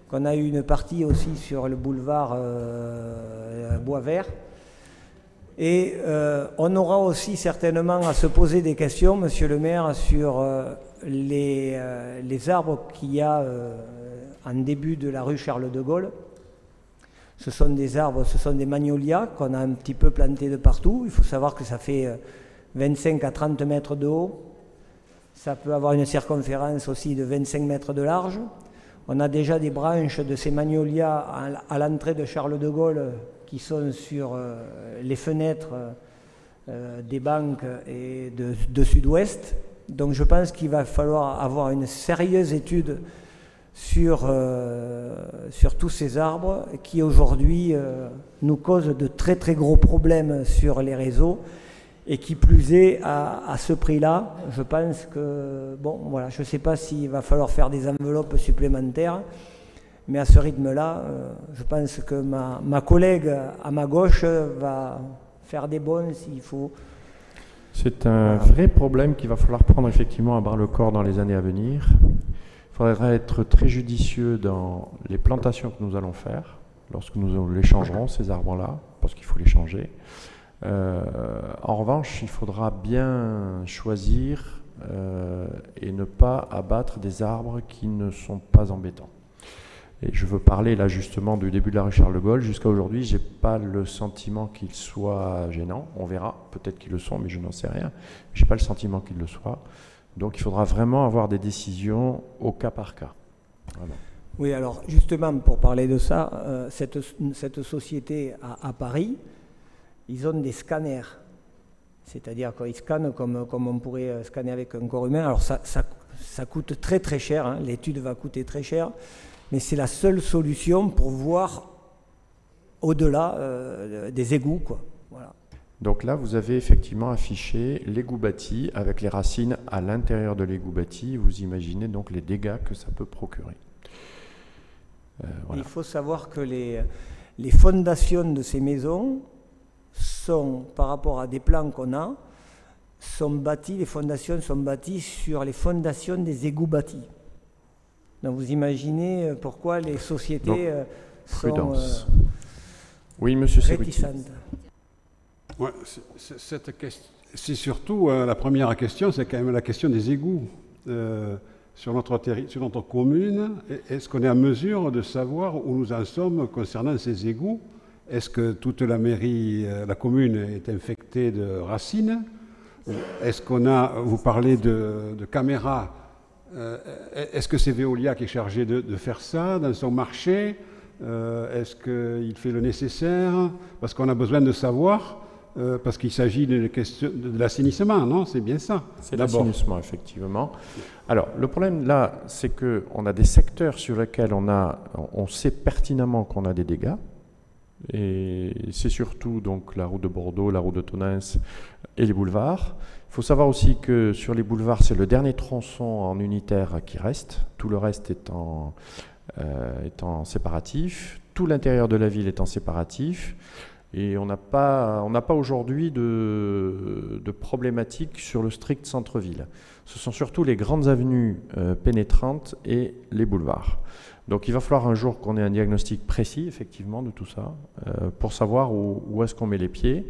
qu'on a eu une partie aussi sur le boulevard euh, Bois-Vert, et euh, on aura aussi certainement à se poser des questions, monsieur le maire, sur euh, euh, les, arbres qu'il y a en début de la rue Charles de Gaulle. Ce sont des arbres, ce sont des magnolias qu'on a un petit peu plantés de partout. Il faut savoir que ça fait 25 à 30 mètres de haut. Ça peut avoir une circonférence aussi de 25 mètres de large. On a déjà des branches de ces magnolias à l'entrée de Charles de Gaulle qui sont sur euh, les fenêtres euh, des banques et de, Sud-Ouest. Donc je pense qu'il va falloir avoir une sérieuse étude sur, euh, sur tous ces arbres qui aujourd'hui nous causent de très très gros problèmes sur les réseaux et qui plus est, à, ce prix-là, je pense que, bon, voilà, je ne sais pas s'il va falloir faire des enveloppes supplémentaires, mais à ce rythme-là, euh, je pense que ma, ma, collègue à ma gauche va faire des bons s'il faut. C'est un vrai problème qu'il va falloir prendre effectivement à bras le corps dans les années à venir. Il faudra être très judicieux dans les plantations que nous allons faire, lorsque nous les changerons, ces arbres-là, parce qu'il faut les changer. Euh, en revanche, il faudra bien choisir euh, et ne pas abattre des arbres qui ne sont pas embêtants. Et je veux parler là justement du début de la rue Charles de Gaulle. Jusqu'à aujourd'hui, je n'ai pas le sentiment qu'ils soient gênants. On verra, peut-être qu'ils le sont, mais je n'en sais rien. Je n'ai pas le sentiment qu'ils le soient. Donc il faudra vraiment avoir des décisions au cas par cas. Oui, alors justement, pour parler de ça, euh, cette, société à Paris, ils ont des scanners. C'est-à-dire qu'ils scannent comme, comme on pourrait euh, scanner avec un corps humain. Alors ça, ça, coûte très très cher, hein. l'étude va coûter très cher, mais c'est la seule solution pour voir au-delà euh, des égouts. Quoi. Voilà. Donc là, vous avez effectivement affiché l'égout bâti avec les racines à l'intérieur de l'égout bâti. Vous imaginez donc les dégâts que ça peut procurer. Euh, Il faut savoir que les, les fondations de ces maisons sont, par rapport à des plans qu'on a, sont bâtis, les fondations sont bâties sur les fondations des égouts bâtis. Donc vous imaginez euh, pourquoi les sociétés euh, sont euh, oui, monsieur réticentes. Ouais, c'est surtout la première question, c'est quand même la question des égouts. sur, notre sur notre commune, est-ce qu'on est en mesure de savoir où nous en sommes concernant ces égouts est-ce que toute la mairie, euh, la commune est infectée de racines Est-ce qu'on a, vous parlez de, caméras, euh, est-ce que c'est Veolia qui est chargé de, faire ça dans son marché euh, Est-ce qu'il fait le nécessaire Parce qu'on a besoin de savoir, parce qu'il s'agit de, de l'assainissement, non? C'est bien ça C'est l'assainissement, effectivement. Alors, le problème là, c'est qu'on a des secteurs sur lesquels on, a, on sait pertinemment qu'on a des dégâts. Et c'est surtout donc la route de Bordeaux, la route de Tonins et les boulevards. Il faut savoir aussi que sur les boulevards, c'est le dernier tronçon en unitaire qui reste. Tout le reste est en, euh, séparatif. Tout l'intérieur de la ville est en séparatif. Et on n'a pas, pas aujourd'hui de, problématique sur le strict centre-ville. Ce sont surtout les grandes avenues euh, pénétrantes et les boulevards. Donc il va falloir un jour qu'on ait un diagnostic précis, effectivement, de tout ça, euh, pour savoir où, est-ce qu'on met les pieds.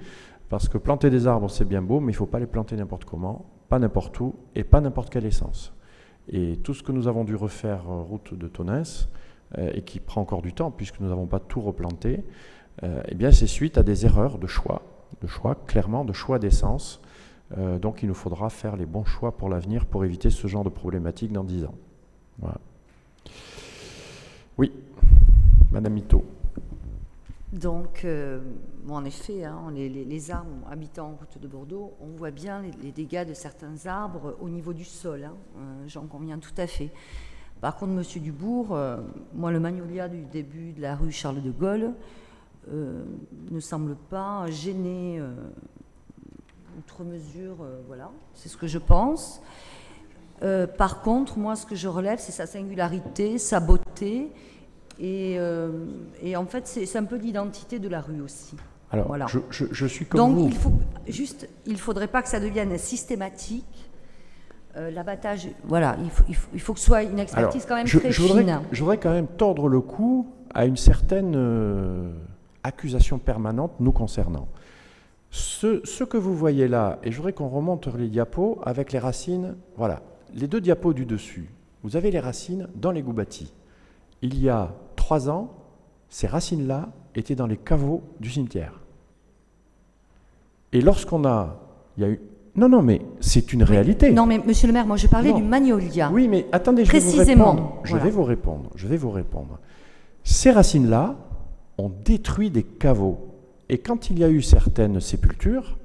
Parce que planter des arbres, c'est bien beau, mais il ne faut pas les planter n'importe comment, pas n'importe où, et pas n'importe quelle essence. Et tout ce que nous avons dû refaire euh, route de Tonnes, euh, et qui prend encore du temps, puisque nous n'avons pas tout replanté, eh bien c'est suite à des erreurs de choix, de choix, clairement, de choix d'essence. donc il nous faudra faire les bons choix pour l'avenir pour éviter ce genre de problématique dans 10 ans. Madame Ito. Donc, euh, en effet, hein, les, arbres habitant en route de Bordeaux, on voit bien les, dégâts de certains arbres au niveau du sol. Hein. Euh, j'en conviens tout à fait. Par contre, Monsieur Dubourg, euh, moi, le magnolia du début de la rue Charles de Gaulle ne semble pas gêner outre mesure. voilà, c'est ce que je pense. Par contre, moi, ce que je relève, c'est sa singularité, sa beauté. Et, euh, en fait, c'est un peu l'identité de la rue aussi. Alors, voilà. je, suis comme Donc, vous. il faut juste, il faudrait pas que ça devienne systématique. Euh, l'abattage, voilà, il faut, il, faut, que ce soit une expertise quand même très je voudrais, fine. Je voudrais quand même tordre le cou à une certaine accusation permanente nous concernant. Ce, ce, que vous voyez là, et je voudrais qu'on remonte les diapos avec les racines, voilà, les deux diapos du dessus, vous avez les racines dans les bâtis. Il y a trois ans, ces racines-là étaient dans les caveaux du cimetière. Et lorsqu'on a, il y a eu, non, non, mais c'est une réalité. Non, mais Monsieur le Maire, moi je parlais du magnolia. Oui, mais attendez, je vais vous répondre. Je vais vous répondre. Je vais vous répondre. Ces racines-là ont détruit des caveaux. Et quand il y a eu certaines sépultures,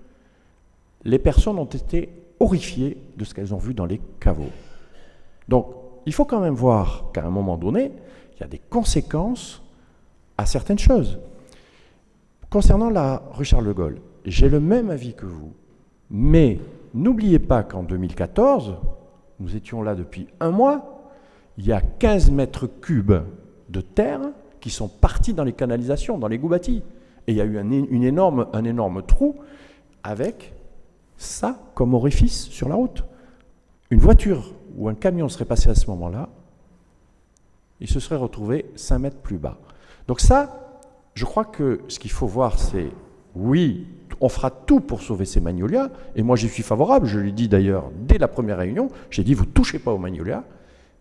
les personnes ont été horrifiées de ce qu'elles ont vu dans les caveaux. Donc, il faut quand même voir qu'à un moment donné, il y a des conséquences à certaines choses. Concernant la rue Charles de Gaulle, j'ai le même avis que vous. Mais n'oubliez pas qu'en 2014, nous étions là depuis un mois, il y a 15 mètres cubes de terre qui sont partis dans les canalisations, dans les bâtis. Et il y a eu un énorme trou avec ça comme orifice sur la route. Une voiture ou un camion serait passé à ce moment-là, il se serait retrouvé 5 mètres plus bas. Donc ça, je crois que ce qu'il faut voir, c'est oui, on fera tout pour sauver ces magnolias, et moi j'y suis favorable, je l'ai dit d'ailleurs dès la première réunion, j'ai dit vous touchez pas aux magnolias,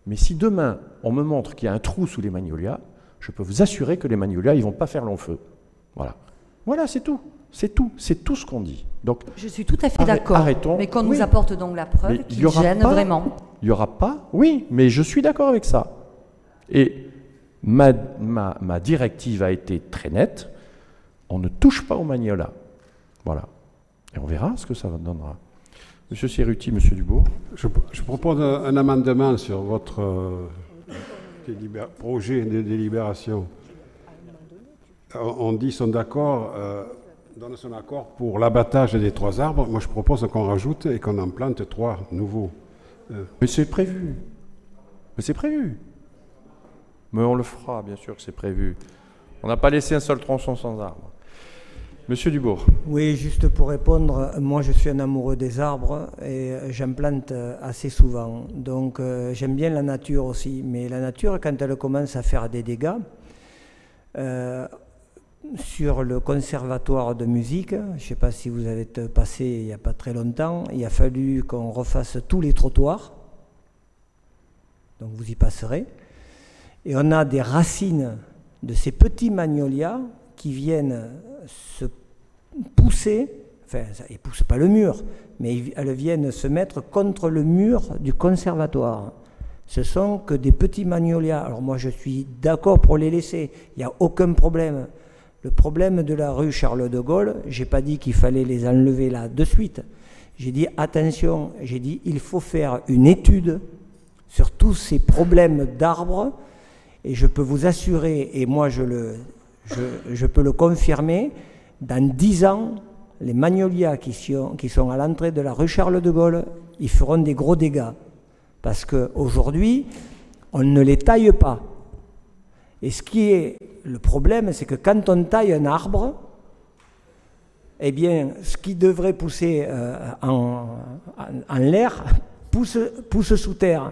mais si demain on me montre qu'il y a un trou sous les magnolias, je peux vous assurer que les magnolias, ils vont pas faire long feu. Voilà. Voilà, c'est tout. C'est tout. C'est tout ce qu'on dit. Donc, je suis tout à fait d'accord. Mais qu'on nous apporte donc la preuve qui gêne vraiment. Il n'y aura pas. Oui, mais je suis d'accord avec ça. Et ma, ma, ma, directive a été très nette. On ne touche pas aux magnolias. Voilà. Et on verra ce que ça donnera. Monsieur Cerruti, Monsieur Dubourg. Je, je propose un amendement sur votre euh, projet de délibération. On dit son d'accord, euh, donne son accord pour l'abattage des trois arbres. Moi, je propose qu'on rajoute et qu'on en plante trois nouveaux. Euh. Mais c'est prévu. Mais c'est prévu. Mais on le fera, bien sûr c'est prévu. On n'a pas laissé un seul tronçon sans arbre. Monsieur Dubourg. Oui, juste pour répondre, moi je suis un amoureux des arbres et j'en plante assez souvent. Donc euh, j'aime bien la nature aussi. Mais la nature, quand elle commence à faire des dégâts, euh, sur le conservatoire de musique, je ne sais pas si vous avez passé il n'y a pas très longtemps, il a fallu qu'on refasse tous les trottoirs. Donc vous y passerez. Et on a des racines de ces petits magnolias qui viennent se pousser, enfin, ils ne poussent pas le mur, mais elles viennent se mettre contre le mur du conservatoire. Ce sont que des petits magnolias. Alors moi, je suis d'accord pour les laisser, il n'y a aucun problème. Le problème de la rue Charles de Gaulle, j'ai pas dit qu'il fallait les enlever là de suite. J'ai dit attention, j'ai dit il faut faire une étude sur tous ces problèmes d'arbres et je peux vous assurer, et moi je, le, je, peux le confirmer, dans dix ans, les magnolias qui sont, qui sont à l'entrée de la rue Charles de Gaulle, ils feront des gros dégâts. Parce qu'aujourd'hui, on ne les taille pas. Et ce qui est le problème, c'est que quand on taille un arbre, eh bien, ce qui devrait pousser euh, en, en, l'air pousse, pousse, sous terre.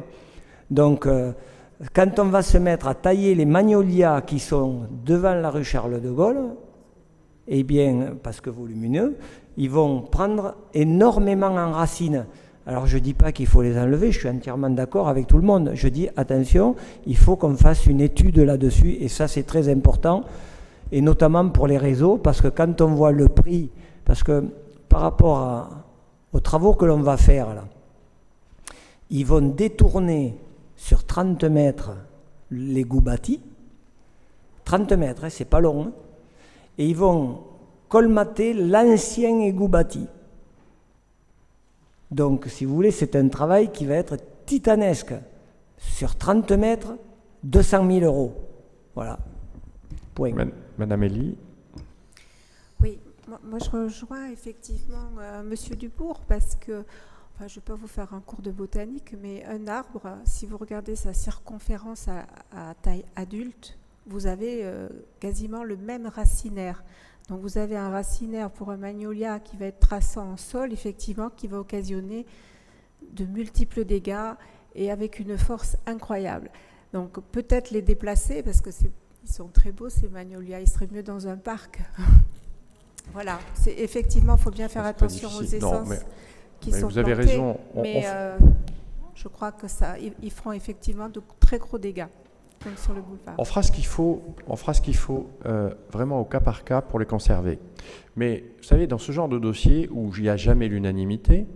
Donc, euh, quand on va se mettre à tailler les magnolias qui sont devant la rue Charles de Gaulle, eh bien, parce que volumineux, ils vont prendre énormément en racines. Alors je ne dis pas qu'il faut les enlever, je suis entièrement d'accord avec tout le monde. Je dis attention, il faut qu'on fasse une étude là-dessus, et ça c'est très important, et notamment pour les réseaux, parce que quand on voit le prix, parce que par rapport aux travaux que l'on va faire là, ils vont détourner sur 30 mètres les goûts bâtis, 30 mètres, hein, c'est pas long, hein, et ils vont colmater l'ancien égout bâti. Donc, si vous voulez, c'est un travail qui va être titanesque. Sur 30 mètres, 200 000 euros. Voilà. Point. Madame Elie Oui, moi je rejoins effectivement euh, Monsieur Dubourg parce que, enfin, je ne vais pas vous faire un cours de botanique, mais un arbre, si vous regardez sa circonférence à, à taille adulte, vous avez euh, quasiment le même racinaire. Donc vous avez un racinaire pour un magnolia qui va être traçant en sol, effectivement, qui va occasionner de multiples dégâts et avec une force incroyable. Donc peut-être les déplacer, parce que ils sont très beaux ces magnolias, ils seraient mieux dans un parc. voilà, effectivement, il faut bien faire attention aux essences qui sont Vous avez raison. mais euh, je crois que ça, ils, ils feront effectivement de très gros dégâts. sur le boulevard. On fera ce qu'il faut, on fera ce qu'il faut euh, vraiment au cas par cas pour les conserver. Mais vous savez, dans ce genre de dossier où il n'y a jamais l'unanimité,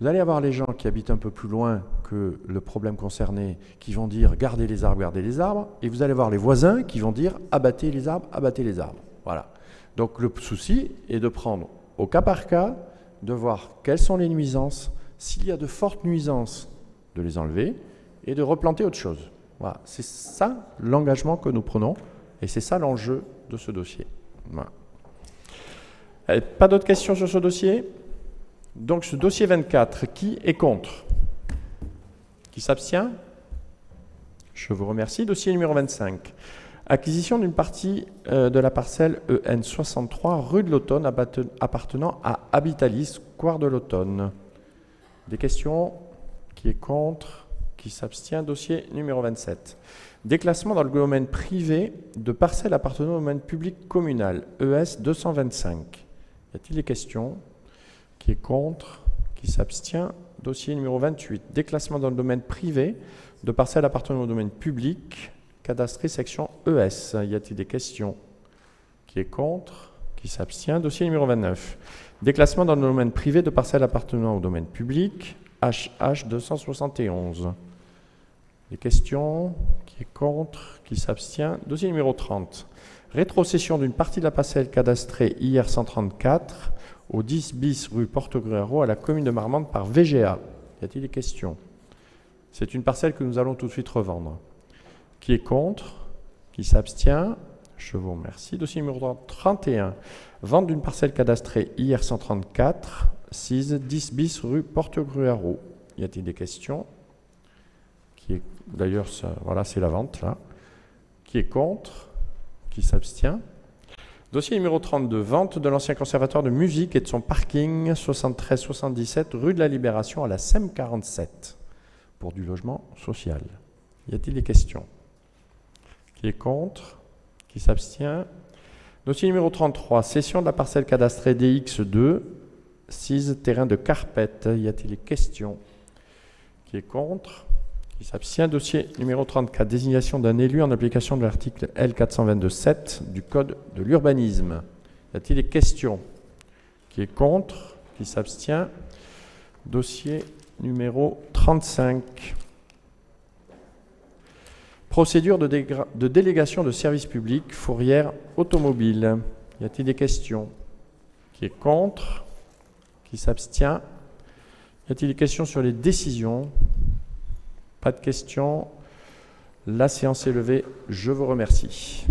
vous allez avoir les gens qui habitent un peu plus loin que le problème concerné, qui vont dire gardez les arbres, gardez les arbres, et vous allez avoir les voisins qui vont dire abattez les arbres, abattez les arbres. Voilà. Donc le souci est de prendre au cas par cas, de voir quelles sont les nuisances, s'il y a de fortes nuisances, de les enlever et de replanter autre chose. Voilà. C'est ça l'engagement que nous prenons et c'est ça l'enjeu de ce dossier. Pas d'autres questions sur ce dossier? Donc ce dossier 24, qui est contre? Qui s'abstient? Je vous remercie. Dossier numéro 25. Acquisition d'une partie euh, de la parcelle EN 63 rue de l'Automne appartenant à Habitalis, Square de l'Automne. Des questions? Qui est contre? Qui s'abstient? Dossier numéro 27. Déclassement dans le domaine privé de parcelles appartenant au domaine public communal, ES 225. Y a-t-il des questions? Qui est contre? Qui s'abstient? Dossier numéro 28. Déclassement dans le domaine privé de parcelles appartenant au domaine public, cadastré section ES. Y a-t-il des questions? Qui est contre? Qui s'abstient? Dossier numéro 29. Déclassement dans le domaine privé de parcelles appartenant au domaine public, HH 271. Des questions? Qui est contre? Qui s'abstient? Dossier numéro 30. Rétrocession d'une partie de la parcelle cadastrée IR 134 au 10 bis rue Porte-Gruero à la commune de Marmande par VGA. Y a-t-il des questions? C'est une parcelle que nous allons tout de suite revendre. Qui est contre Qui s'abstient Je vous remercie. Dossier numéro 31. Vente d'une parcelle cadastrée IR 134, 6, 10 bis rue Porte-Gruaro. Y a-t-il des questions Qui est D'ailleurs, c'est la vente là. Qui est contre Qui s'abstient Dossier numéro 32, vente de l'ancien conservatoire de musique et de son parking 73-77 rue de la Libération à la SEM 47 pour du logement social. Y a-t-il des questions qui est contre Qui s'abstient Dossier numéro 33, cession de la parcelle cadastrée DX2, 6 terrain de carpette. Y a-t-il des questions? Qui est contre Qui s'abstient Dossier numéro 34, désignation d'un élu en application de l'article L422.7 du Code de l'urbanisme. Y a-t-il des questions? Qui est contre Qui s'abstient? Dossier numéro 35. Procédure de, délégation de services publics fourrière automobile. Y a-t-il des questions? Qui est contre? Qui s'abstient? Y a-t-il des questions sur les décisions? Pas de questions. La séance est levée. Je vous remercie.